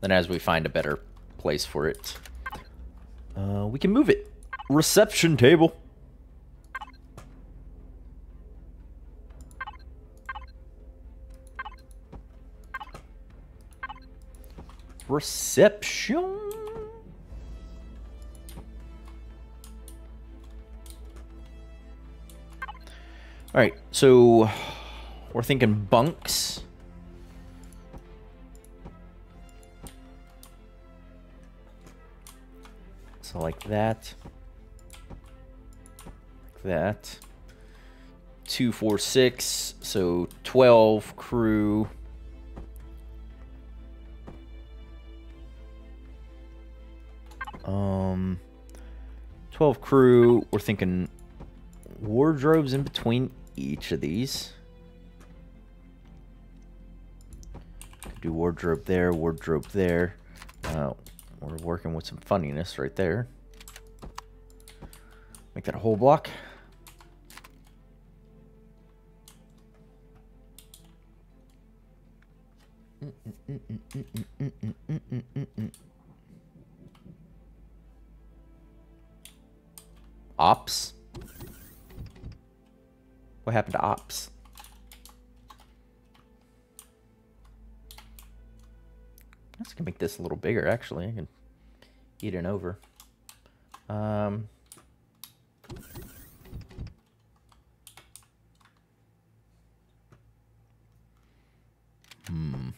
Then as we find a better place for it, uh, we can move it. Reception table. Reception. All right, so we're thinking bunks. So like that. Like that. Two, four, six. So 12 crew. 12 crew. We're thinking wardrobes in between each of these. Do wardrobe there, wardrobe there. Uh, we're working with some funniness right there. Make that a whole block. Ops? What happened to ops? Let's gonna make this a little bigger actually. I can eat it over. Um, hmm.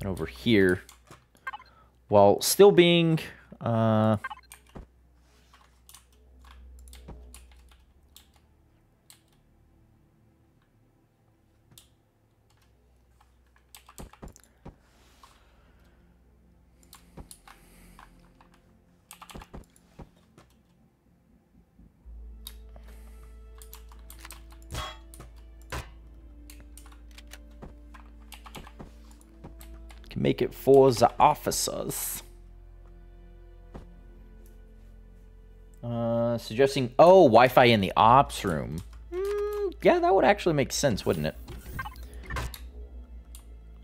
And over here, while still being uh, for the officers. Uh, suggesting, oh, Wi-Fi in the ops room. Mm, yeah, that would actually make sense, wouldn't it?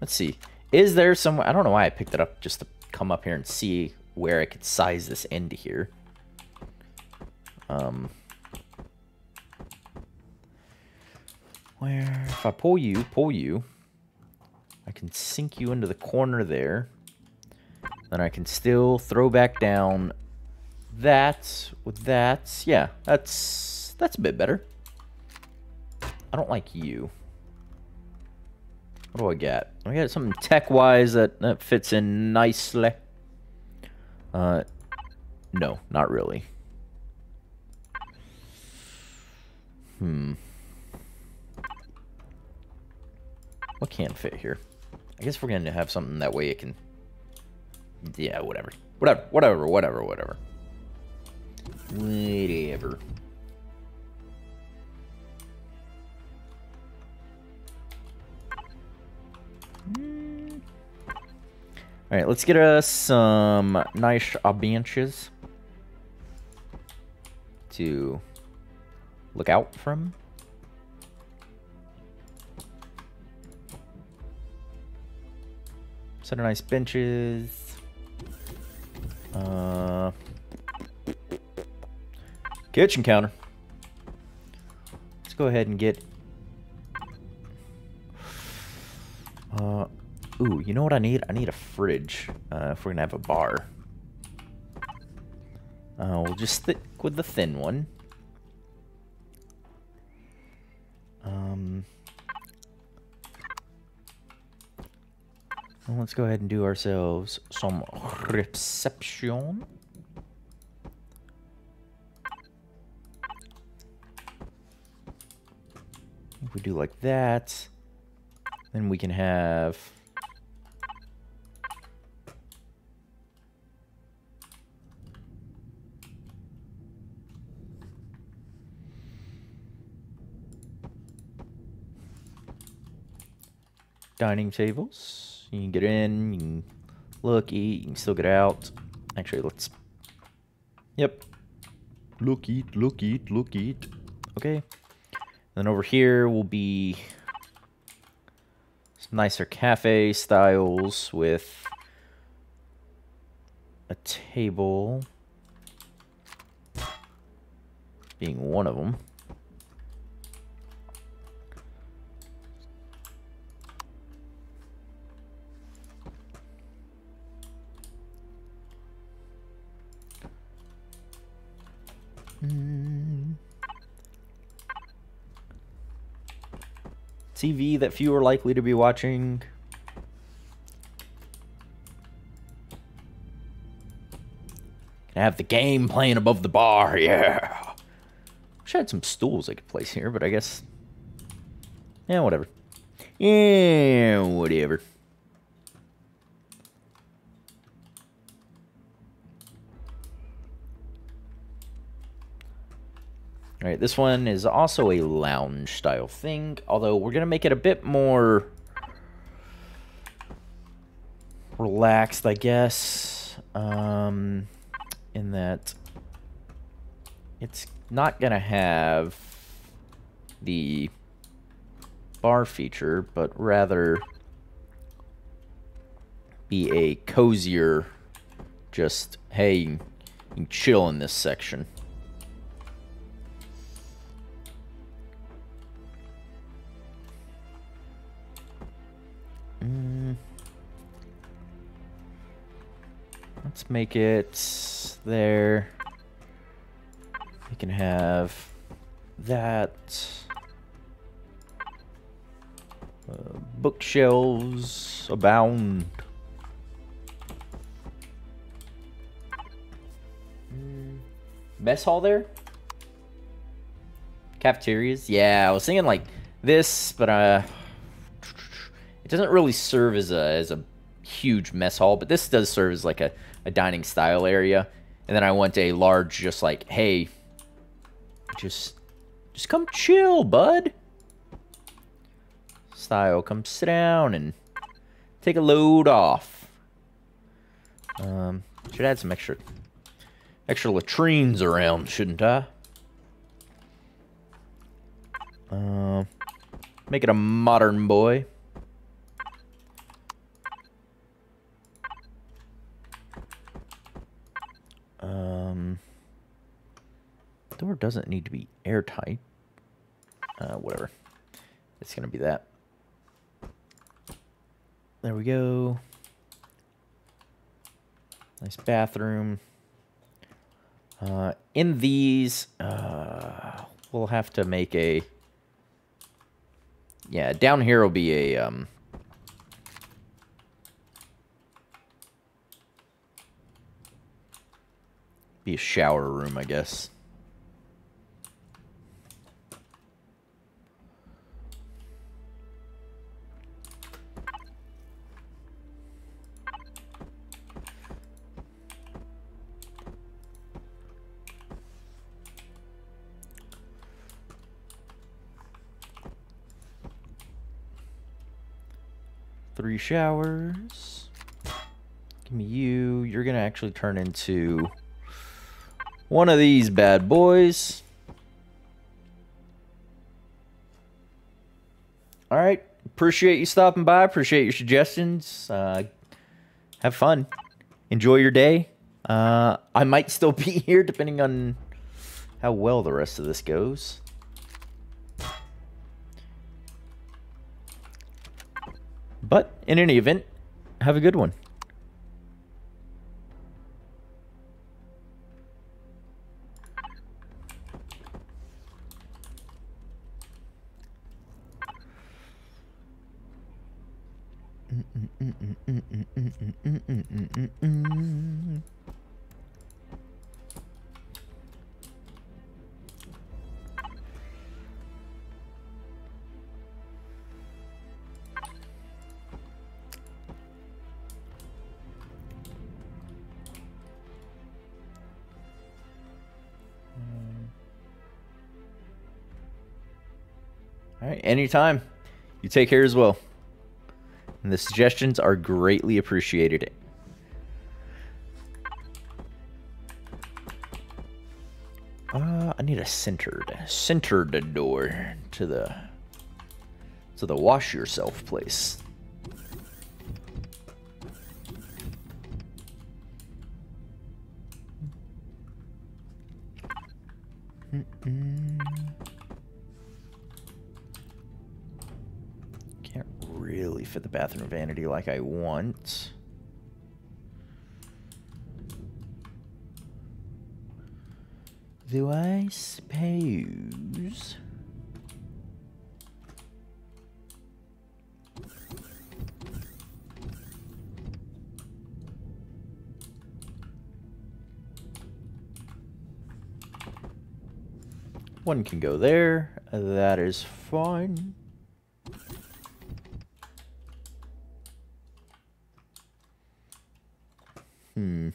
Let's see. Is there some... I don't know why I picked it up just to come up here and see where I could size this into here. Um, where... If I pull you, pull you... Can sink you into the corner there. Then I can still throw back down that with that. Yeah, that's that's a bit better. I don't like you. What do I get? I got something tech-wise that, that fits in nicely. Uh, no, not really. Hmm. What can't fit here? I guess we're going to have something that way it can... Yeah, whatever. Whatever, whatever, whatever, whatever. Whatever. Hmm. Alright, let's get us some nice benches to look out from. Set of nice benches. Uh, kitchen counter. Let's go ahead and get... Uh, ooh, you know what I need? I need a fridge uh, if we're going to have a bar. Uh, we'll just stick with the thin one. Um, well, let's go ahead and do ourselves some reception. If we do like that, then we can have dining tables. You can get in, you can look, eat, you can still get out. Actually, let's... Yep. Look, eat, look, eat, look, eat. Okay. Then over here will be some nicer cafe styles with a table being one of them. Hmm. TV that few are likely to be watching. Can have the game playing above the bar, yeah. Wish I had some stools I could place here, but I guess... Yeah, whatever. Yeah, whatever. All right, this one is also a lounge style thing, although we're going to make it a bit more relaxed, I guess, um, in that it's not going to have the bar feature, but rather be a cozier, just, hey, you can chill in this section. Let's make it there. We can have that. Uh, bookshelves abound. Mm. Mess hall there? Cafeterias? Yeah, I was thinking like this, but uh, it doesn't really serve as a as a huge mess hall, but this does serve as like a, a dining style area. And then I want a large, just like, hey, just just come chill, bud. Style, come sit down and take a load off. Um, should add some extra extra latrines around, shouldn't I? Uh, make it a modern boy. Um, door doesn't need to be airtight. Uh, whatever. It's going to be that. There we go. Nice bathroom. Uh, in these, uh, we'll have to make a... Yeah, down here will be a um, Be a shower room, I guess. Three showers. Give me you. You're going to actually turn into one of these bad boys. All right. Appreciate you stopping by. Appreciate your suggestions. Uh, have fun. Enjoy your day. Uh, I might still be here depending on how well the rest of this goes. But in any event, have a good one. Anytime. You take care as well. And the suggestions are greatly appreciated. Uh, I need a centered, centered door to the, to the wash yourself place. Bathroom vanity like I want. Do I suppose? One can go there. That is fine. Hmm.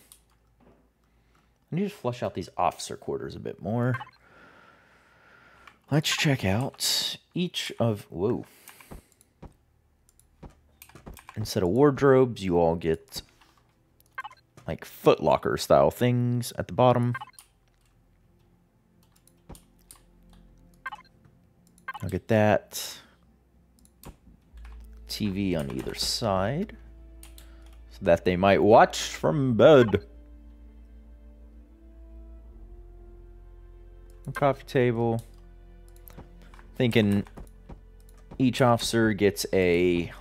I need to flush out these officer quarters a bit more. Let's check out each of... Whoa. Instead of wardrobes, you all get like footlocker style things at the bottom. I'll get that. TV on either side. So that they might watch from bed. Coffee table. Thinking each officer gets a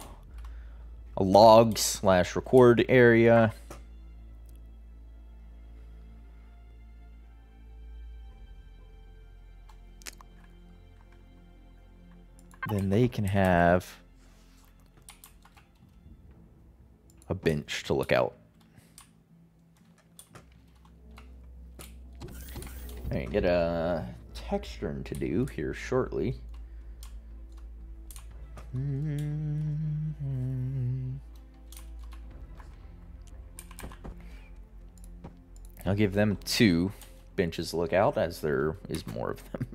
a log slash record area. Then they can have a bench to look out. Alright, get a texturing to do here shortly. I'll give them two benches to look out as there is more of them.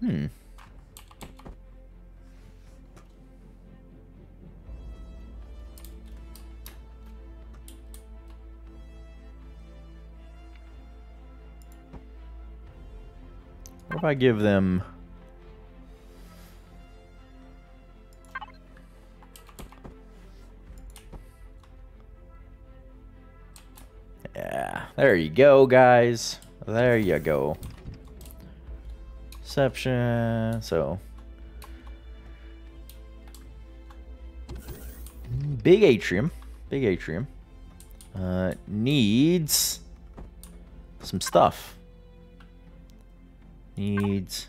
hmm. If I give them... Yeah, there you go, guys. There you go. Reception, so... Big atrium. Big atrium. Uh, needs some stuff needs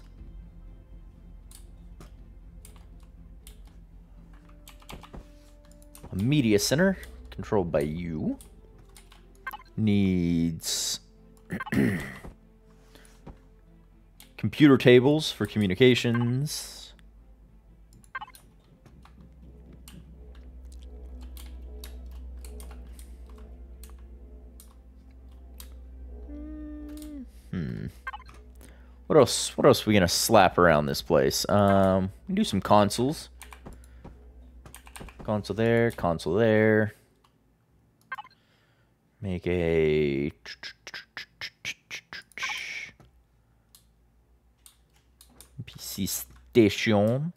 a media center controlled by you. Needs computer tables for communications. What else? What else are we gonna slap around this place? Um, do some consoles. Console there, console there. Make a PC station.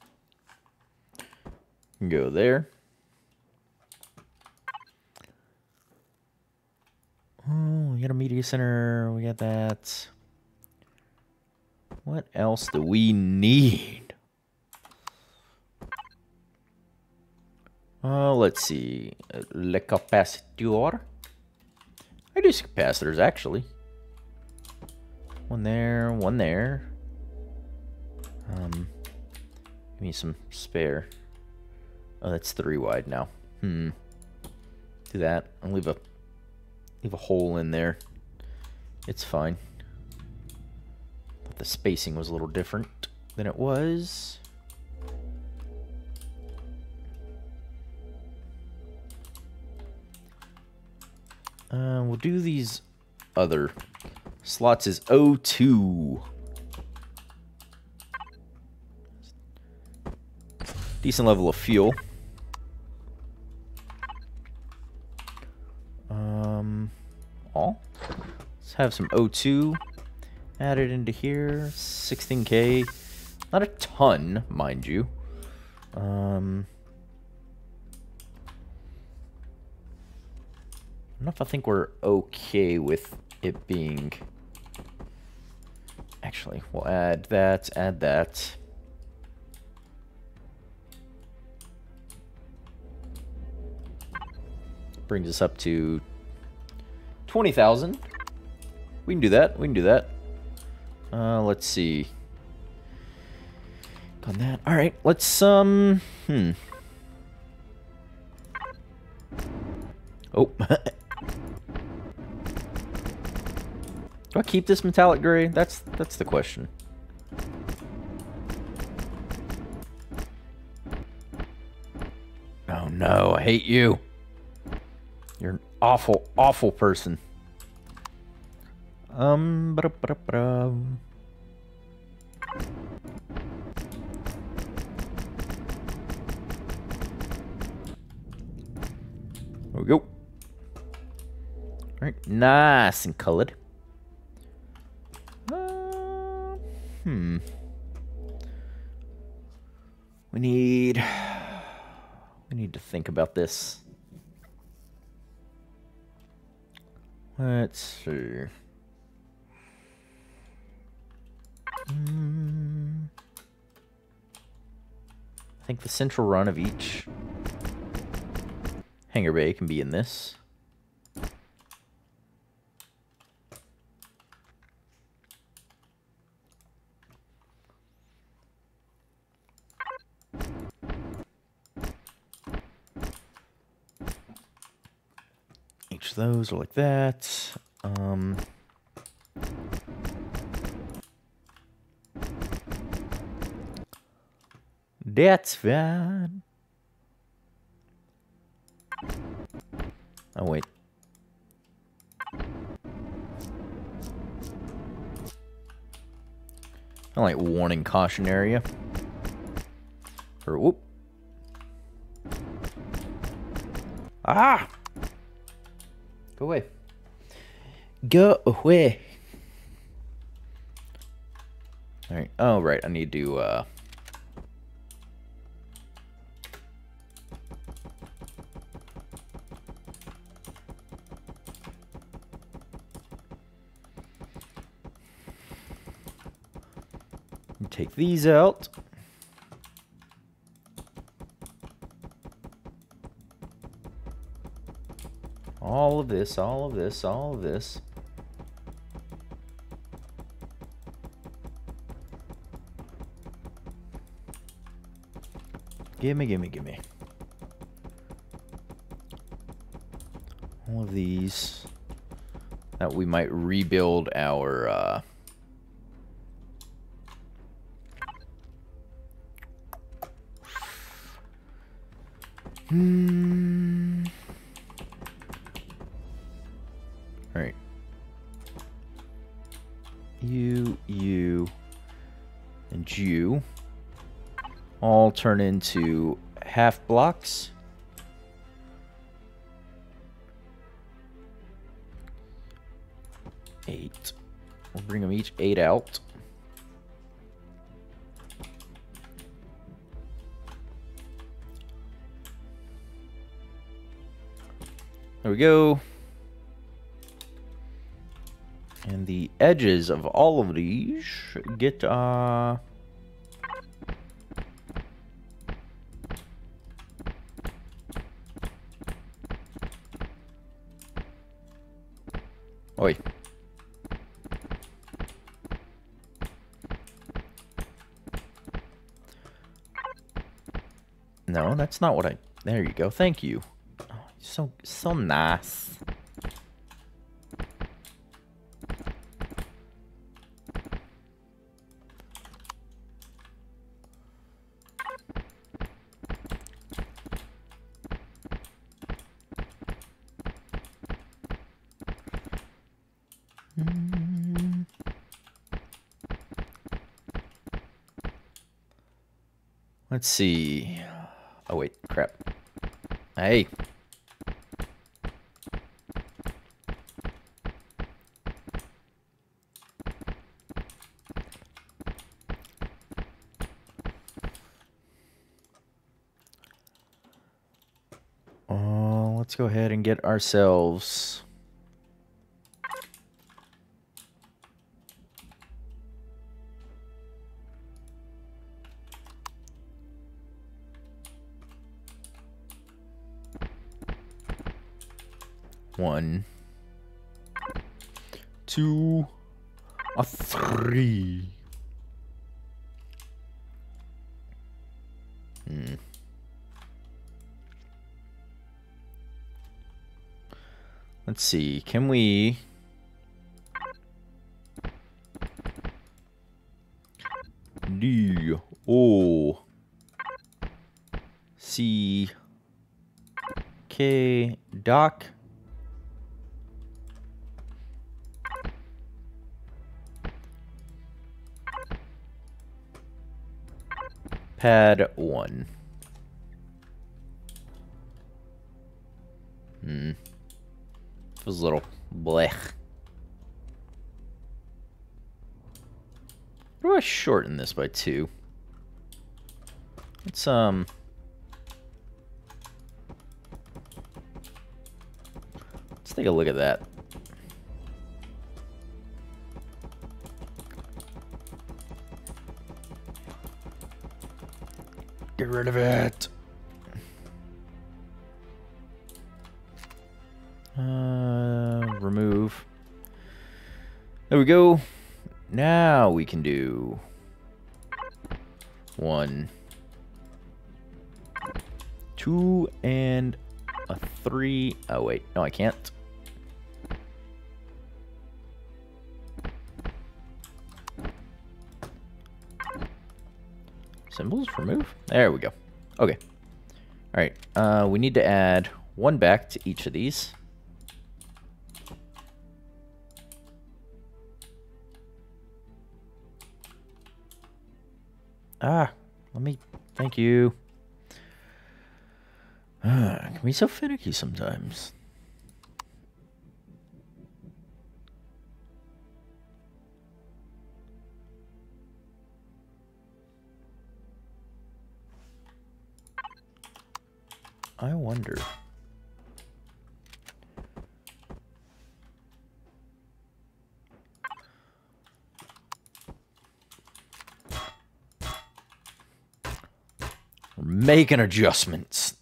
Go there. Oh, we got a media center. We got that. What else do we need? Uh, let's see. Le capacitor. I do capacitors, actually. One there, one there. Um, give me some spare. Oh, that's three wide now. Hmm. Do that. I'll leave a leave a hole in there. It's fine. The spacing was a little different than it was. Uh, we'll do these other slots as O2. Decent level of fuel. Um, all. Let's have some O2 added into here. 16k. Not a ton, mind you. Um, I don't know if I think we're okay with it being... Actually, we'll add that, add that. Brings us up to 20,000. We can do that, we can do that. Uh, let's see. On that. Alright, let's, um, hmm. Oh. Do I keep this metallic gray? That's that's the question. Oh no, I hate you. You're an awful, awful person. Um, -da -ba -da. There we go. All right, nice and colored. Uh, hmm. We need. We need to think about this. Let's see. Hmm. I think the central run of each hangar bay can be in this. Each of those are like that. Um, that's fine. Oh, wait. I like warning caution area. Or whoop. Ah! Go away. Go away. Alright. Oh, right. I need to, uh... These out. All of this, all of this, all of this. Gimme, gimme, gimme. All of these that we might rebuild our uh, Hmm. All right. You, you, and you all turn into half blocks. Eight. We'll bring them each eight out. We go. And the edges of all of these get, uh... Oi. No, that's not what I... There you go. Thank you. So, so nice. Hmm. Let's see. Oh, wait. Crap. Hey. Oh, let's go ahead and get ourselves... One, two, a three. Let's see. Can we? D O C K Dock Pad 1. Little blech. How do I shorten this by 2? Let's, um... Let's take a look at that. Get rid of it. There we go. Now we can do one, two, and a three. Oh, wait. No, I can't. Symbols remove? There we go. Okay. Alright, uh, we need to add one back to each of these. Ah, let me, thank you. Ah, can be so finicky sometimes. I wonder. We're making adjustments.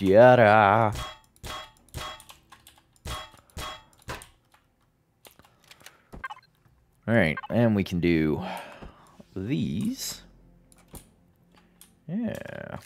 Yeah. Alright, and we can do these. Yeah.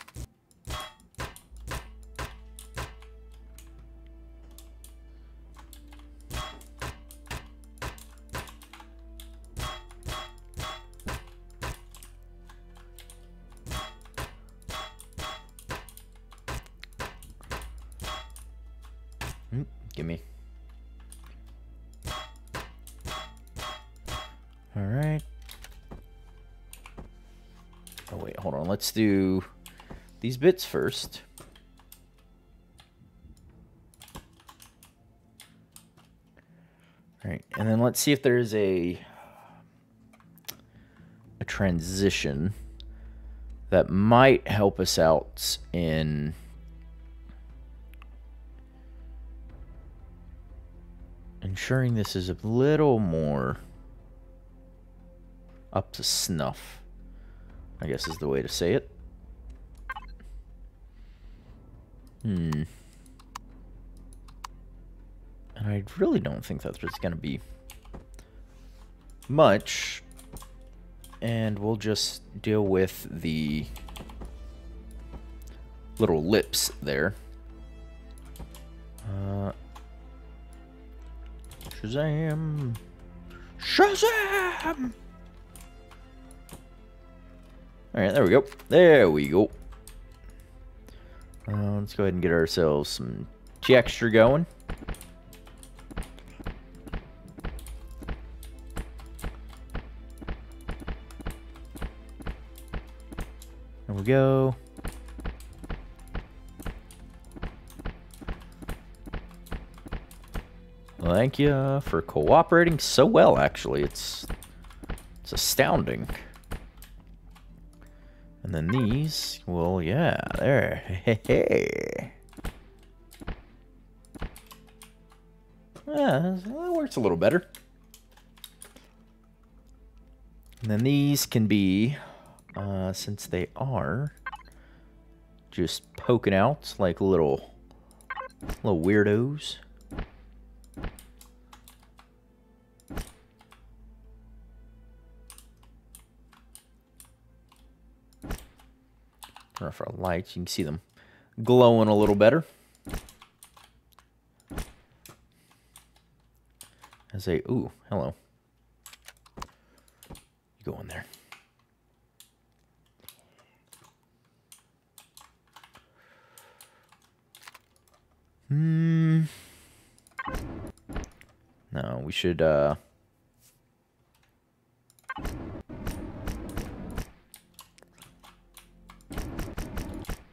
Do these bits first. All right, and then let's see if there's a a transition that might help us out in ensuring this is a little more up to snuff. I guess is the way to say it. Hmm. And I really don't think that there's going to be much. And we'll just deal with the little lips there. Uh, Shazam! Shazam! Alright, there we go. There we go. Uh, let's go ahead and get ourselves some texture going. There we go. Thank you for cooperating so well, actually. It's it's astounding. And then these, well, yeah, there. Hey, hey. Yeah, that works a little better. And then these can be, uh, since they are just poking out like little, little weirdos. Off our lights. You can see them glowing a little better. As a, ooh, hello. You go in there. Hmm. No, we should, uh...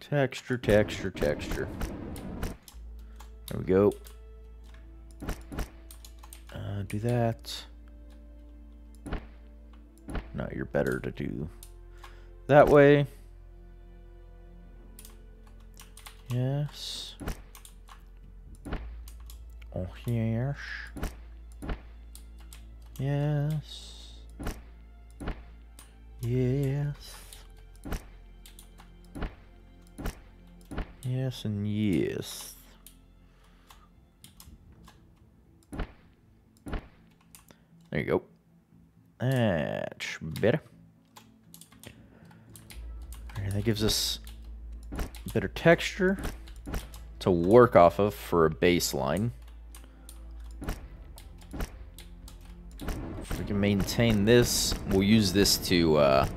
Texture, texture, texture. There we go. Uh, do that. No, you're better to do that way. Yes. Oh, yes. Yes. Yes. Yes and yes. There you go. That's better. That gives us better texture to work off of for a baseline. If we can maintain this, we'll use this to uh,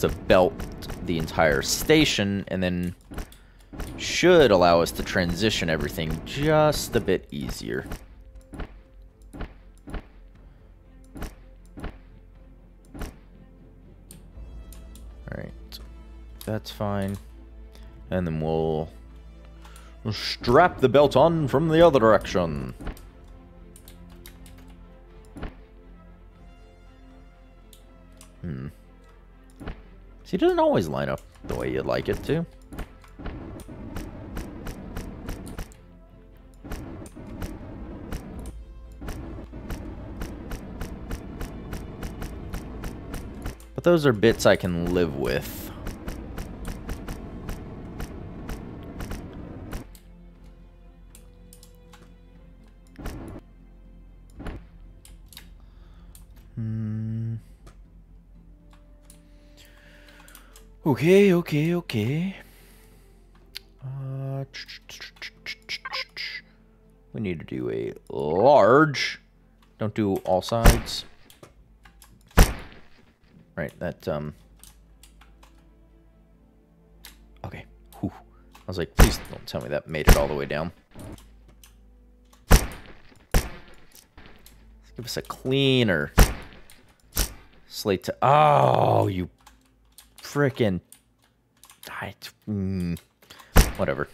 to belt the entire station and then should allow us to transition everything just a bit easier. Alright, that's fine. And then we'll strap the belt on from the other direction. See, it doesn't always line up the way you'd like it to. But those are bits I can live with. Okay, okay, okay. Uh, we need to do a large. Don't do all sides. Right, that, um... Okay. Whew. I was like, please don't tell me that made it all the way down. Let's give us a cleaner slate to... Oh, you frickin'... I, mm, whatever.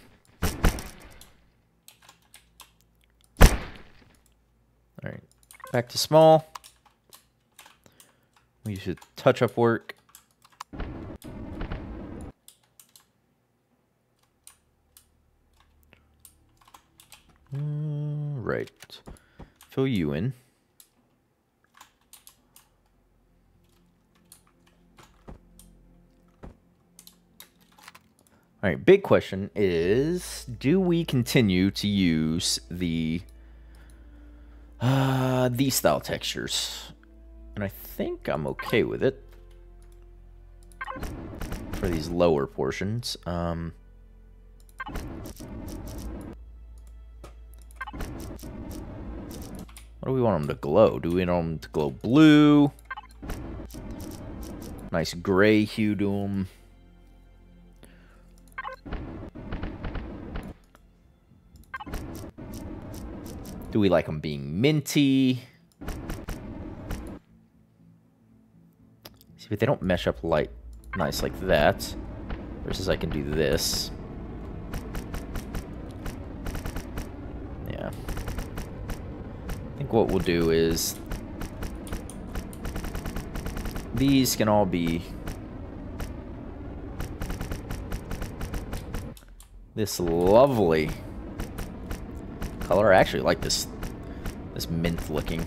Alright, back to small. We should touch up work. Mm, right. Fill you in. All right, big question is do we continue to use the uh these style textures? And I think I'm okay with it for these lower portions. Um What do we want them to glow? Do we want them to glow blue? Nice gray hue to them. Do we like them being minty? See, but they don't mesh up light nice like that. Versus I can do this. Yeah. I think what we'll do is... These can all be... This lovely color. I actually like this this mint looking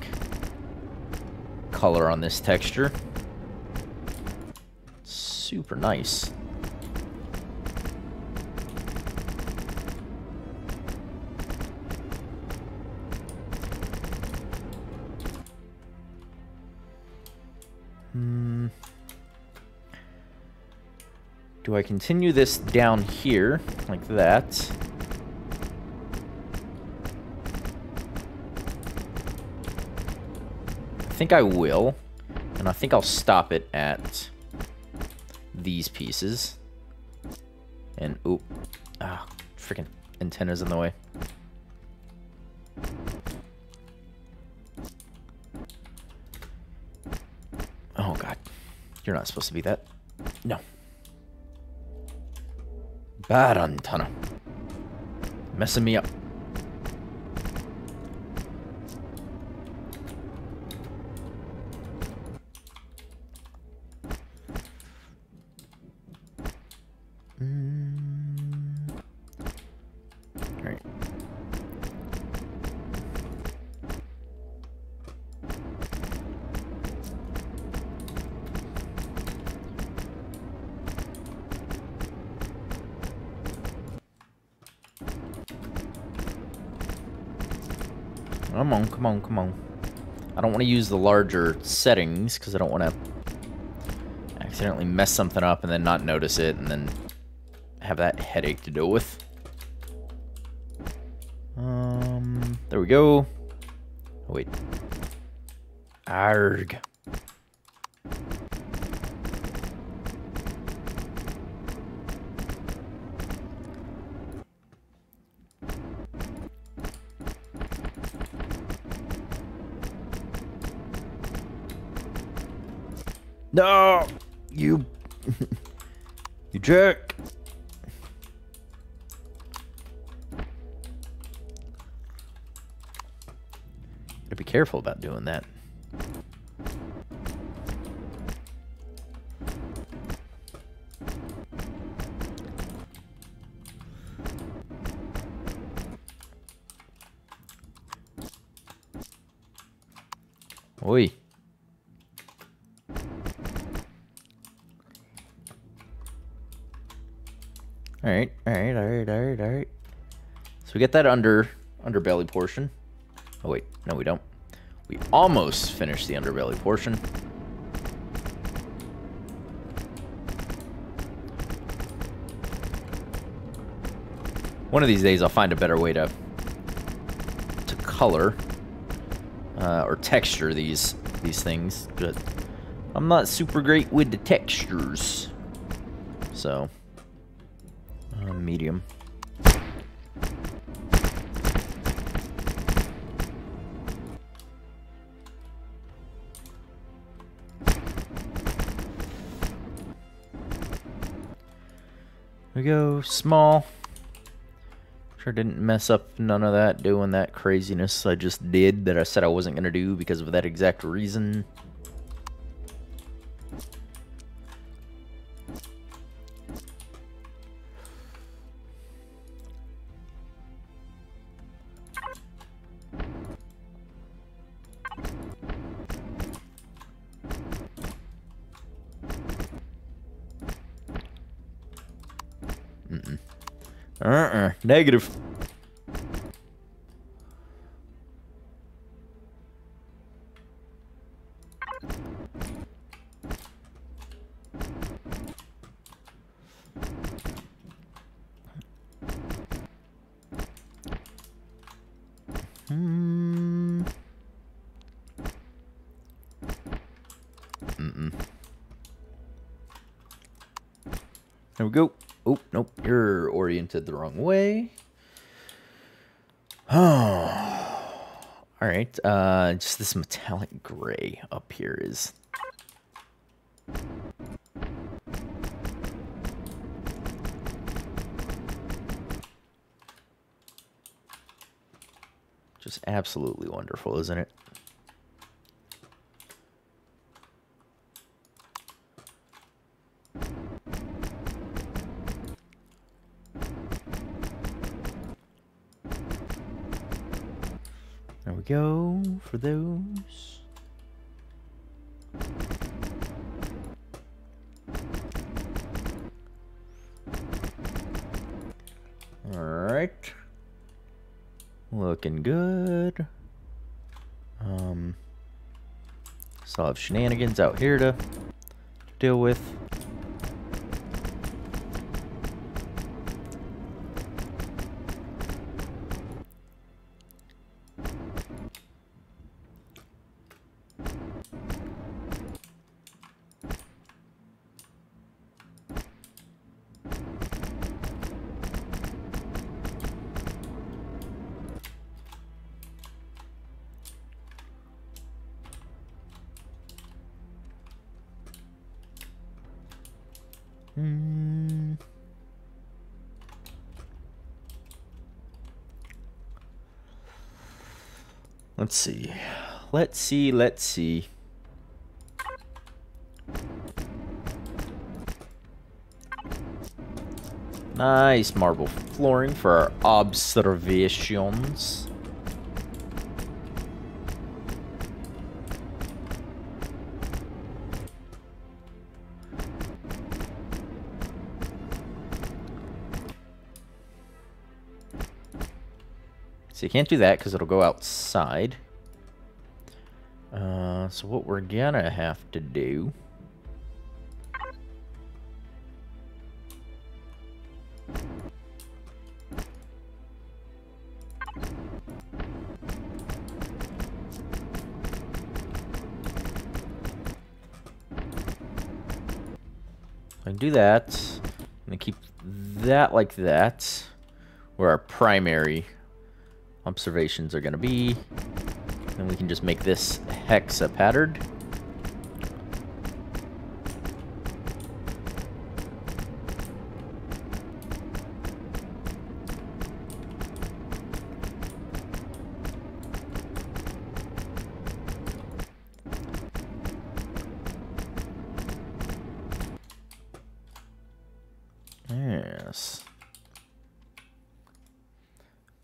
color on this texture. Super nice. Hmm. Do I continue this down here like that? Think I will. And I think I'll stop it at these pieces. And, oop. Ah, freaking antenna's in the way. Oh, God. You're not supposed to be that. No. Bad antenna. Messing me up. Come on, come on. I don't want to use the larger settings because I don't want to accidentally mess something up and then not notice it and then have that headache to deal with. Um, there we go. Oh, wait. Arg. Jerk! Gotta be careful about doing that. We get that under underbelly portion. Oh wait, no we don't. We almost finished the underbelly portion. One of these days I'll find a better way to to color uh, or texture these these things, but I'm not super great with the textures. So small. Sure didn't mess up none of that doing that craziness I just did that I said I wasn't going to do because of that exact reason. Uh-uh. Negative. Hmm. Mm-mm. There we go. Oh, nope. You're oriented the wrong way. Oh. All right. Uh, just this metallic gray up here is just absolutely wonderful, isn't it? Have shenanigans out here to deal with. Hmm. Let's see. Let's see, let's see. Nice marble flooring for our observations. So you can't do that because it'll go outside. So what we're gonna have to do... I do that. Gonna keep that like that. Where our primary observations are to be. And we can just make this hexa patterned. Yes.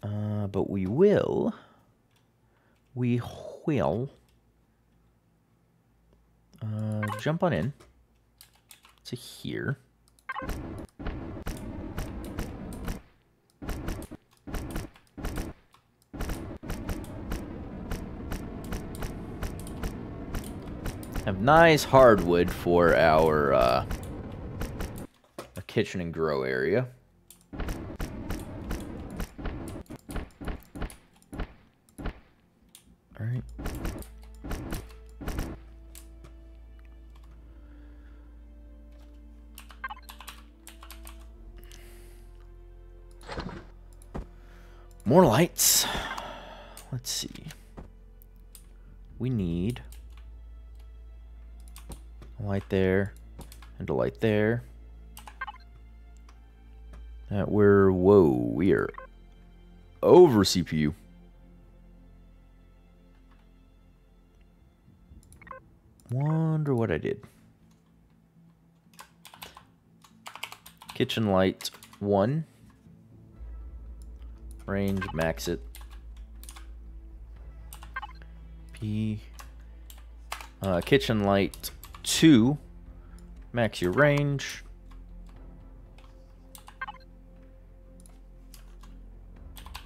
Uh, but we will, we will uh, jump on in to here. Have nice hardwood for our, uh, kitchen and grow area. More lights. Let's see. We need a light there and a light there. That we're whoa, we are over CPU. Wonder what I did. Kitchen light one. Range, max it. P. Uh, kitchen light two. Max your range.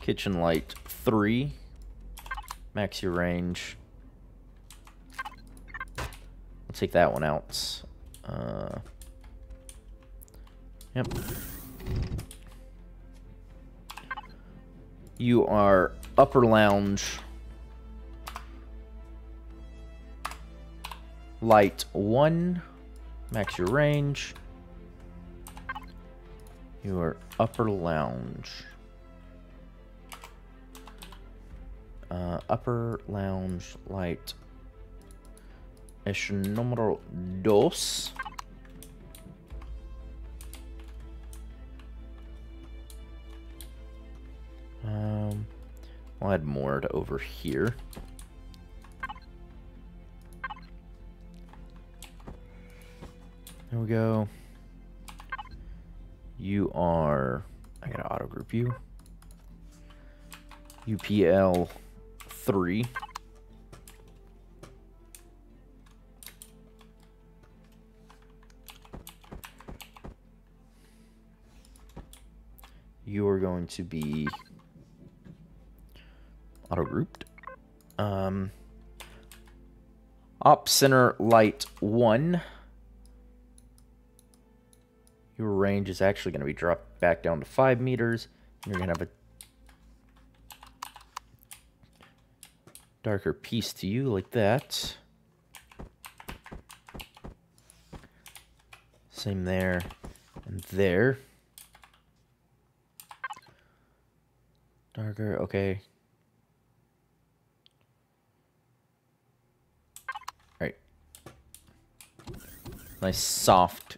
Kitchen light 3. Max your range. I'll take that one out. Uh, yep. You are upper lounge. Light 1. Max your range. You are upper lounge. Uh, upper lounge light. Es número dos. I'll add more to over here. There we go. You are, I gotta auto group you. UPL 3. You are going to be auto grouped. Um, op center light 1. Your range is actually going to be dropped back down to 5 meters. You're going to have a darker piece to you like that. Same there and there. Darker, okay. Nice soft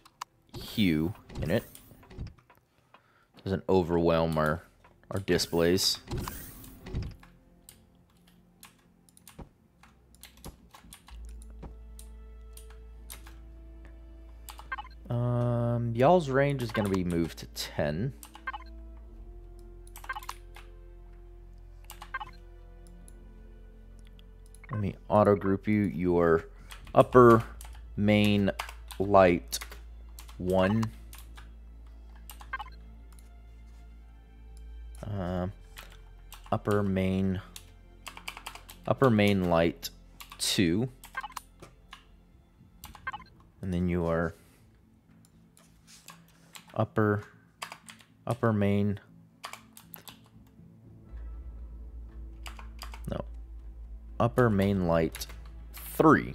hue in it. Doesn't overwhelm our, our displays. Um, y'all's range is going to be moved to 10. Let me auto group you. Your upper main light 1. Uh, upper main upper main light 2. And then you are upper upper main no upper main light 3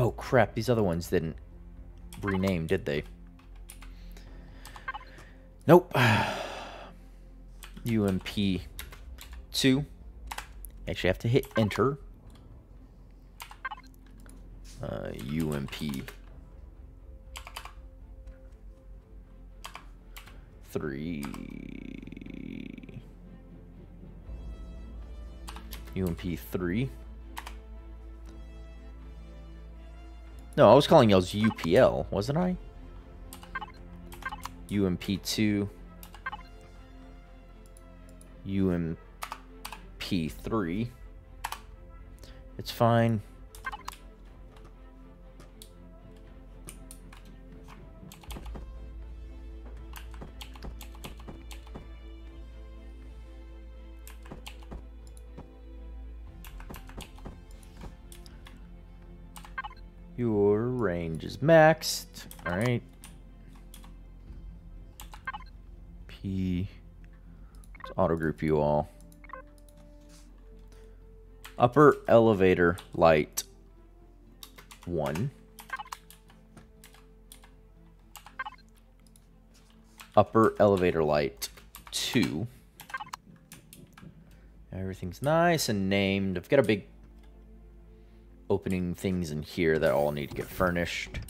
oh crap these other ones didn't rename did they nope UMP 2 actually have to hit enter uh, UMP three. UMP three. No, I was calling y'all's UPL, wasn't I? UMP two. UMP three. It's fine. Is maxed. Alright. P. Let's auto group you all. Upper elevator light. One. Upper elevator light. Two. Everything's nice and named. I've got a big opening things in here that all need to get furnished.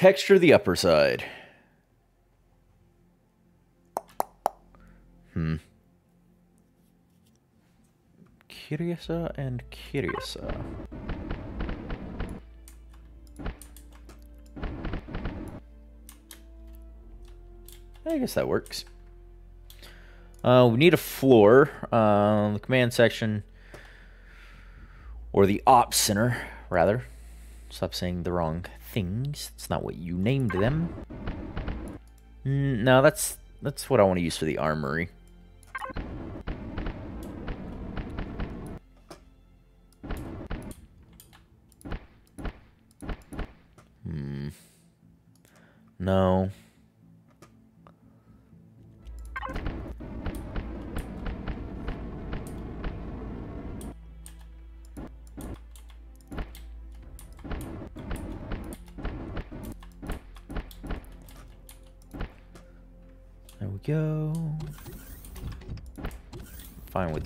texture the upper side. Hmm. Curiosa and curiosa. I guess that works. Uh, we need a floor. Uh, the command section. Or the ops center, rather. Stop saying the wrong things. It's not what you named them. No, that's that's what I want to use for the armory.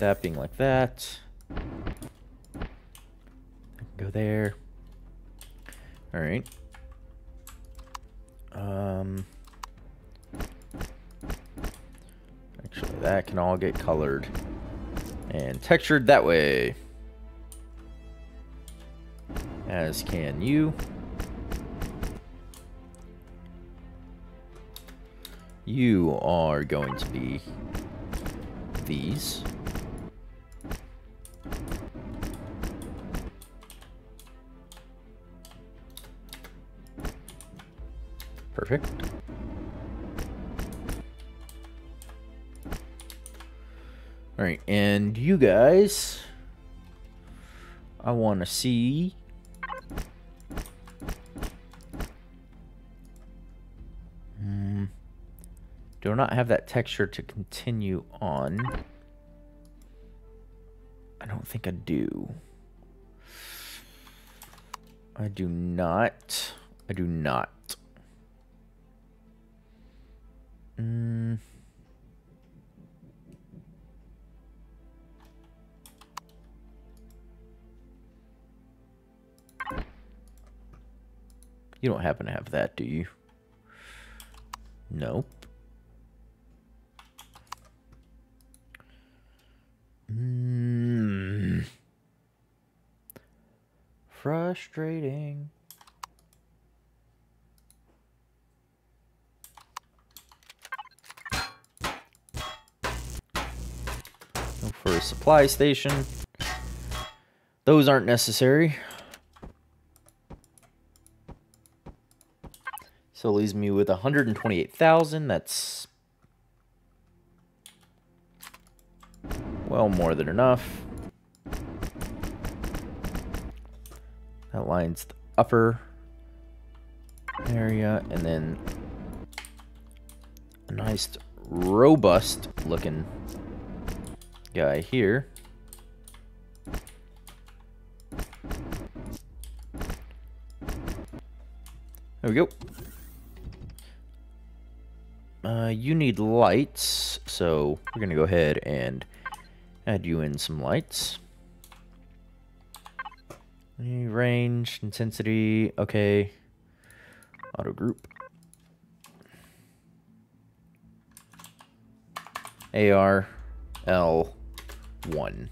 That being like that. Go there. Alright. Um, actually, that can all get colored and textured that way. As can you. You are going to be these. Perfect. Alright, and you guys, I want to see hmm. Do not have that texture to continue on. I don't think I do. I do not. I do not. You don't happen to have that, do you? Nope. Mm. Frustrating. for a supply station. Those aren't necessary. So it leaves me with 128,000. That's Well, more than enough. That line's the upper area, and then a nice, robust looking guy here. There we go. Uh, you need lights, so we're going to go ahead and Add you in some lights. Range, intensity, okay. Auto group. AR L1.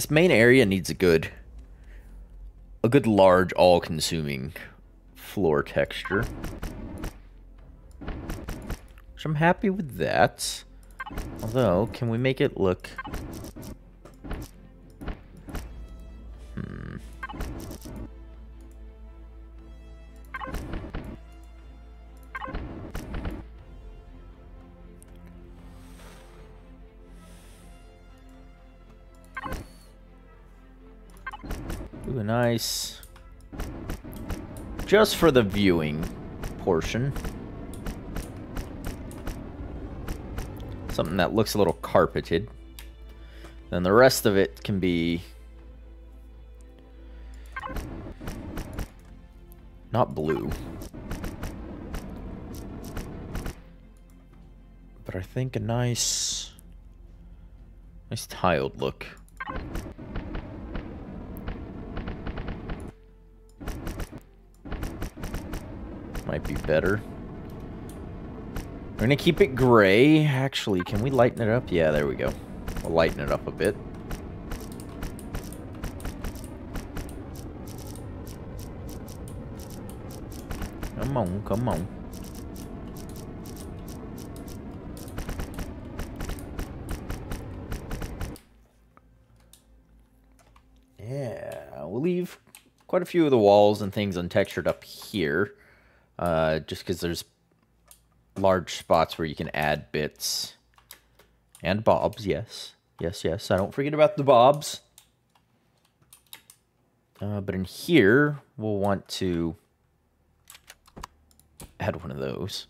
This main area needs a good, a good large, all-consuming floor texture. Which I'm happy with that. Although, can we make it look Ooh, nice. Just for the viewing portion. Something that looks a little carpeted. Then the rest of it can be... Not blue. But I think a nice... Nice tiled look. Might be better. We're gonna keep it gray. Actually, can we lighten it up? Yeah, there we go. We'll lighten it up a bit. Come on, come on. Yeah, we'll leave quite a few of the walls and things untextured up here. Uh, just because there's large spots where you can add bits. And bobs, yes. Yes, yes. I don't forget about the bobs. Uh, but in here, we'll want to add one of those.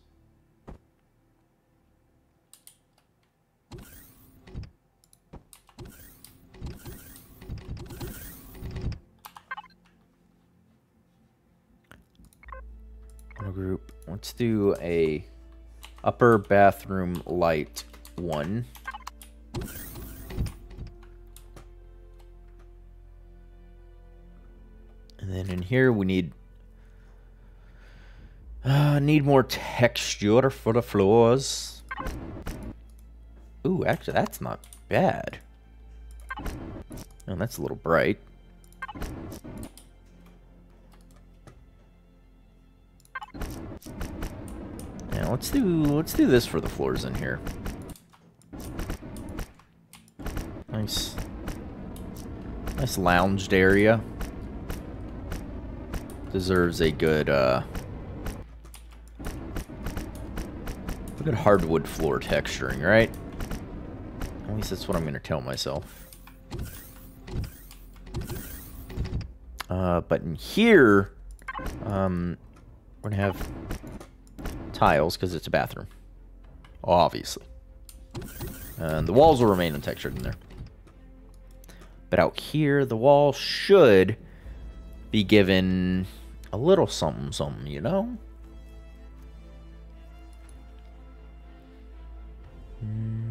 Group. Let's do a upper bathroom light one. And then in here we need uh, need more texture for the floors. Ooh, actually that's not bad. Oh, that's a little bright. Let's do let's do this for the floors in here. Nice. Nice lounged area. Deserves a good uh a good hardwood floor texturing, right? At least that's what I'm gonna tell myself. Uh, but in here, um, we're gonna have tiles because it's a bathroom. Obviously. And the walls will remain untextured in there. But out here, the wall should be given a little something something, you know? Hmm.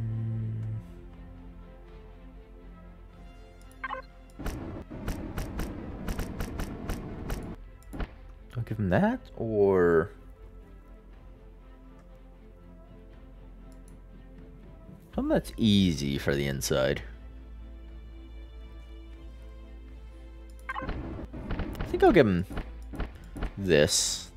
I'll give him that, or... Something that's easy for the inside. I think I'll give him this.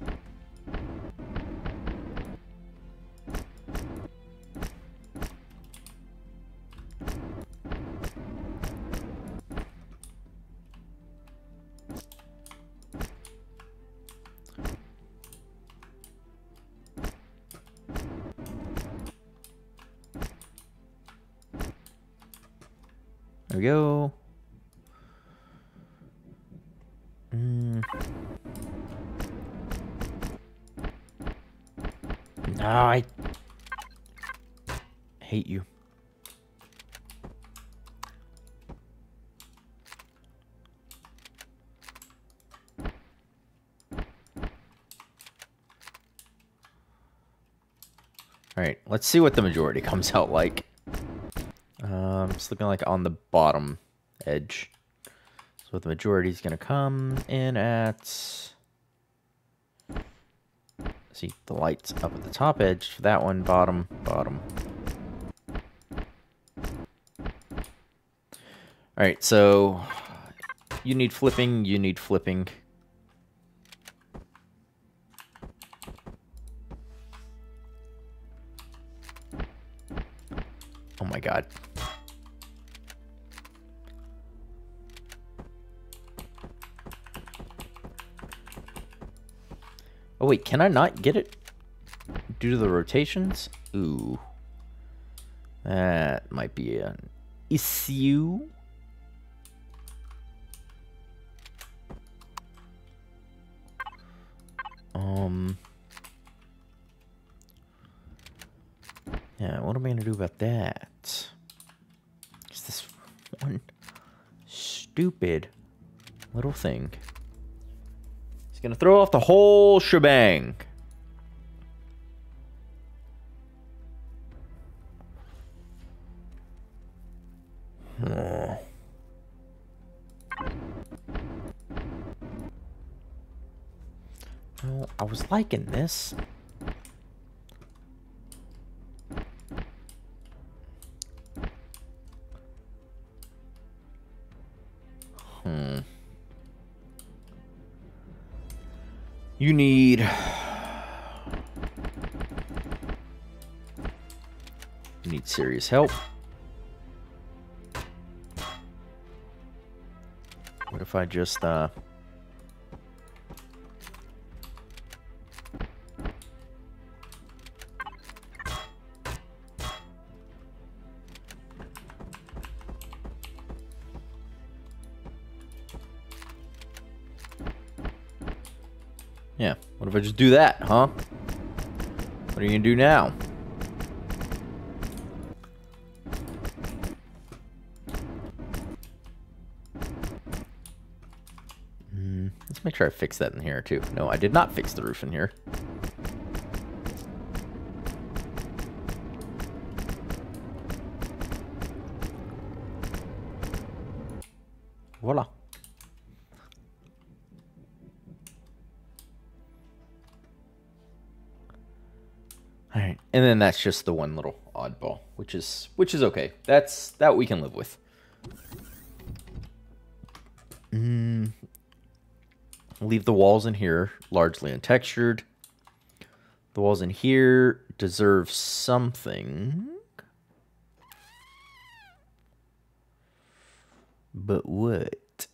Let's see what the majority comes out like. Um, it's looking like on the bottom edge. So the majority is going to come in at... See, the light's up at the top edge for that one, bottom, bottom. Alright, so you need flipping, you need flipping. God. Oh wait, can I not get it due to the rotations? Ooh. That might be an issue. Um... Yeah, what am I gonna do about that? one stupid little thing. It's going to throw off the whole shebang. I was liking this. You need... You need serious help. What if I just, uh... do that, huh? What are you gonna do now? Hmm, let's make sure I fix that in here too. No, I did not fix the roof in here. Then that's just the one little oddball, which is which is okay. That's that we can live with. Mm. Leave the walls in here largely untextured. The walls in here deserve something. But what?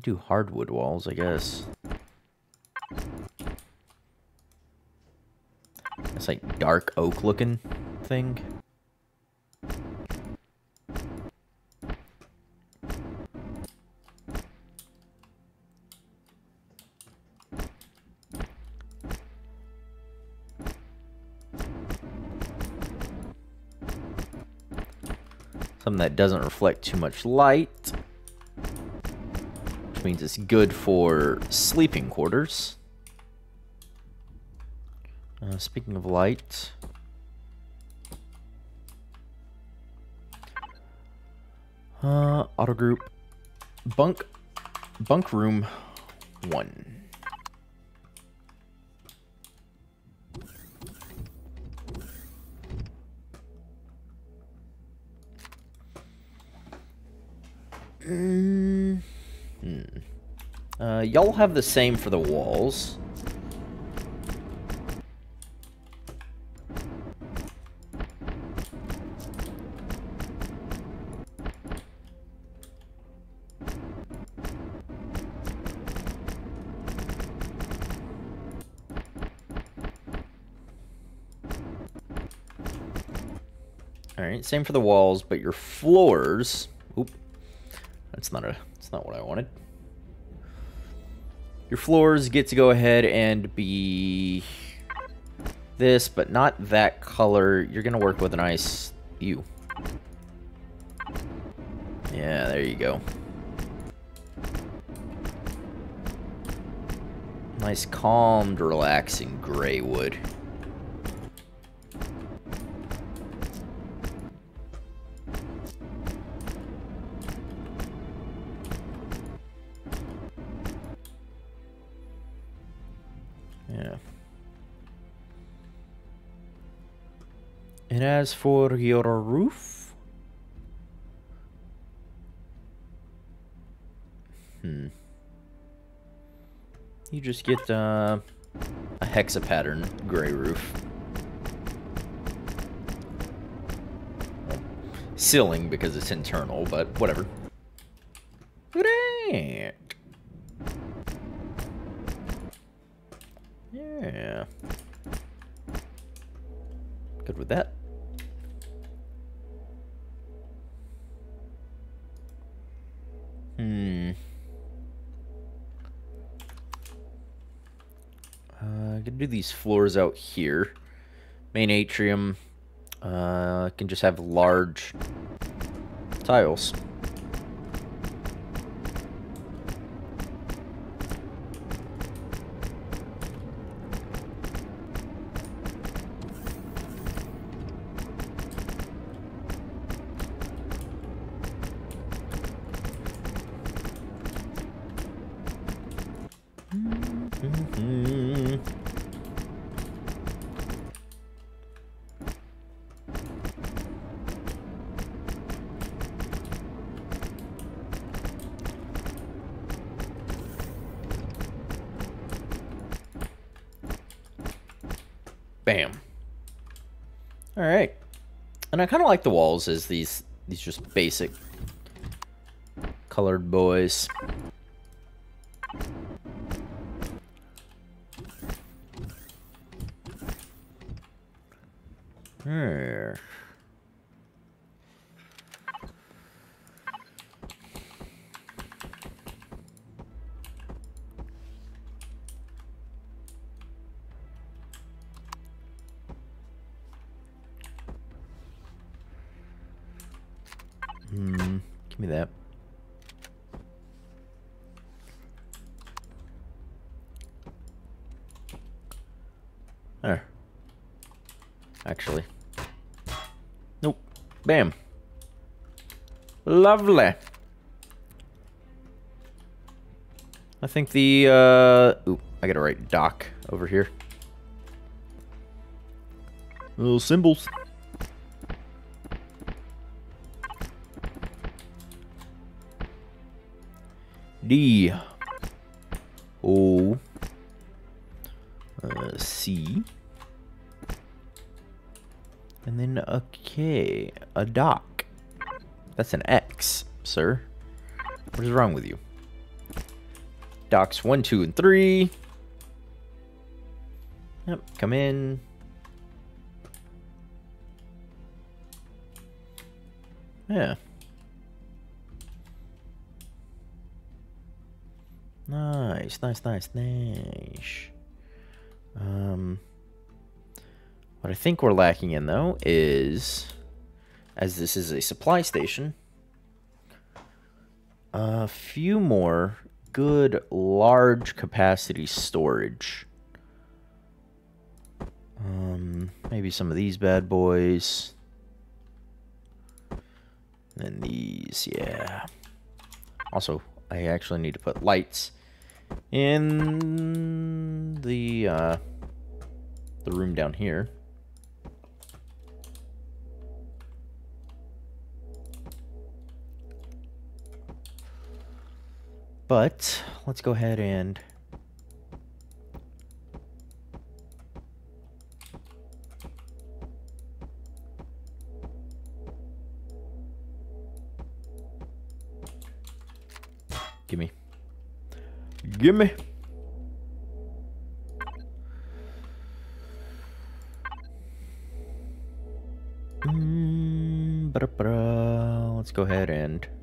Do hardwood walls, I guess. Like dark oak looking thing. Something that doesn't reflect too much light. Which means it's good for sleeping quarters. Speaking of light, uh, auto group, bunk, bunk room one. Mm hmm. Uh, y'all have the same for the walls. Alright, same for the walls, but your floors... Oop. That's not a... That's not what I wanted. Your floors get to go ahead and be this, but not that color. You're going to work with a nice... Ew. Yeah, there you go. Nice, calmed, relaxing gray wood. As for your roof, hmm, you just get uh, a hexa pattern gray roof. Ceiling because it's internal, but whatever. Look at that. Yeah. Good with that. Hmm. Uh, I'm gonna do these floors out here. Main atrium. Uh, can just have large tiles. The as these these just basic colored boys. Lovely. I think the, uh... Ooh, I gotta write dock over here. Little symbols. D O uh, C and then a K, a dock. That's an X, sir. What is wrong with you? Docks one, two, and three. Yep, come in. Yeah. Nice, nice, nice, nice. Um, what I think we're lacking in, though, is, as this is a supply station, a few more good large capacity storage. Um, maybe some of these bad boys. And these, yeah. Also, I actually need to put lights in the uh, the room down here. But let's go ahead and Gimme. Gimme. Mm, ba -da -ba -da. Let's go ahead and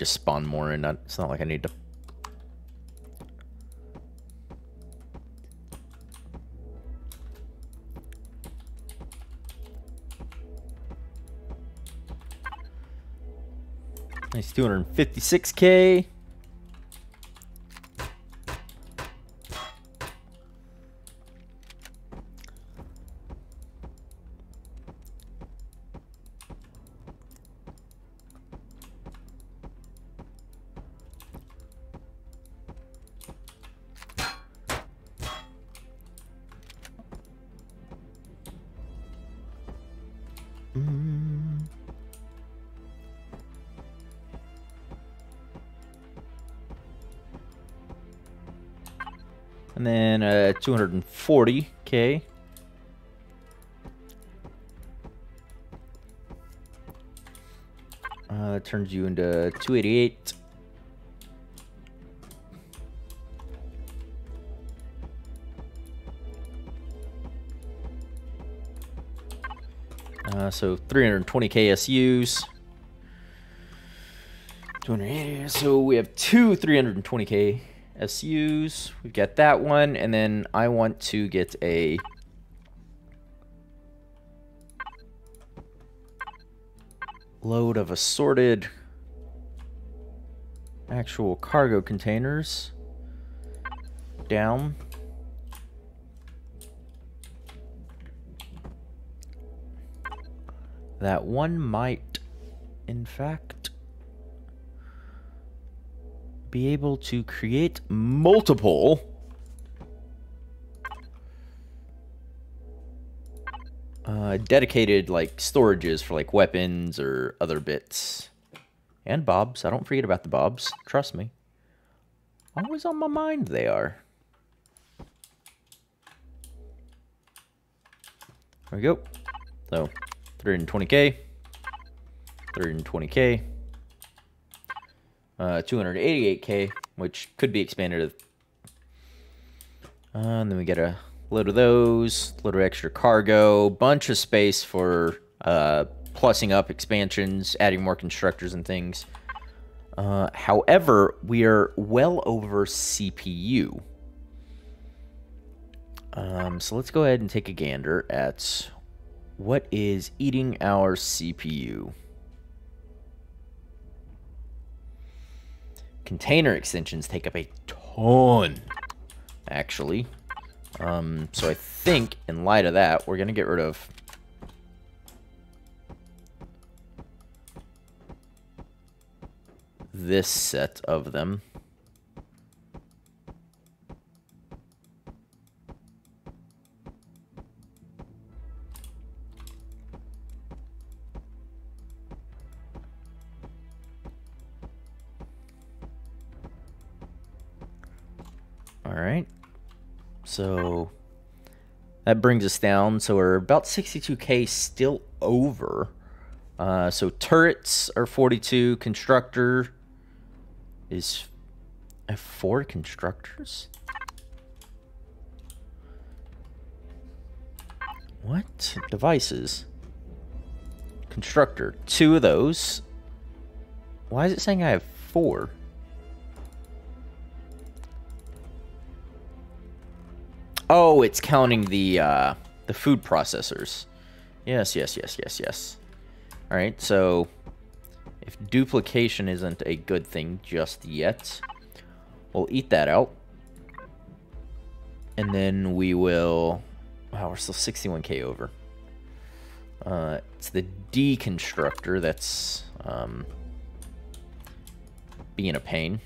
just spawn more and it's not like I need to... Nice 256k. And then uh, 240k. Uh, turns you into 288. Uh, so 320k SUs. 280. So we have two 320k SUs. We've got that one, and then I want to get a load of assorted actual cargo containers down. that one might, in fact, be able to create multiple uh, dedicated like storages for like weapons or other bits. And bobs. I don't forget about the bobs. Trust me. Always on my mind they are. There we go. So, 320k. 320k. Uh, 288k, which could be expanded. Uh, and then we get a load of those, a little extra cargo, bunch of space for uh, plussing up expansions, adding more constructors and things. Uh, however, we are well over CPU. Um, so let's go ahead and take a gander at what is eating our CPU. Container extensions take up a ton, actually. Um, so I think, in light of that, we're going to get rid of... this set of them. All right. So that brings us down. So we're about 62k still over. Uh, so turrets are 42. Constructor is I have four constructors. What devices? Constructor, two of those. Why is it saying I have four? Oh, it's counting the uh, the food processors. Yes, yes, yes, yes, yes. All right, so if duplication isn't a good thing just yet, we'll eat that out. And then we will... Wow, we're still 61k over. Uh, it's the deconstructor that's um, being a pain.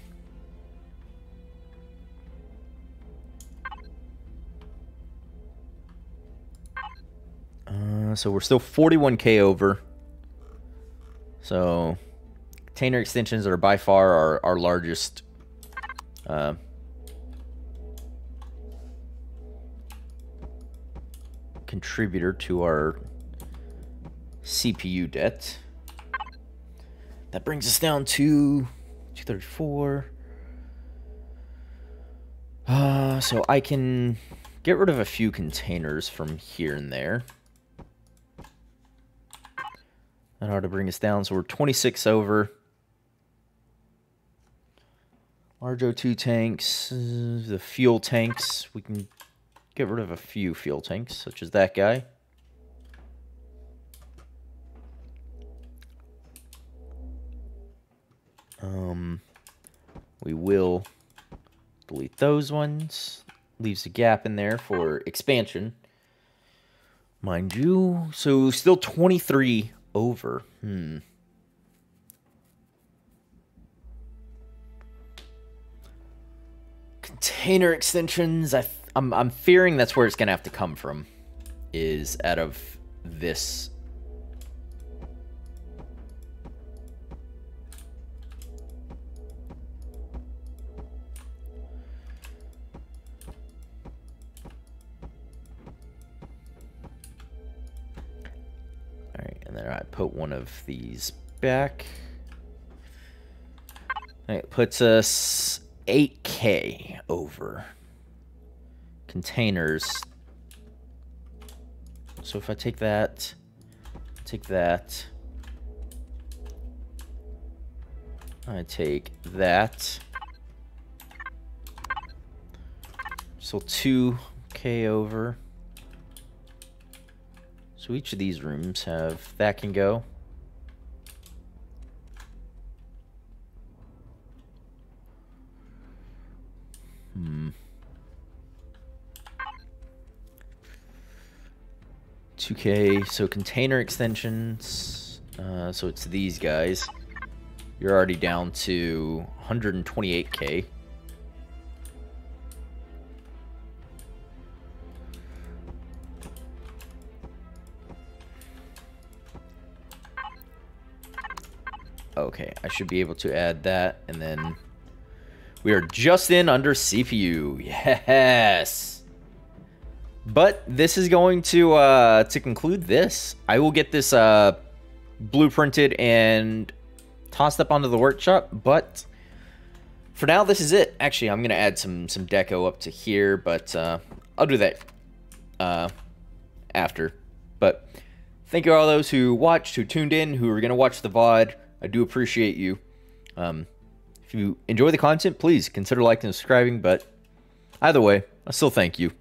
Uh, so we're still 41k over. So container extensions are by far our, our largest uh, contributor to our CPU debt. That brings us down to 234. Uh, so I can get rid of a few containers from here and there. That ought to bring us down. So we're 26 over. Large O2 tanks, the fuel tanks. We can get rid of a few fuel tanks, such as that guy. Um, we will delete those ones. Leaves a gap in there for expansion. Mind you, so still 23 over. Hmm. Container extensions. I I'm I'm fearing that's where it's gonna have to come from. Is out of this. Put one of these back. It puts us 8k over containers. So if I take that, take that, I take that. So 2k over. So each of these rooms have that can go. Hmm. 2k. So container extensions. Uh, so it's these guys. You're already down to 128k. Okay, I should be able to add that, and then we are just in under CPU. Yes! But this is going to uh, to conclude this. I will get this uh, blueprinted and tossed up onto the workshop, but for now, this is it. Actually, I'm going to add some, some deco up to here, but uh, I'll do that uh, after. But thank you all those who watched, who tuned in, who are going to watch the VOD. I do appreciate you. Um, if you enjoy the content, please consider liking and subscribing. But either way, I still thank you.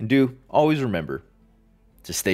And do always remember to stay